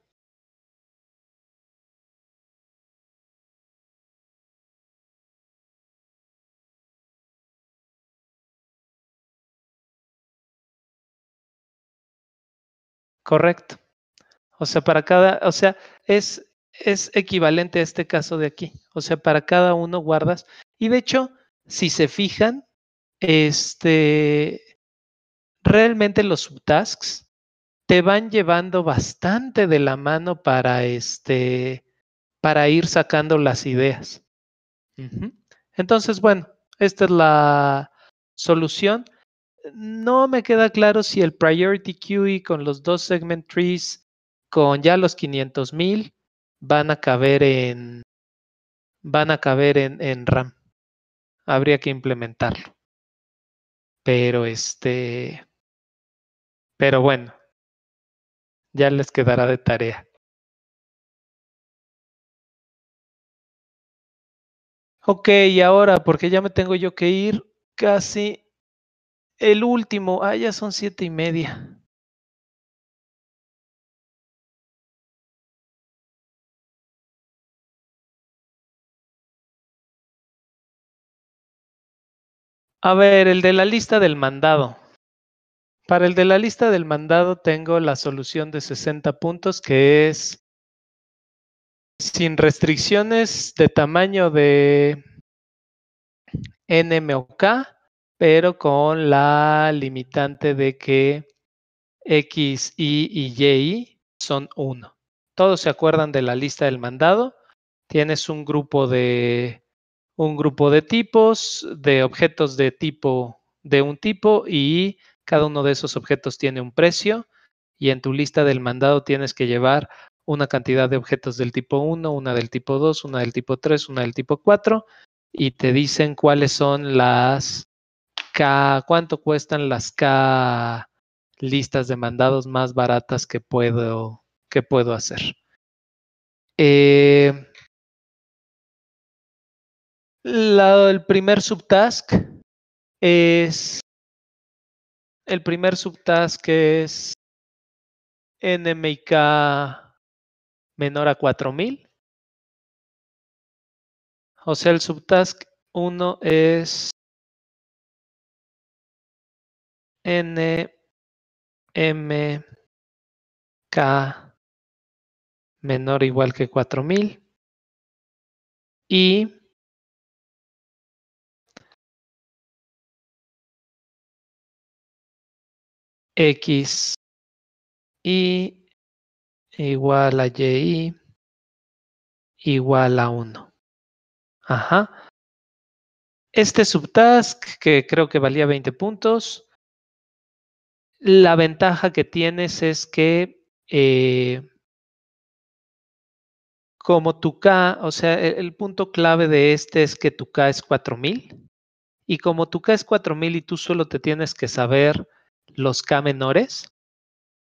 Correcto. O sea, para cada, o sea, es es equivalente a este caso de aquí. O sea, para cada uno guardas. Y de hecho, si se fijan, este, realmente los subtasks te van llevando bastante de la mano para, este, para ir sacando las ideas. Entonces, bueno, esta es la solución. No me queda claro si el priority queue con los dos segment trees, con ya los 500 mil, van a caber en van a caber en, en RAM. Habría que implementarlo. Pero este, pero bueno, ya les quedará de tarea. Ok, y ahora, porque ya me tengo yo que ir, casi el último. Ah, ya son siete y media. A ver, el de la lista del mandado. Para el de la lista del mandado tengo la solución de 60 puntos que es sin restricciones de tamaño de NMOK, pero con la limitante de que X, Y y Y son 1. Todos se acuerdan de la lista del mandado. Tienes un grupo de un grupo de tipos, de objetos de tipo de un tipo y cada uno de esos objetos tiene un precio y en tu lista del mandado tienes que llevar una cantidad de objetos del tipo 1, una del tipo 2, una del tipo 3, una del tipo 4 y te dicen cuáles son las K, cuánto cuestan las K listas de mandados más baratas que puedo, que puedo hacer. Eh, el primer subtask es el primer subtask es NMIK menor a 4000. O sea, el subtask 1 es N M K menor igual que 4000 y X y igual a Y igual a 1. Ajá. Este subtask, que creo que valía 20 puntos, la ventaja que tienes es que eh, como tu K, o sea, el, el, punto clave de este es que tu K es 4000 y como tu K es 4000 y tú solo te tienes que saber los K menores,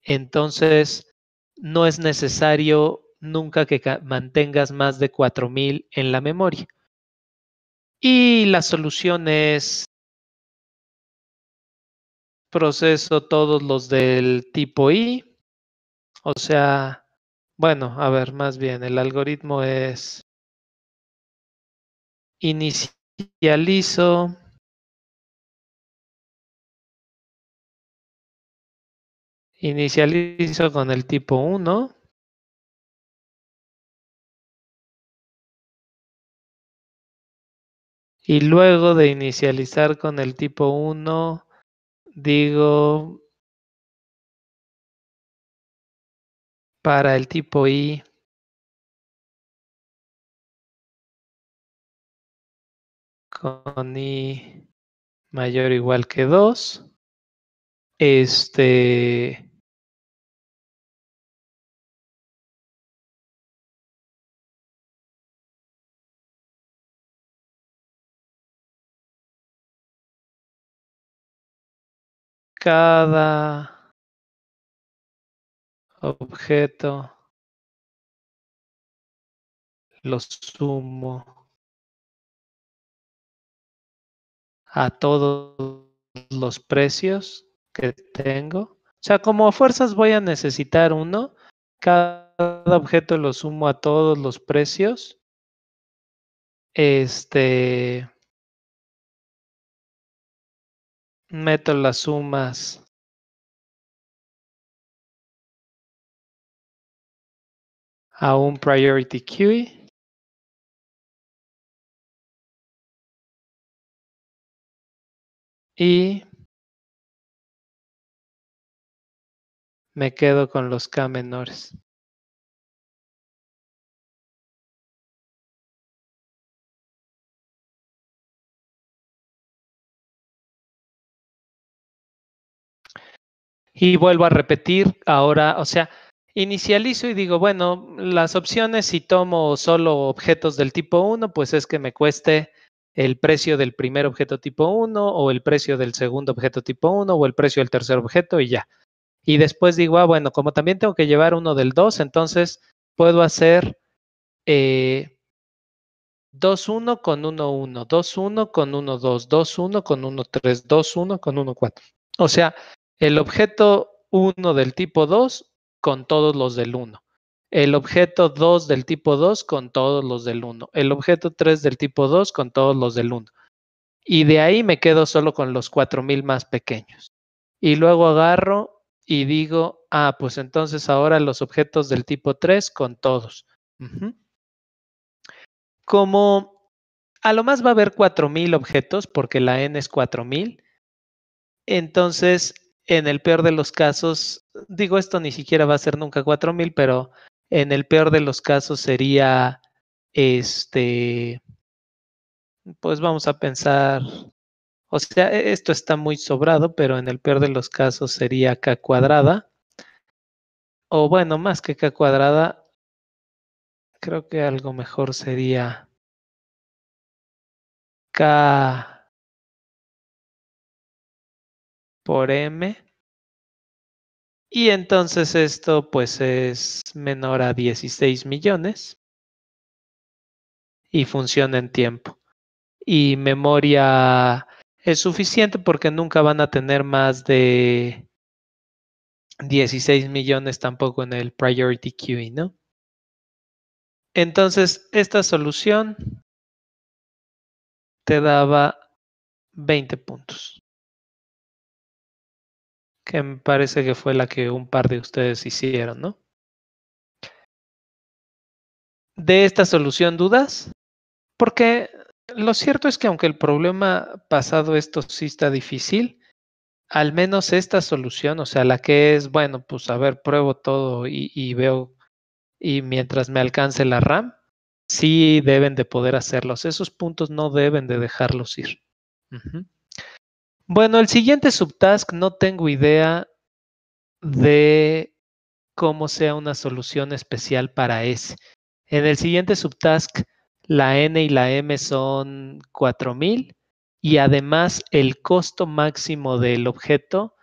entonces no es necesario nunca que mantengas más de 4000 en la memoria. Y la solución es proceso todos los del tipo I. O sea, bueno, a ver, más bien, el algoritmo es inicializo Inicializo con el tipo 1. Y luego de inicializar con el tipo 1, digo para el tipo I con I mayor o igual que 2. Este cada objeto lo sumo a todos los precios que tengo. O sea, como fuerzas voy a necesitar uno. Cada objeto lo sumo a todos los precios. Este meto las sumas a un priority queue y me quedo con los K menores. Y vuelvo a repetir, ahora, o sea, inicializo y digo, bueno, las opciones si tomo solo objetos del tipo 1, pues es que me cueste el precio del primer objeto tipo 1 o el precio del segundo objeto tipo 1 o el precio del tercer objeto y ya. Y después digo, ah, bueno, como también tengo que llevar uno del 2, entonces puedo hacer eh, 2-1 con 1-1, 2-1 con 1-2, 2-1 con 1-3, 2-1 con 1-4. O sea, el objeto 1 del tipo 2 con todos los del 1. El objeto 2 del tipo 2 con todos los del 1. El objeto 3 del tipo 2 con todos los del 1. Y de ahí me quedo solo con los 4000 más pequeños. Y luego agarro y digo, ah, pues entonces ahora los objetos del tipo 3 con todos. Como a lo más va a haber 4000 objetos porque la n es 4000, entonces en el peor de los casos, digo esto ni siquiera va a ser nunca 4000, pero en el peor de los casos sería este, pues vamos a pensar, o sea, e, esto está muy sobrado, pero en el peor de los casos sería k cuadrada. O bueno, más que k cuadrada, creo que algo mejor sería k por m. Y entonces esto pues es menor a 16 millones y funciona en tiempo. Y memoria es suficiente porque nunca van a tener más de 16 millones tampoco en el priority queuing, ¿no? Entonces, esta solución te daba 20 puntos que me parece que fue la que un par de ustedes hicieron, ¿no? De esta solución, ¿dudas? Porque lo cierto es que aunque el problema pasado esto sí está difícil, al menos esta solución, o sea, la que es, bueno, pues a ver, pruebo todo y, veo, y mientras me alcance la RAM, sí deben de poder hacerlos. Esos puntos no deben de dejarlos ir. Bueno, el siguiente subtask no tengo idea de cómo sea una solución especial para ese. En el siguiente subtask, la N y la M son 4000 y además el costo máximo del objeto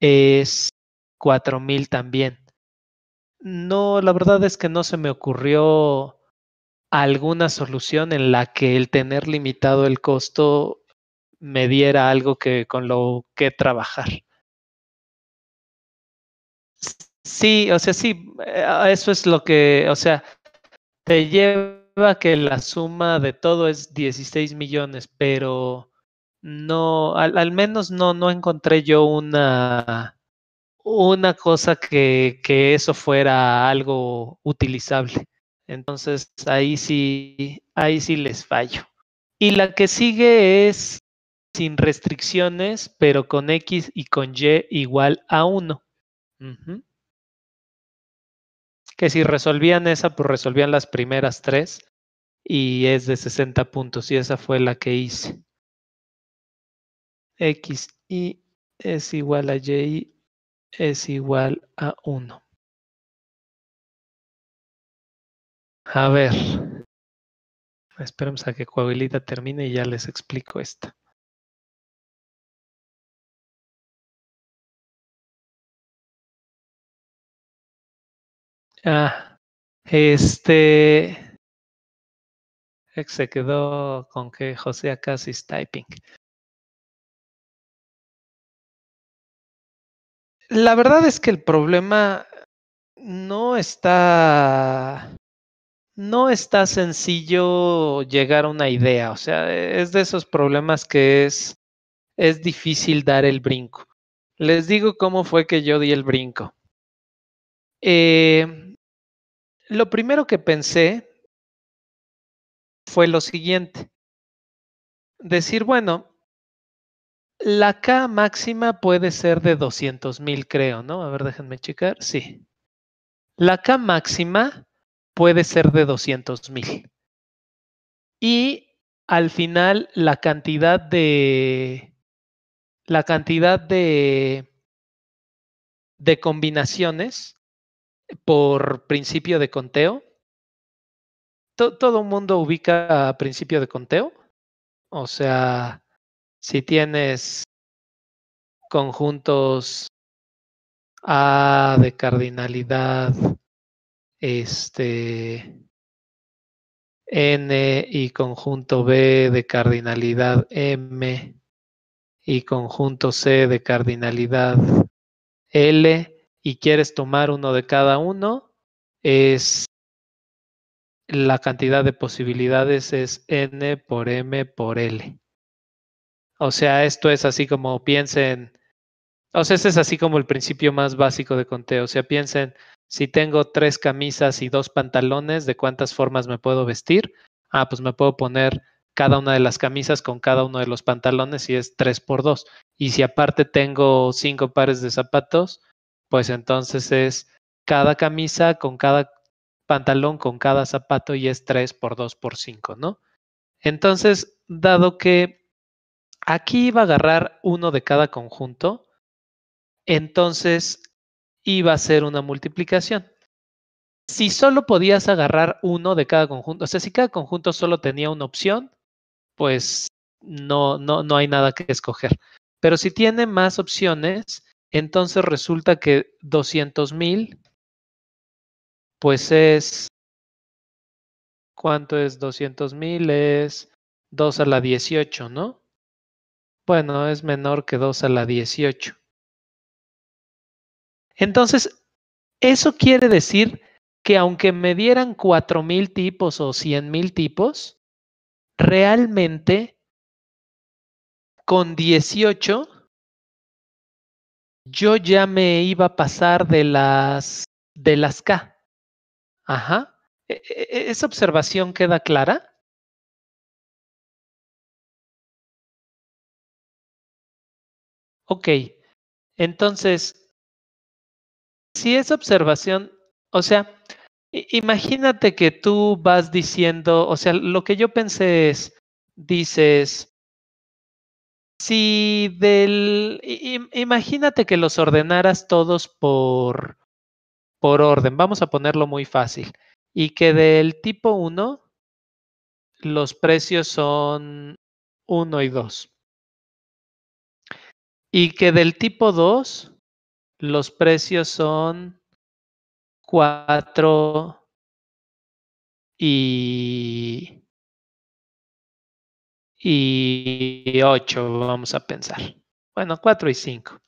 es 4000 también. No, la verdad es que no se me ocurrió alguna solución en la que el tener limitado el costo me diera algo que con lo que trabajar. Sí, o sea, sí, eh, eso es lo que, o sea, te lleva que la suma de todo es 16 millones, pero no, al, menos no, no encontré yo una, una cosa que, que eso fuera algo utilizable. Entonces ahí sí, ahí sí les fallo. Y la que sigue es sin restricciones, pero con X y con Y igual a 1. Que si resolvían esa, pues resolvían las primeras tres y es de 60 puntos y esa fue la que hice. X y es igual a Y es igual a 1. A ver. Esperemos a que Coahuilita termine y ya les explico esta. Ah, este. Se quedó con que José Acas es typing. La verdad es que el problema no está. No está sencillo llegar a una idea. O sea, es de esos problemas que es, es difícil dar el brinco. Les digo cómo fue que yo di el brinco. Eh, lo primero que pensé fue lo siguiente. Decir, bueno, la K máxima puede ser de 200 mil, creo, ¿no? A ver, déjenme checar. Sí. La K máxima puede ser de 200 mil. Y al final la cantidad de la cantidad de de combinaciones por principio de conteo. todo el mundo ubica a principio de conteo. O sea, si tienes conjuntos A de cardinalidad, este N y conjunto B de cardinalidad M y conjunto C de cardinalidad L y quieres tomar uno de cada uno, es la cantidad de posibilidades es N por M por L. O sea, esto es así como piensen, o sea, ese es así como el principio más básico de conteo. O sea, piensen, si tengo tres camisas y dos pantalones, ¿de cuántas formas me puedo vestir? Ah, pues me puedo poner cada una de las camisas con cada uno de los pantalones y es tres por dos. Y si aparte tengo cinco pares de zapatos, pues entonces es cada camisa con cada pantalón con cada zapato y es tres por dos por cinco, ¿no? Entonces, dado que aquí iba a agarrar uno de cada conjunto, entonces iba a ser una multiplicación. Si solo podías agarrar uno de cada conjunto, o sea, si cada conjunto solo tenía una opción, pues no, no, no hay nada que escoger. Pero si tiene más opciones, entonces resulta que 200 mil, pues es, ¿cuánto es 200 mil? Es 2 a la 18, ¿no? Bueno, es menor que 2 a la 18. Entonces, eso quiere decir que aunque me dieran 4000 tipos o 100,000 tipos, realmente con 18 yo ya me iba a pasar de las de las K. Ajá. ¿E, e, e, ¿Esa observación queda clara? Ok. Entonces, si esa observación, o sea, imagínate que tú vas diciendo, o sea, lo que yo pensé es, dices, si del, imagínate que los ordenaras todos por, por orden, vamos a ponerlo muy fácil, y que del tipo 1 los precios son 1 y 2. Y que del tipo 2 los precios son 4 y, y 8, vamos a pensar. Bueno, 4 y 5.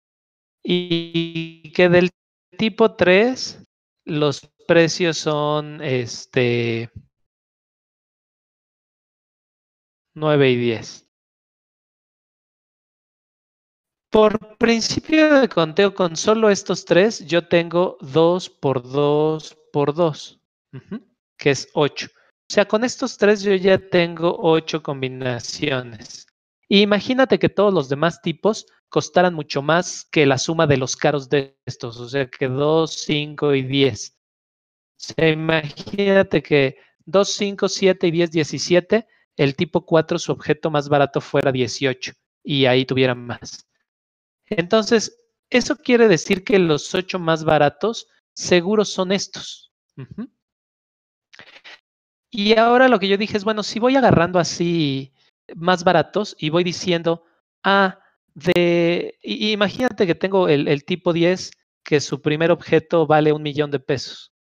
Y que del tipo 3 los precios son este 9 y 10. Por principio de conteo con solo estos tres, yo tengo 2 por 2 por 2, que es 8. O sea, con estos tres yo ya tengo 8 combinaciones. imagínate que todos los demás tipos costaran mucho más que la suma de los caros de estos, o sea, que 2, 5 y 10. O sea, imagínate que 2, 5, 7 y 10, 17, el tipo 4, su objeto más barato fuera 18 y ahí tuvieran más. Entonces, eso quiere decir que los ocho más baratos seguros son estos. Y ahora lo que yo dije es, bueno, si voy agarrando así más baratos y voy diciendo, ah, de, imagínate que tengo el, el tipo 10 que su primer objeto vale un millón de pesos.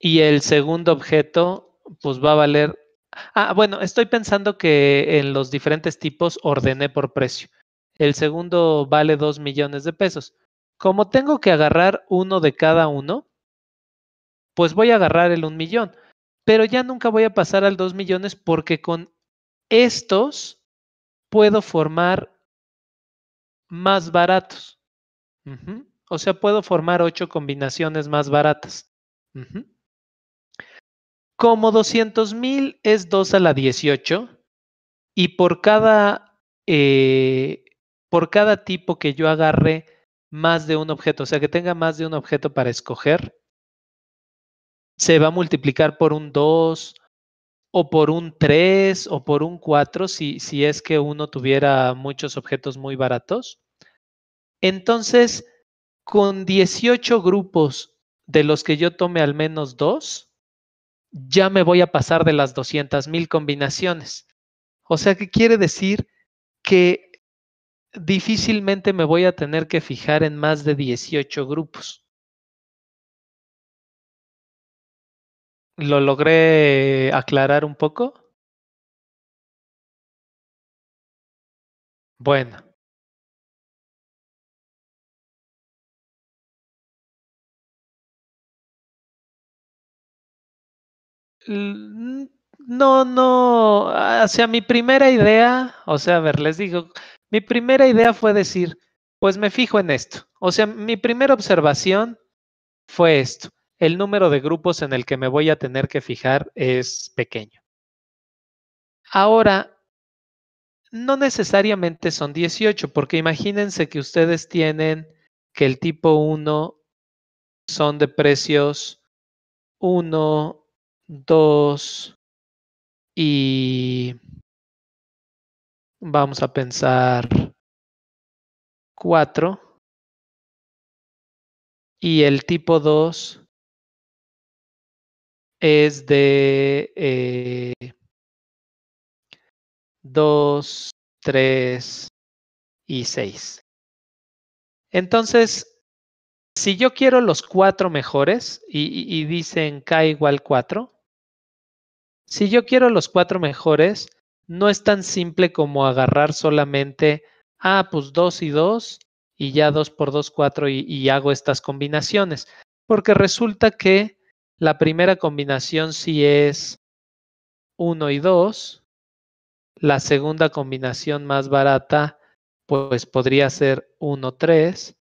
Y el segundo objeto, pues va a valer. Ah, bueno, estoy pensando que en los diferentes tipos ordené por precio. El segundo vale 2 millones de pesos. Como tengo que agarrar uno de cada uno, pues voy a agarrar el 1 millón. Pero ya nunca voy a pasar al 2 millones porque con estos puedo formar más baratos. O sea, puedo formar 8 combinaciones más baratas. Como 200 mil es 2 a la 18 y por cada eh, por cada tipo que yo agarre más de un objeto, o sea, que tenga más de un objeto para escoger, se va a multiplicar por un 2 o por un 3 o por un 4 si, si es que uno tuviera muchos objetos muy baratos. Entonces, con 18 grupos de los que yo tome al menos dos, ya me voy a pasar de las 200 mil combinaciones. O sea, ¿qué quiere decir? Que difícilmente me voy a tener que fijar en más de 18 grupos. ¿Lo logré aclarar un poco? Bueno. No, no, hacia mi primera idea, o sea, a ver, les digo, mi primera idea fue decir, pues me fijo en esto. O sea, mi primera observación fue esto. El número de grupos en el que me voy a tener que fijar es pequeño. Ahora, no necesariamente son 18, porque imagínense que ustedes tienen que el tipo 1 son de precios 1, 2 y vamos a pensar 4 y el tipo 2 es de eh, 2, 3 y 6. Entonces, si yo quiero los cuatro mejores y, y, dicen K igual 4, si yo quiero los cuatro mejores, no es tan simple como agarrar solamente, ah, pues 2 y 2 y ya 2 por 2, 4 y, y hago estas combinaciones, porque resulta que la primera combinación sí es 1 y 2, la segunda combinación más barata, pues podría ser 1, 3.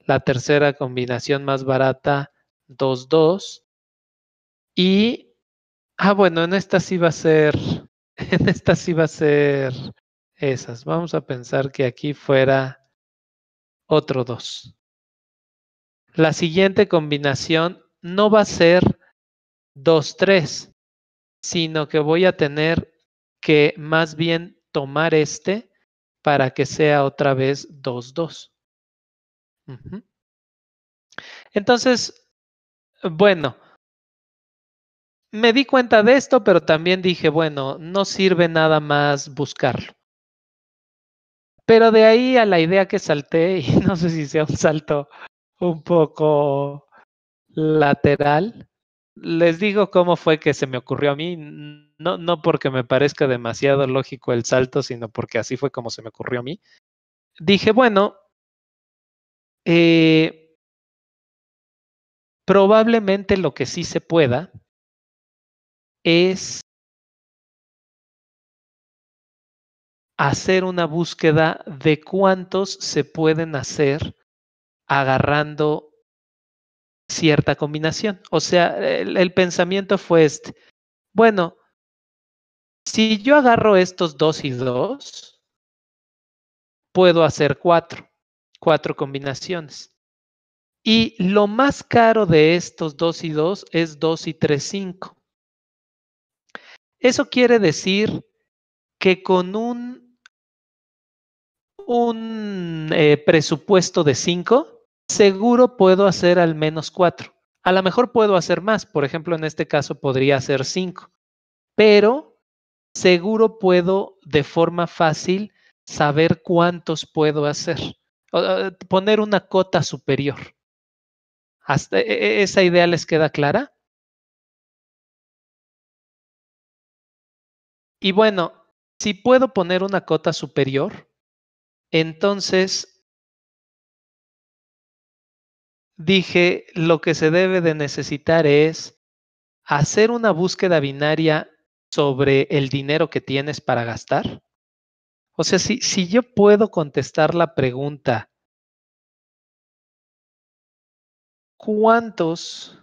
La tercera combinación más barata, 2, 2. Y, ah, bueno, en esta sí va a ser, en esta sí va a ser esas. Vamos a pensar que aquí fuera otro 2. La siguiente combinación no va a ser 2, 3, sino que voy a tener que más bien tomar este para que sea otra vez 2, 2. Entonces, bueno, me di cuenta de esto, pero también dije, bueno, no sirve nada más buscarlo. Pero de ahí a la idea que salté, y no sé si sea un salto un poco lateral, les digo cómo fue que se me ocurrió a mí, no, no porque me parezca demasiado lógico el salto, sino porque así fue como se me ocurrió a mí. Dije, bueno, eh, probablemente lo que sí se pueda es hacer una búsqueda de cuántos se pueden hacer agarrando cierta combinación. O sea, el, pensamiento fue este. Bueno, si yo agarro estos dos y dos, puedo hacer cuatro, cuatro combinaciones. Y lo más caro de estos dos y dos es dos y tres, cinco. Eso quiere decir que con un, un eh, presupuesto de cinco, seguro puedo hacer al menos cuatro. A lo mejor puedo hacer más, por ejemplo, en este caso podría hacer cinco, pero seguro puedo de forma fácil saber cuántos puedo hacer, poner una cota superior. Hasta, e, e, ¿Esa idea les queda clara? Y bueno, si puedo poner una cota superior, entonces dije, lo que se debe de necesitar es hacer una búsqueda binaria sobre el dinero que tienes para gastar. O sea, si, si yo puedo contestar la pregunta, ¿cuántos,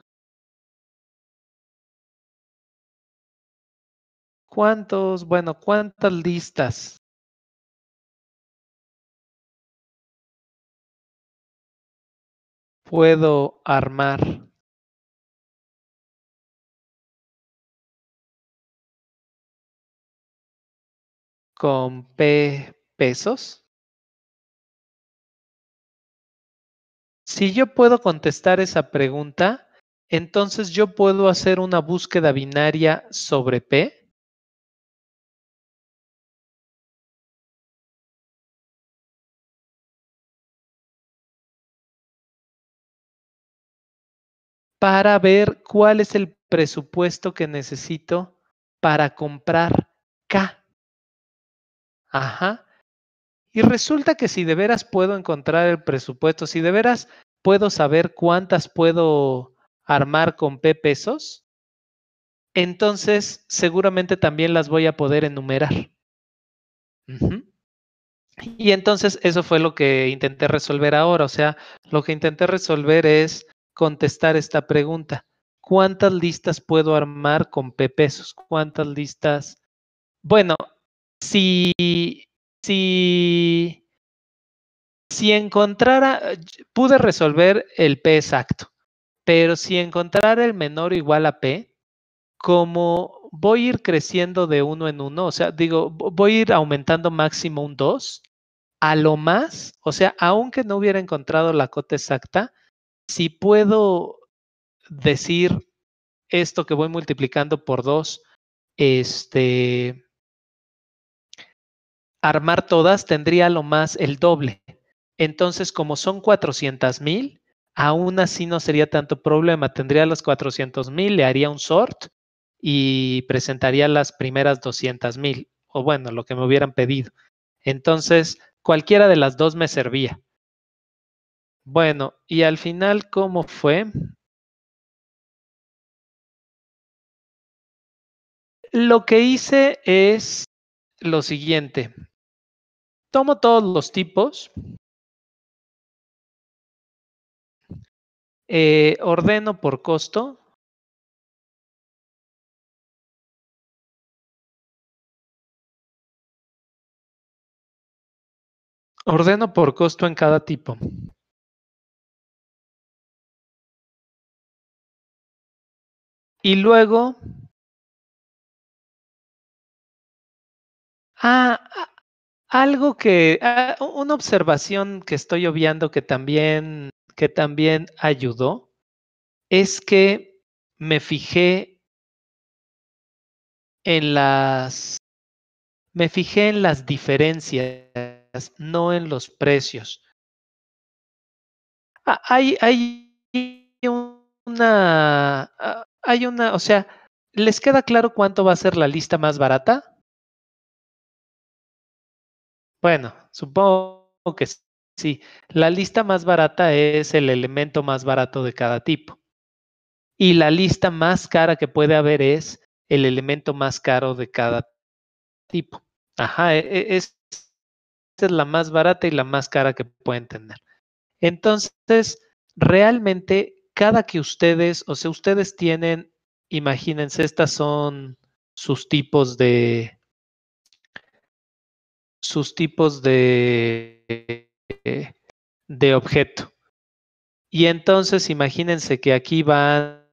cuántos, bueno, cuántas listas puedo armar con P pesos? Si yo puedo contestar esa pregunta, entonces yo puedo hacer una búsqueda binaria sobre P. para ver cuál es el presupuesto que necesito para comprar K. Ajá. Y resulta que si de veras puedo encontrar el presupuesto, si de veras puedo saber cuántas puedo armar con P pesos, entonces seguramente también las voy a poder enumerar. Y entonces eso fue lo que intenté resolver ahora. O sea, lo que intenté resolver es contestar esta pregunta. ¿Cuántas listas puedo armar con P pesos? ¿Cuántas listas? Bueno, si, si, si encontrara, pude resolver el P exacto, pero si encontrara el menor o igual a P, como voy a ir creciendo de uno en uno, o sea, digo, voy a ir aumentando máximo un 2, a lo más, o sea, aunque no hubiera encontrado la cota exacta, si puedo decir esto que voy multiplicando por 2, este, armar todas tendría lo más el doble. Entonces, como son 400 mil, aún así no sería tanto problema. Tendría los 400 mil, le haría un sort y presentaría las primeras 200 mil, o bueno, lo que me hubieran pedido. Entonces, cualquiera de las dos me servía. Bueno, y al final, ¿cómo fue? Lo que hice es lo siguiente. Tomo todos los tipos. Eh, ordeno por costo. Ordeno por costo en cada tipo. Y luego... Ah, algo que, ah, una observación que estoy obviando que también, que también ayudó, es que me fijé en las, me fijé en las diferencias, no en los precios. Ah, hay, hay una, ah, hay una, o sea, ¿les queda claro cuánto va a ser la lista más barata? Bueno, supongo que sí. La lista más barata es el elemento más barato de cada tipo. Y la lista más cara que puede haber es el elemento más caro de cada tipo. Ajá, e, e, es, es la más barata y la más cara que pueden tener. Entonces, realmente, cada que ustedes, o sea, ustedes tienen, imagínense, estas son sus tipos de, sus tipos de, de objeto. Y entonces imagínense que aquí van,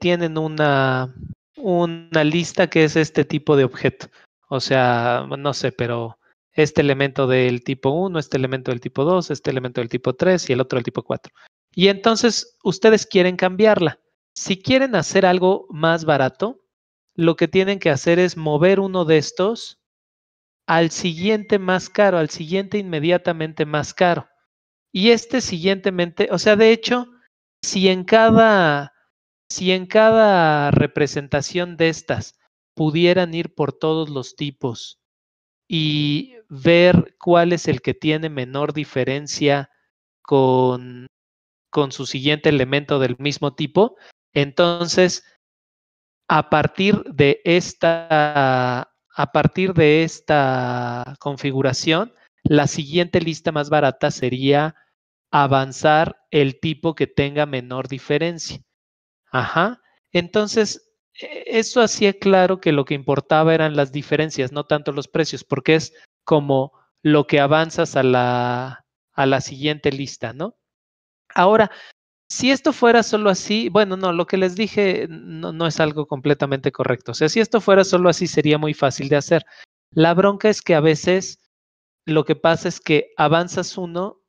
tienen una, una lista que es este tipo de objeto. O sea, no sé, pero este elemento del tipo 1, este elemento del tipo 2, este elemento del tipo 3 y el otro del tipo 4. Y entonces ustedes quieren cambiarla. Si quieren hacer algo más barato, lo que tienen que hacer es mover uno de estos al siguiente más caro, al siguiente inmediatamente más caro. Y este siguientemente, o sea, de hecho, si en cada, si en cada representación de estas pudieran ir por todos los tipos y ver cuál es el que tiene menor diferencia con, con su siguiente elemento del mismo tipo, entonces, a partir de esta a partir de esta configuración, la siguiente lista más barata sería avanzar el tipo que tenga menor diferencia. Ajá. Entonces, e, eso hacía claro que lo que importaba eran las diferencias, no tanto los precios, porque es como lo que avanzas a la, a la siguiente lista, ¿no? Ahora, si esto fuera solo así, bueno, no, lo que les dije no, es algo completamente correcto. O sea, si esto fuera solo así sería muy fácil de hacer. La bronca es que a veces lo que pasa es que avanzas uno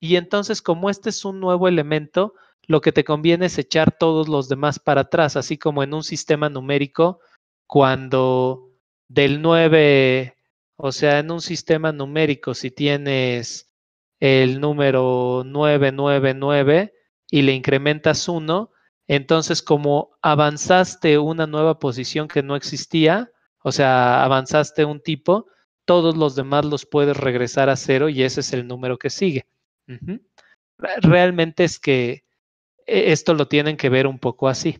y entonces como este es un nuevo elemento, lo que te conviene es echar todos los demás para atrás, así como en un sistema numérico, cuando del 9, o sea, en un sistema numérico, si tienes el número 999 y le incrementas 1, entonces como avanzaste una nueva posición que no existía, o sea, avanzaste un tipo, todos los demás los puedes regresar a cero y ese es el número que sigue. Realmente es que e, esto lo tienen que ver un poco así.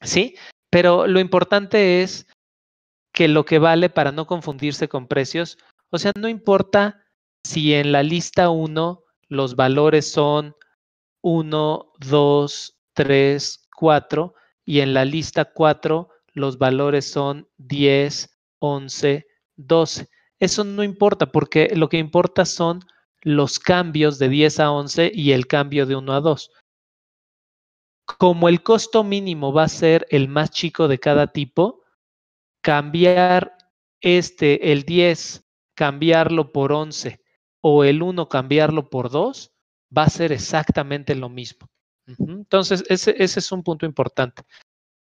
¿Sí? Pero lo importante es que lo que vale para no confundirse con precios, o sea, no importa si en la lista 1 los valores son 1, 2, 3, 4 y en la lista 4 los valores son 10, 11, 12. Eso no importa porque lo que importa son los cambios de 10 a 11 y el cambio de 1 a 2. Como el costo mínimo va a ser el más chico de cada tipo, cambiar este, el 10, cambiarlo por 11 o el 1 cambiarlo por 2, va a ser exactamente lo mismo. Entonces, ese, ese, es un punto importante.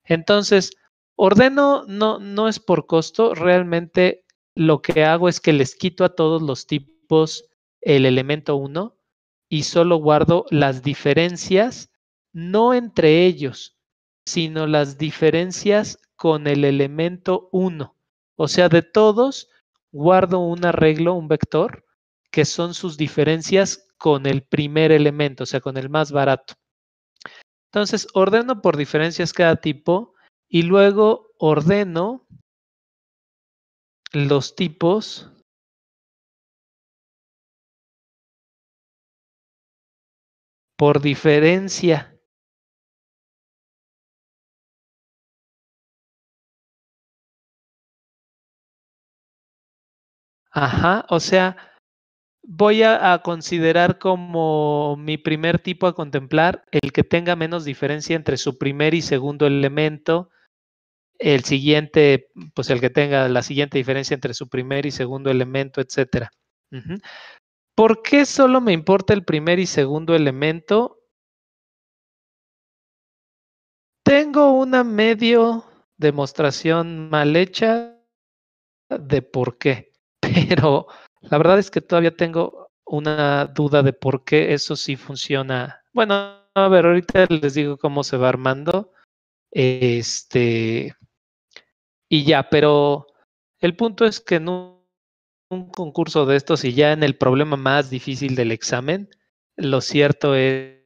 Entonces, ordeno no, no es por costo, realmente lo que hago es que les quito a todos los tipos el elemento 1 y solo guardo las diferencias, no entre ellos, sino las diferencias con el elemento 1. O sea, de todos guardo un arreglo, un vector, que son sus diferencias con el primer elemento, o sea, con el más barato. Entonces, ordeno por diferencias cada tipo y luego ordeno los tipos por diferencia. Ajá, o sea, voy a, considerar como mi primer tipo a contemplar el que tenga menos diferencia entre su primer y segundo elemento, el siguiente, pues el que tenga la siguiente diferencia entre su primer y segundo elemento, etcétera. ¿Por qué solo me importa el primer y segundo elemento? Tengo una medio demostración mal hecha de por qué, pero la verdad es que todavía tengo una duda de por qué eso sí funciona. Bueno, a ver, ahorita les digo cómo se va armando. Este, y ya, pero el punto es que no un concurso de estos y ya en el problema más difícil del examen, lo cierto es,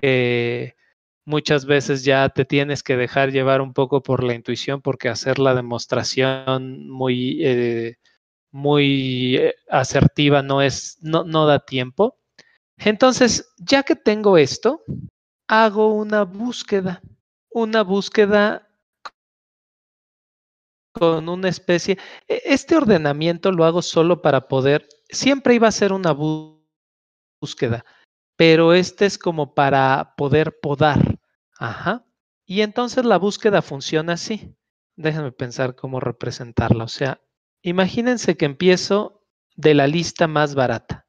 que muchas veces ya te tienes que dejar llevar un poco por la intuición porque hacer la demostración muy, eh, muy eh, asertiva no es, no, no da tiempo. Entonces, ya que tengo esto, hago una búsqueda, una búsqueda con una especie, e, este ordenamiento lo hago solo para poder, siempre iba a ser una búsqueda, pero este es como para poder podar. Ajá. Y entonces la búsqueda funciona así. Déjenme pensar cómo representarla. O sea, imagínense que empiezo de la lista más barata.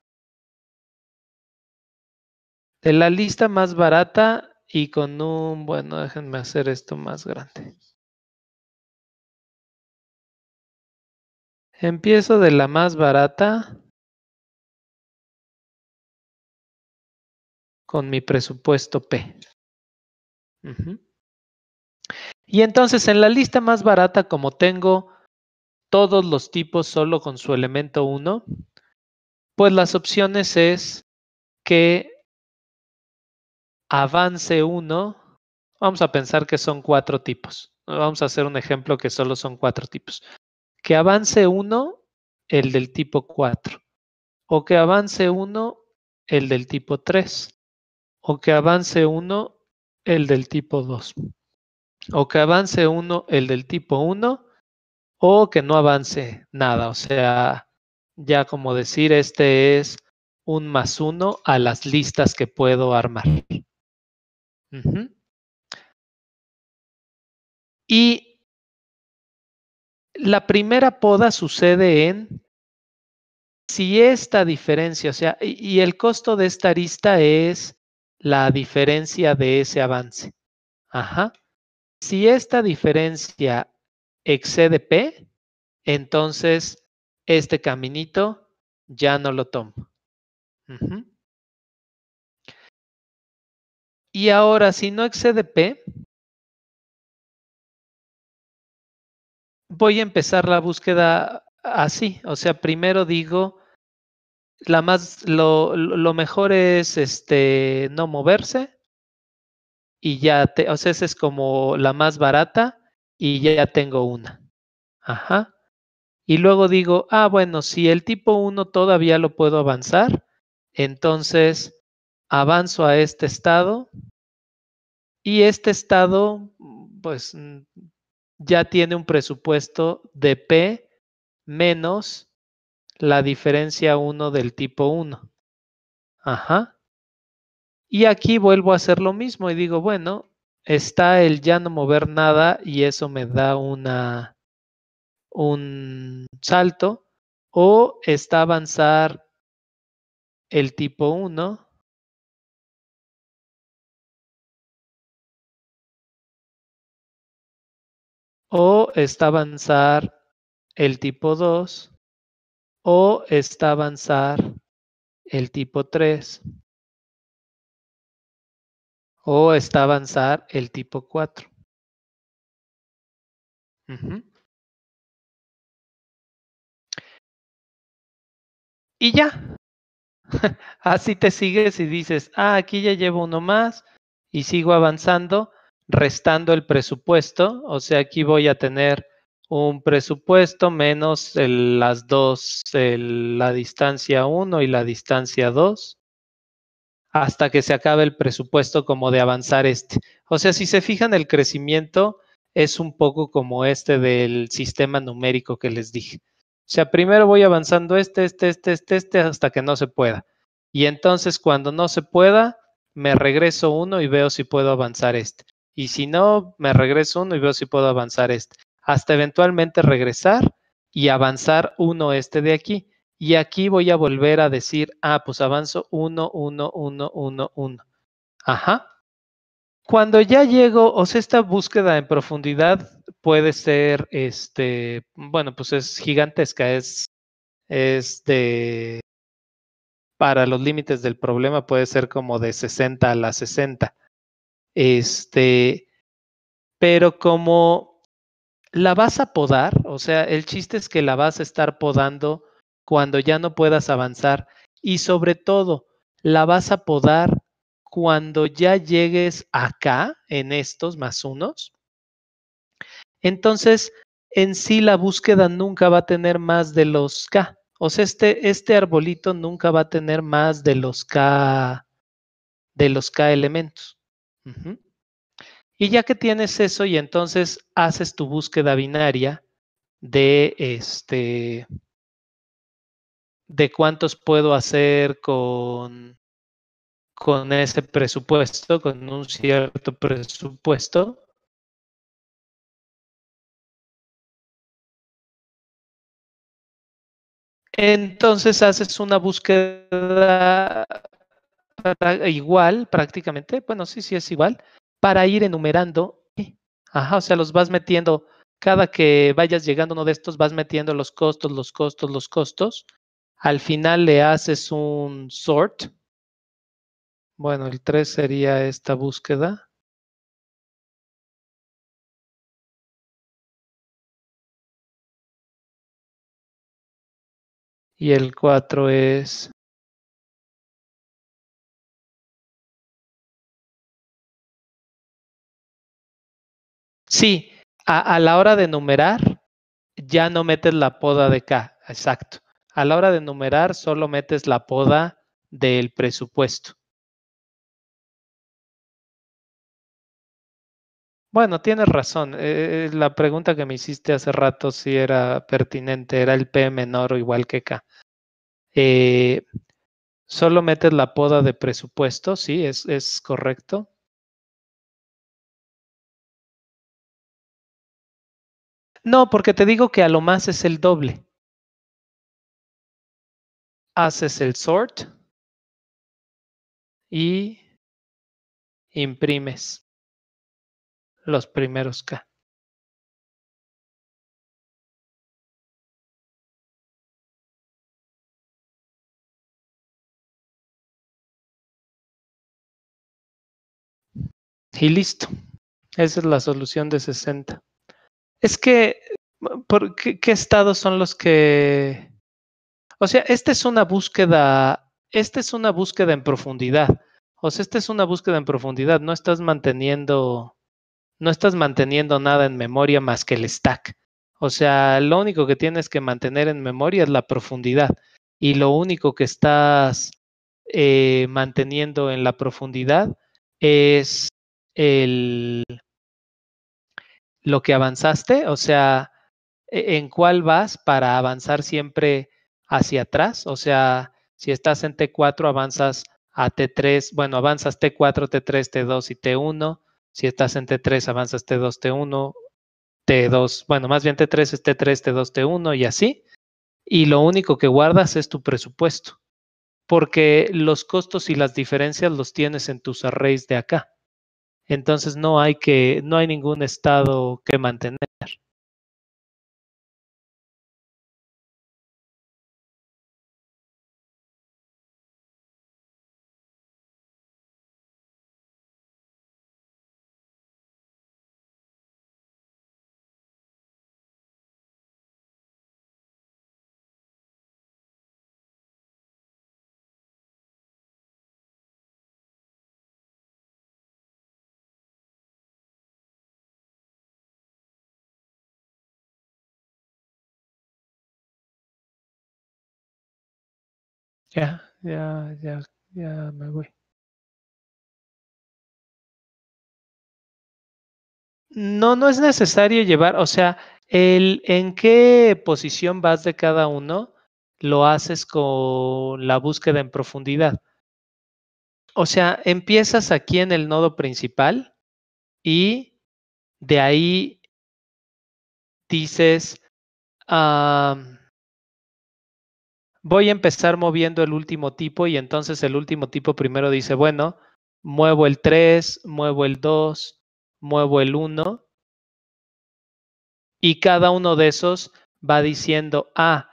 De la lista más barata y con un, bueno, déjenme hacer esto más grande. Empiezo de la más barata con mi presupuesto P. Y entonces en la lista más barata, como tengo todos los tipos solo con su elemento 1, pues las opciones es que avance 1, vamos a pensar que son cuatro tipos. Vamos a hacer un ejemplo que solo son cuatro tipos. Que avance uno, el del tipo 4, o que avance uno, el del tipo 3, o que avance uno, el del tipo 2, o que avance uno, el del tipo 1, o que no avance nada. O sea, ya como decir, este es un más uno a las listas que puedo armar. Y la primera poda sucede en si esta diferencia, o sea, y, el costo de esta arista es la diferencia de ese avance. Ajá. Si esta diferencia excede P, entonces este caminito ya no lo tomo. Y ahora, si no excede P, voy a empezar la búsqueda así. O sea, primero digo, la más, lo, lo mejor es este, no moverse y ya, te, o sea, esa es como la más barata y ya tengo una. Ajá. Y luego digo, ah, bueno, si el tipo 1 todavía lo puedo avanzar, entonces avanzo a este estado y este estado, pues, mm, ya tiene un presupuesto de P menos la diferencia 1 del tipo 1. Ajá. Y aquí vuelvo a hacer lo mismo y digo, bueno, está el ya no mover nada y eso me da una, un salto o está avanzar el tipo 1 o está avanzar el tipo 2 o está avanzar el tipo 3 o está avanzar el tipo 4. Y ya. Así te sigues y dices, ah, aquí ya llevo uno más y sigo avanzando, restando el presupuesto. O sea, aquí voy a tener un presupuesto menos las dos, la distancia 1 y la distancia 2 hasta que se acabe el presupuesto como de avanzar este. O sea, si se fijan, el crecimiento es un poco como este del sistema numérico que les dije. O sea, primero voy avanzando este, este, este, este, este, hasta que no se pueda. Y entonces cuando no se pueda, me regreso uno y veo si puedo avanzar este. Y si no, me regreso uno y veo si puedo avanzar este. Hasta eventualmente regresar y avanzar uno este de aquí. Y aquí voy a volver a decir, ah, pues avanzo 1, 1, 1, 1, 1. Ajá. Cuando ya llego, o sea, esta búsqueda en profundidad puede ser, este, bueno, pues es gigantesca, es, es de, para los límites del problema puede ser como de 60 a la 60. Este, pero como la vas a podar, o sea, el chiste es que la vas a estar podando cuando ya no puedas avanzar y sobre todo la vas a podar cuando ya llegues acá en estos más unos. Entonces, en sí la búsqueda nunca va a tener más de los K. O sea, este, este arbolito nunca va a tener más de los K, de los K elementos. Y ya que tienes eso y entonces haces tu búsqueda binaria de este, de cuántos puedo hacer con, con ese presupuesto, con un cierto presupuesto. Entonces haces una búsqueda igual prácticamente, bueno, sí, sí es igual, para ir enumerando. Ajá, o sea, los vas metiendo, cada que vayas llegando uno de estos, vas metiendo los costos, los costos, los costos, al final le haces un sort. Bueno, el 3 sería esta búsqueda. Y el 4 es... Sí, a, a, la hora de numerar, ya no metes la poda de K, exacto. A la hora de numerar, solo metes la poda del presupuesto. Bueno, tienes razón. Eh, la pregunta que me hiciste hace rato sí era pertinente. Era el P menor o igual que K. Eh, solo metes la poda de presupuesto, sí, es, es correcto. No, porque te digo que a lo más es el doble haces el sort y imprimes los primeros K. Y listo. Esa es la solución de 60. Es que, ¿por qué, qué estados son los que... O sea, esta es una búsqueda, esta es una búsqueda en profundidad. O sea, esta es una búsqueda en profundidad. No estás manteniendo, no estás manteniendo nada en memoria más que el stack. O sea, lo único que tienes que mantener en memoria es la profundidad. Y lo único que estás eh, manteniendo en la profundidad es el, lo que avanzaste, o sea, e, en cuál vas para avanzar siempre hacia atrás, o sea, si estás en T4 avanzas a T3, bueno, avanzas T4, T3, T2 y T1, si estás en T3 avanzas T2, T1, T2, bueno, más bien T3 es T3, T2, T1 y así, y lo único que guardas es tu presupuesto, porque los costos y las diferencias los tienes en tus arrays de acá. Entonces no hay que, no hay ningún estado que mantener. Ya, ya, ya, ya me voy. No, no es necesario llevar, o sea, el en qué posición vas de cada uno, lo haces con la búsqueda en profundidad. O sea, empiezas aquí en el nodo principal y de ahí dices, voy a empezar moviendo el último tipo y entonces el último tipo primero dice, bueno, muevo el 3, muevo el 2, muevo el 1 y cada uno de esos va diciendo, ah,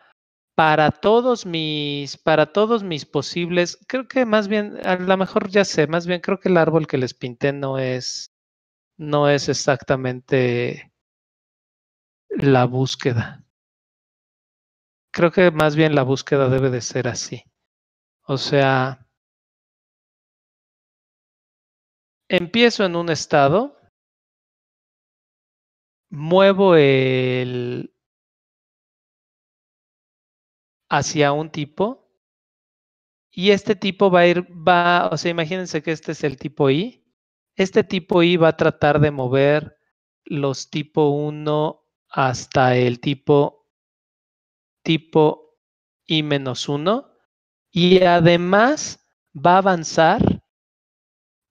para todos mis, para todos mis posibles, creo que más bien, a lo mejor ya sé, más bien creo que el árbol que les pinté no es, no es exactamente la búsqueda. Creo que más bien la búsqueda debe de ser así. O sea, empiezo en un estado, muevo el hacia un tipo y este tipo va a ir, va, o sea, imagínense que este es el tipo I. Este tipo I va a tratar de mover los tipo 1 hasta el tipo tipo i menos 1 y además va a avanzar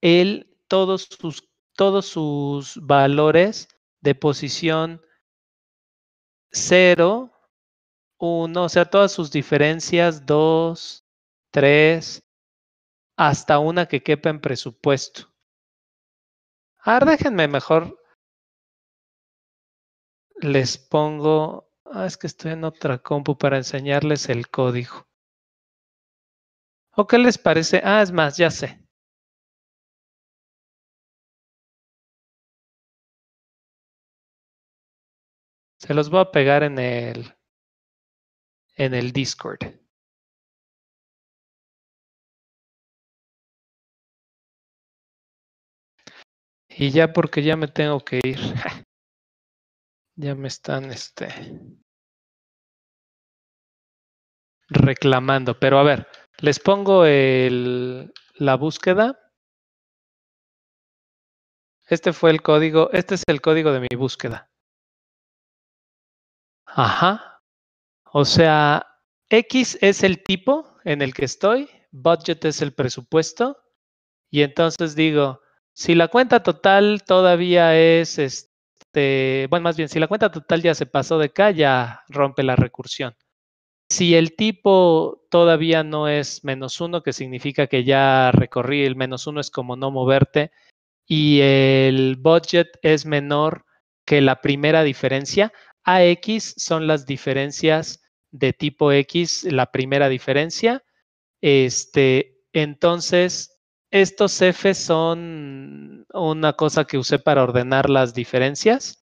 el, todos, sus, todos sus valores de posición 0, 1, o sea, todas sus diferencias 2, 3, hasta una que quepa en presupuesto. A ver, déjenme mejor. Les pongo Ah, es que estoy en otra compu para enseñarles el código. ¿O qué les parece? Ah, es más, ya sé. Se los voy a pegar en el en el Discord. Y ya porque ya me tengo que ir. Ya me están este reclamando, pero a ver, les pongo el, la búsqueda. Este fue el código, este es el código de mi búsqueda. Ajá. O sea, X es el tipo en el que estoy, budget es el presupuesto, y entonces digo, si la cuenta total todavía es este, bueno, más bien, si la cuenta total ya se pasó de acá, ya rompe la recursión. Si el tipo todavía no es menos uno, que significa que ya recorrí el menos uno, es como no moverte, y el budget es menor que la primera diferencia. AX son las diferencias de tipo X, la primera diferencia. Este, entonces, estos F son una cosa que usé para ordenar las diferencias.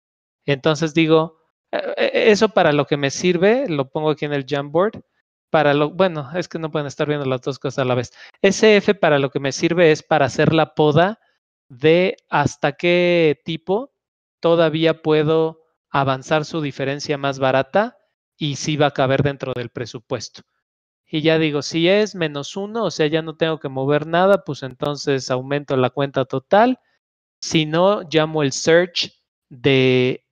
Entonces digo, e, e, eso para lo que me sirve, lo pongo aquí en el Jamboard. Para lo, bueno, es que no pueden estar viendo las dos cosas a la vez. Ese F para lo que me sirve es para hacer la poda de hasta qué tipo todavía puedo avanzar su diferencia más barata y si va a caber dentro del presupuesto. Y ya digo, si es menos uno, o sea, ya no tengo que mover nada, pues entonces aumento la cuenta total. Si no, llamo el search de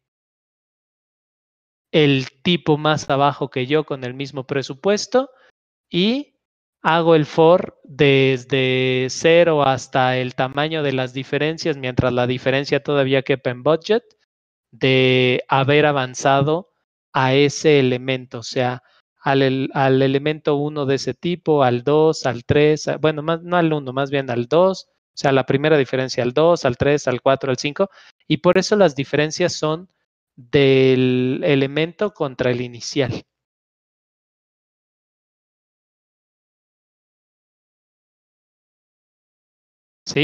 el tipo más abajo que yo con el mismo presupuesto y hago el for desde cero hasta el tamaño de las diferencias, mientras la diferencia todavía quepa en budget, de haber avanzado a ese elemento, o sea, al, al elemento 1 de ese tipo, al 2, al 3, bueno, más, no al 1, más bien al 2, o sea, la primera diferencia al 2, al 3, al 4, al 5, y por eso las diferencias son del elemento contra el inicial. ¿Sí?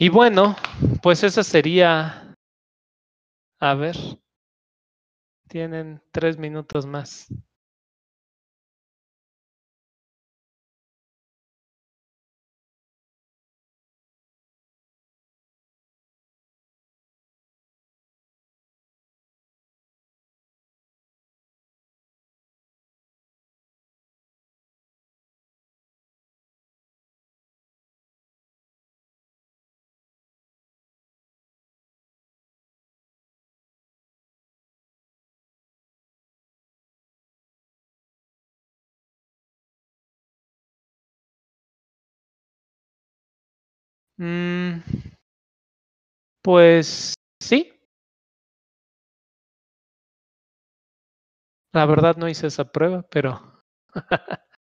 Y bueno, pues esa sería, a ver, tienen tres minutos más. Mm, pues sí. La verdad no hice esa prueba, pero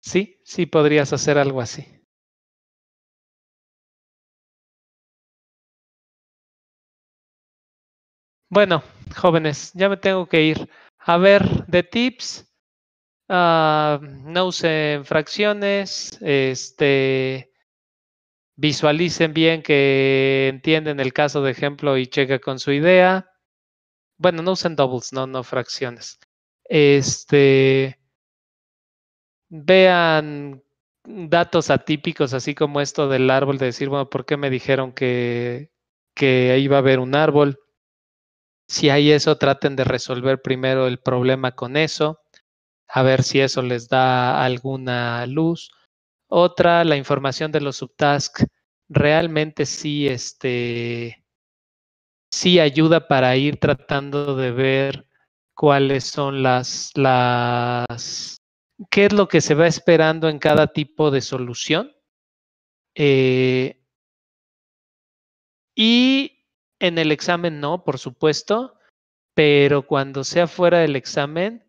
sí, sí podrías hacer algo así. Bueno, jóvenes, ya me tengo que ir. A ver, de tips, uh, no usen fracciones, este, visualicen bien que entienden el caso de ejemplo y cheque con su idea. Bueno, no usen doubles, no, no fracciones. Este, vean datos atípicos, así como esto del árbol, de decir, bueno, ¿por qué me dijeron que, que iba a haber un árbol? Si hay eso, traten de resolver primero el problema con eso, a ver si eso les da alguna luz. Otra, la información de los subtasks realmente sí, este, sí ayuda para ir tratando de ver cuáles son las, las, qué es lo que se va esperando en cada tipo de solución. Eh, y en el examen no, por supuesto, pero cuando sea fuera del examen,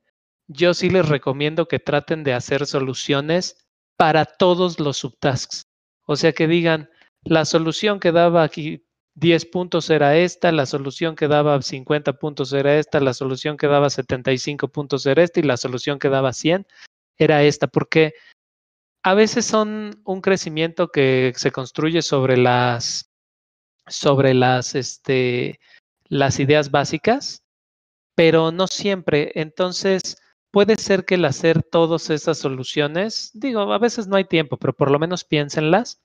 yo sí les recomiendo que traten de hacer soluciones para todos los subtasks. O sea, que digan, la solución que daba aquí 10 puntos era esta, la solución que daba 50 puntos era esta, la solución que daba 75 puntos era esta y la solución que daba 100 era esta, porque a veces son un crecimiento que se construye sobre las sobre las este las ideas básicas, pero no siempre. Entonces, puede ser que el hacer todas esas soluciones, digo, a veces no hay tiempo, pero por lo menos piénsenlas,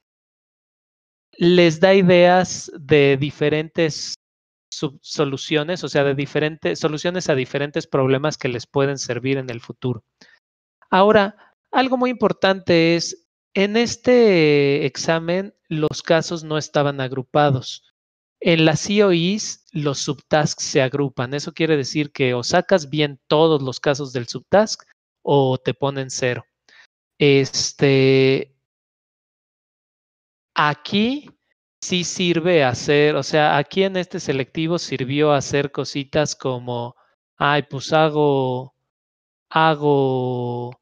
les da ideas de diferentes soluciones, o sea, de diferentes soluciones a diferentes problemas que les pueden servir en el futuro. Ahora, algo muy importante es, en este examen los casos no estaban agrupados. En las COIs los subtasks se agrupan. Eso quiere decir que o sacas bien todos los casos del subtask o te ponen cero. Este, aquí sí sirve hacer, o sea, aquí en este selectivo sirvió hacer cositas como, ay, pues hago hago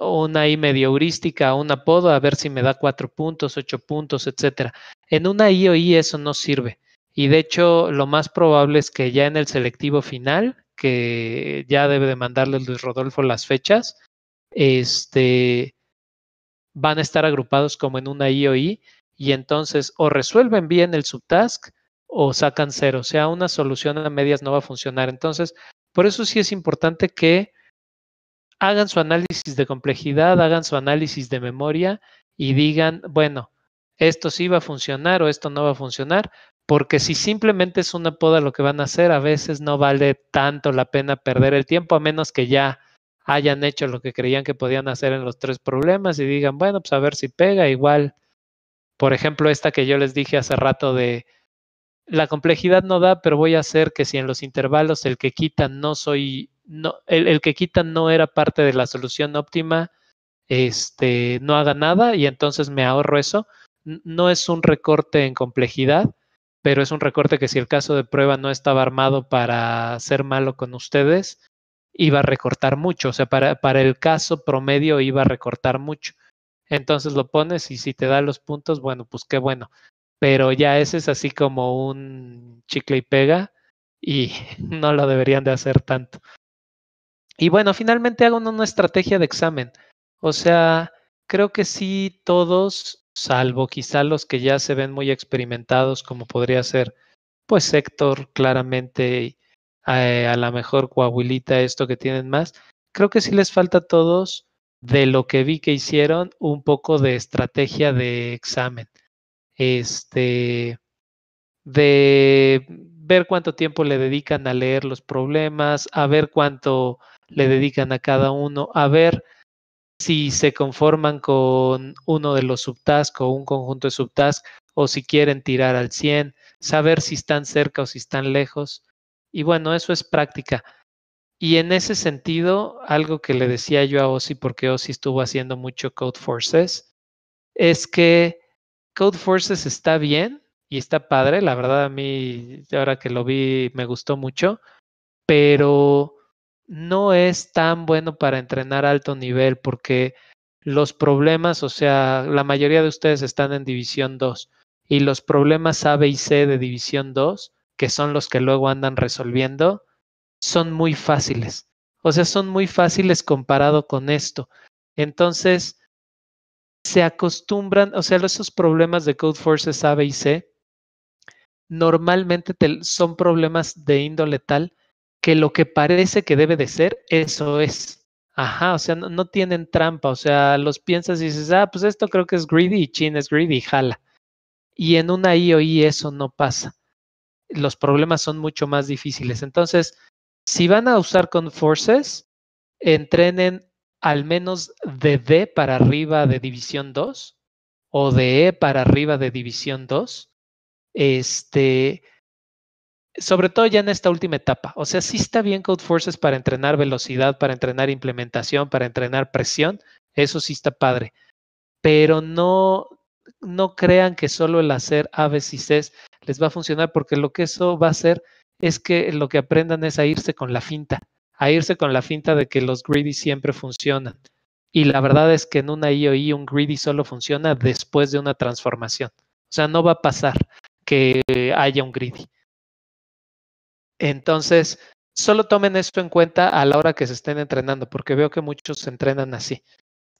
una I medio heurística, un apodo, a ver si me da cuatro puntos, ocho puntos, etcétera. En una I o I eso no sirve. Y de hecho, lo más probable es que ya en el selectivo final, que ya debe de mandarle Luis Rodolfo las fechas, este, van a estar agrupados como en una I o I, y entonces o resuelven bien el subtask o sacan cero. O sea, una solución a medias no va a funcionar. Entonces, por eso sí es importante que hagan su análisis de complejidad, hagan su análisis de memoria y digan, bueno, esto sí va a funcionar o esto no va a funcionar, porque si simplemente es una poda lo que van a hacer, a veces no vale tanto la pena perder el tiempo, a menos que ya hayan hecho lo que creían que podían hacer en los tres problemas y digan, bueno, pues a ver si pega, igual, por ejemplo, esta que yo les dije hace rato de la complejidad no da, pero voy a hacer que si en los intervalos el que quita no soy no, el, que quitan no era parte de la solución óptima, este, no haga nada y entonces me ahorro eso. No es un recorte en complejidad, pero es un recorte que si el caso de prueba no estaba armado para ser malo con ustedes, iba a recortar mucho. O sea, para, para el caso promedio iba a recortar mucho. Entonces lo pones y si te da los puntos, bueno, pues qué bueno. Pero ya ese es así como un chicle y pega y no lo deberían de hacer tanto. Y bueno, finalmente hago una estrategia de examen. O sea, creo que sí todos, salvo quizá los que ya se ven muy experimentados, como podría ser, pues Héctor, claramente, eh, a lo mejor Coahuilita, esto que tienen más, creo que sí les falta a todos, de lo que vi que hicieron, un poco de estrategia de examen. Este, de ver cuánto tiempo le dedican a leer los problemas, a ver cuánto le dedican a cada uno, a ver si se conforman con uno de los subtasks o un conjunto de subtasks o si quieren tirar al 100, saber si están cerca o si están lejos. Y bueno, eso es práctica. Y en ese sentido, algo que le decía yo a Ozzy, porque Ozzy estuvo haciendo mucho Code Forces, es que Code Forces está bien y está padre. La verdad, a mí, ahora que lo vi, me gustó mucho, pero no es tan bueno para entrenar alto nivel porque los problemas, o sea, la mayoría de ustedes están en División 2 y los problemas A, B y C de División 2, que son los que luego andan resolviendo, son muy fáciles. O sea, son muy fáciles comparado con esto. Entonces, se acostumbran, o sea, esos problemas de Code Forces A, B y C, normalmente son problemas de índole tal que lo que parece que debe de ser, eso es. Ajá, o sea, no, tienen trampa, o sea, los piensas y dices, ah, pues esto creo que es greedy y chin es greedy, jala. Y en una IOI eso no pasa. Los problemas son mucho más difíciles. Entonces, si van a usar con forces, entrenen al menos de D para arriba de división 2 o de E para arriba de división 2. Este, sobre todo ya en esta última etapa. O sea, sí está bien Code Forces para entrenar velocidad, para entrenar implementación, para entrenar presión. Eso sí está padre. Pero no, no crean que solo el hacer aves y Cs les va a funcionar porque lo que eso va a hacer es que lo que aprendan es a irse con la finta, a irse con la finta de que los greedy siempre funcionan. Y la verdad es que en una IOI un greedy solo funciona después de una transformación. O sea, no va a pasar que haya un greedy. Entonces, solo tomen esto en cuenta a la hora que se estén entrenando, porque veo que muchos se entrenan así.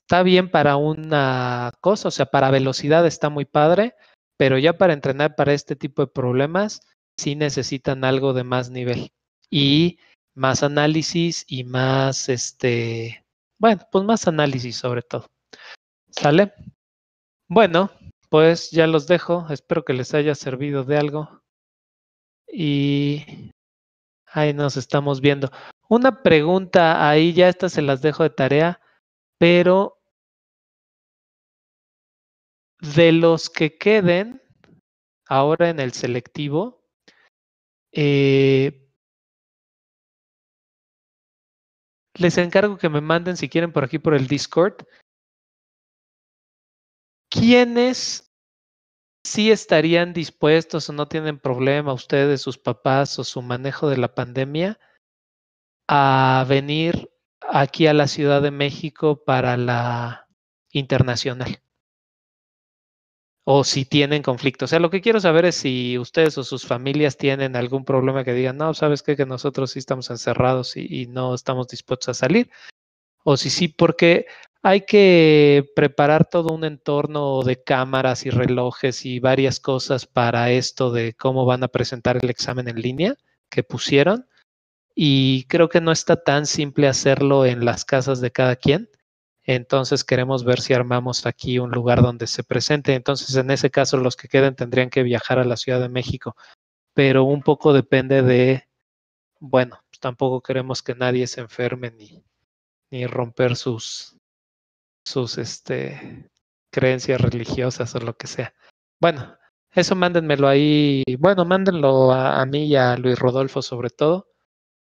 Está bien para una cosa, o sea, para velocidad está muy padre, pero ya para entrenar para este tipo de problemas, sí necesitan algo de más nivel y más análisis y más, este, bueno, pues más análisis sobre todo. ¿Sale? Bueno, pues ya los dejo. Espero que les haya servido de algo. Y Ahí nos estamos viendo. Una pregunta ahí, ya estas se las dejo de tarea, pero de los que queden ahora en el selectivo, eh, les encargo que me manden si quieren por aquí por el Discord. ¿Quiénes sí estarían dispuestos o no tienen problema ustedes, sus papás o su manejo de la pandemia a venir aquí a la Ciudad de México para la internacional. O si tienen conflicto. O sea, lo que quiero saber es si ustedes o sus familias tienen algún problema que digan, no, sabes qué? que nosotros sí estamos encerrados y, y no estamos dispuestos a salir. O si sí, porque hay que preparar todo un entorno de cámaras y relojes y varias cosas para esto de cómo van a presentar el examen en línea que pusieron. Y creo que no está tan simple hacerlo en las casas de cada quien. Entonces queremos ver si armamos aquí un lugar donde se presente. Entonces en ese caso los que queden tendrían que viajar a la Ciudad de México. Pero un poco depende de, bueno, tampoco queremos que nadie se enferme ni, ni romper sus, sus este, creencias religiosas o lo que sea. Bueno, eso mándenmelo ahí. Bueno, mándenlo a, a mí y a Luis Rodolfo sobre todo.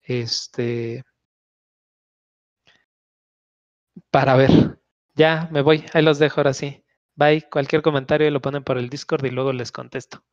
Este. Para ver. Ya me voy. Ahí los dejo ahora sí. Bye. Cualquier comentario lo ponen por el Discord y luego les contesto.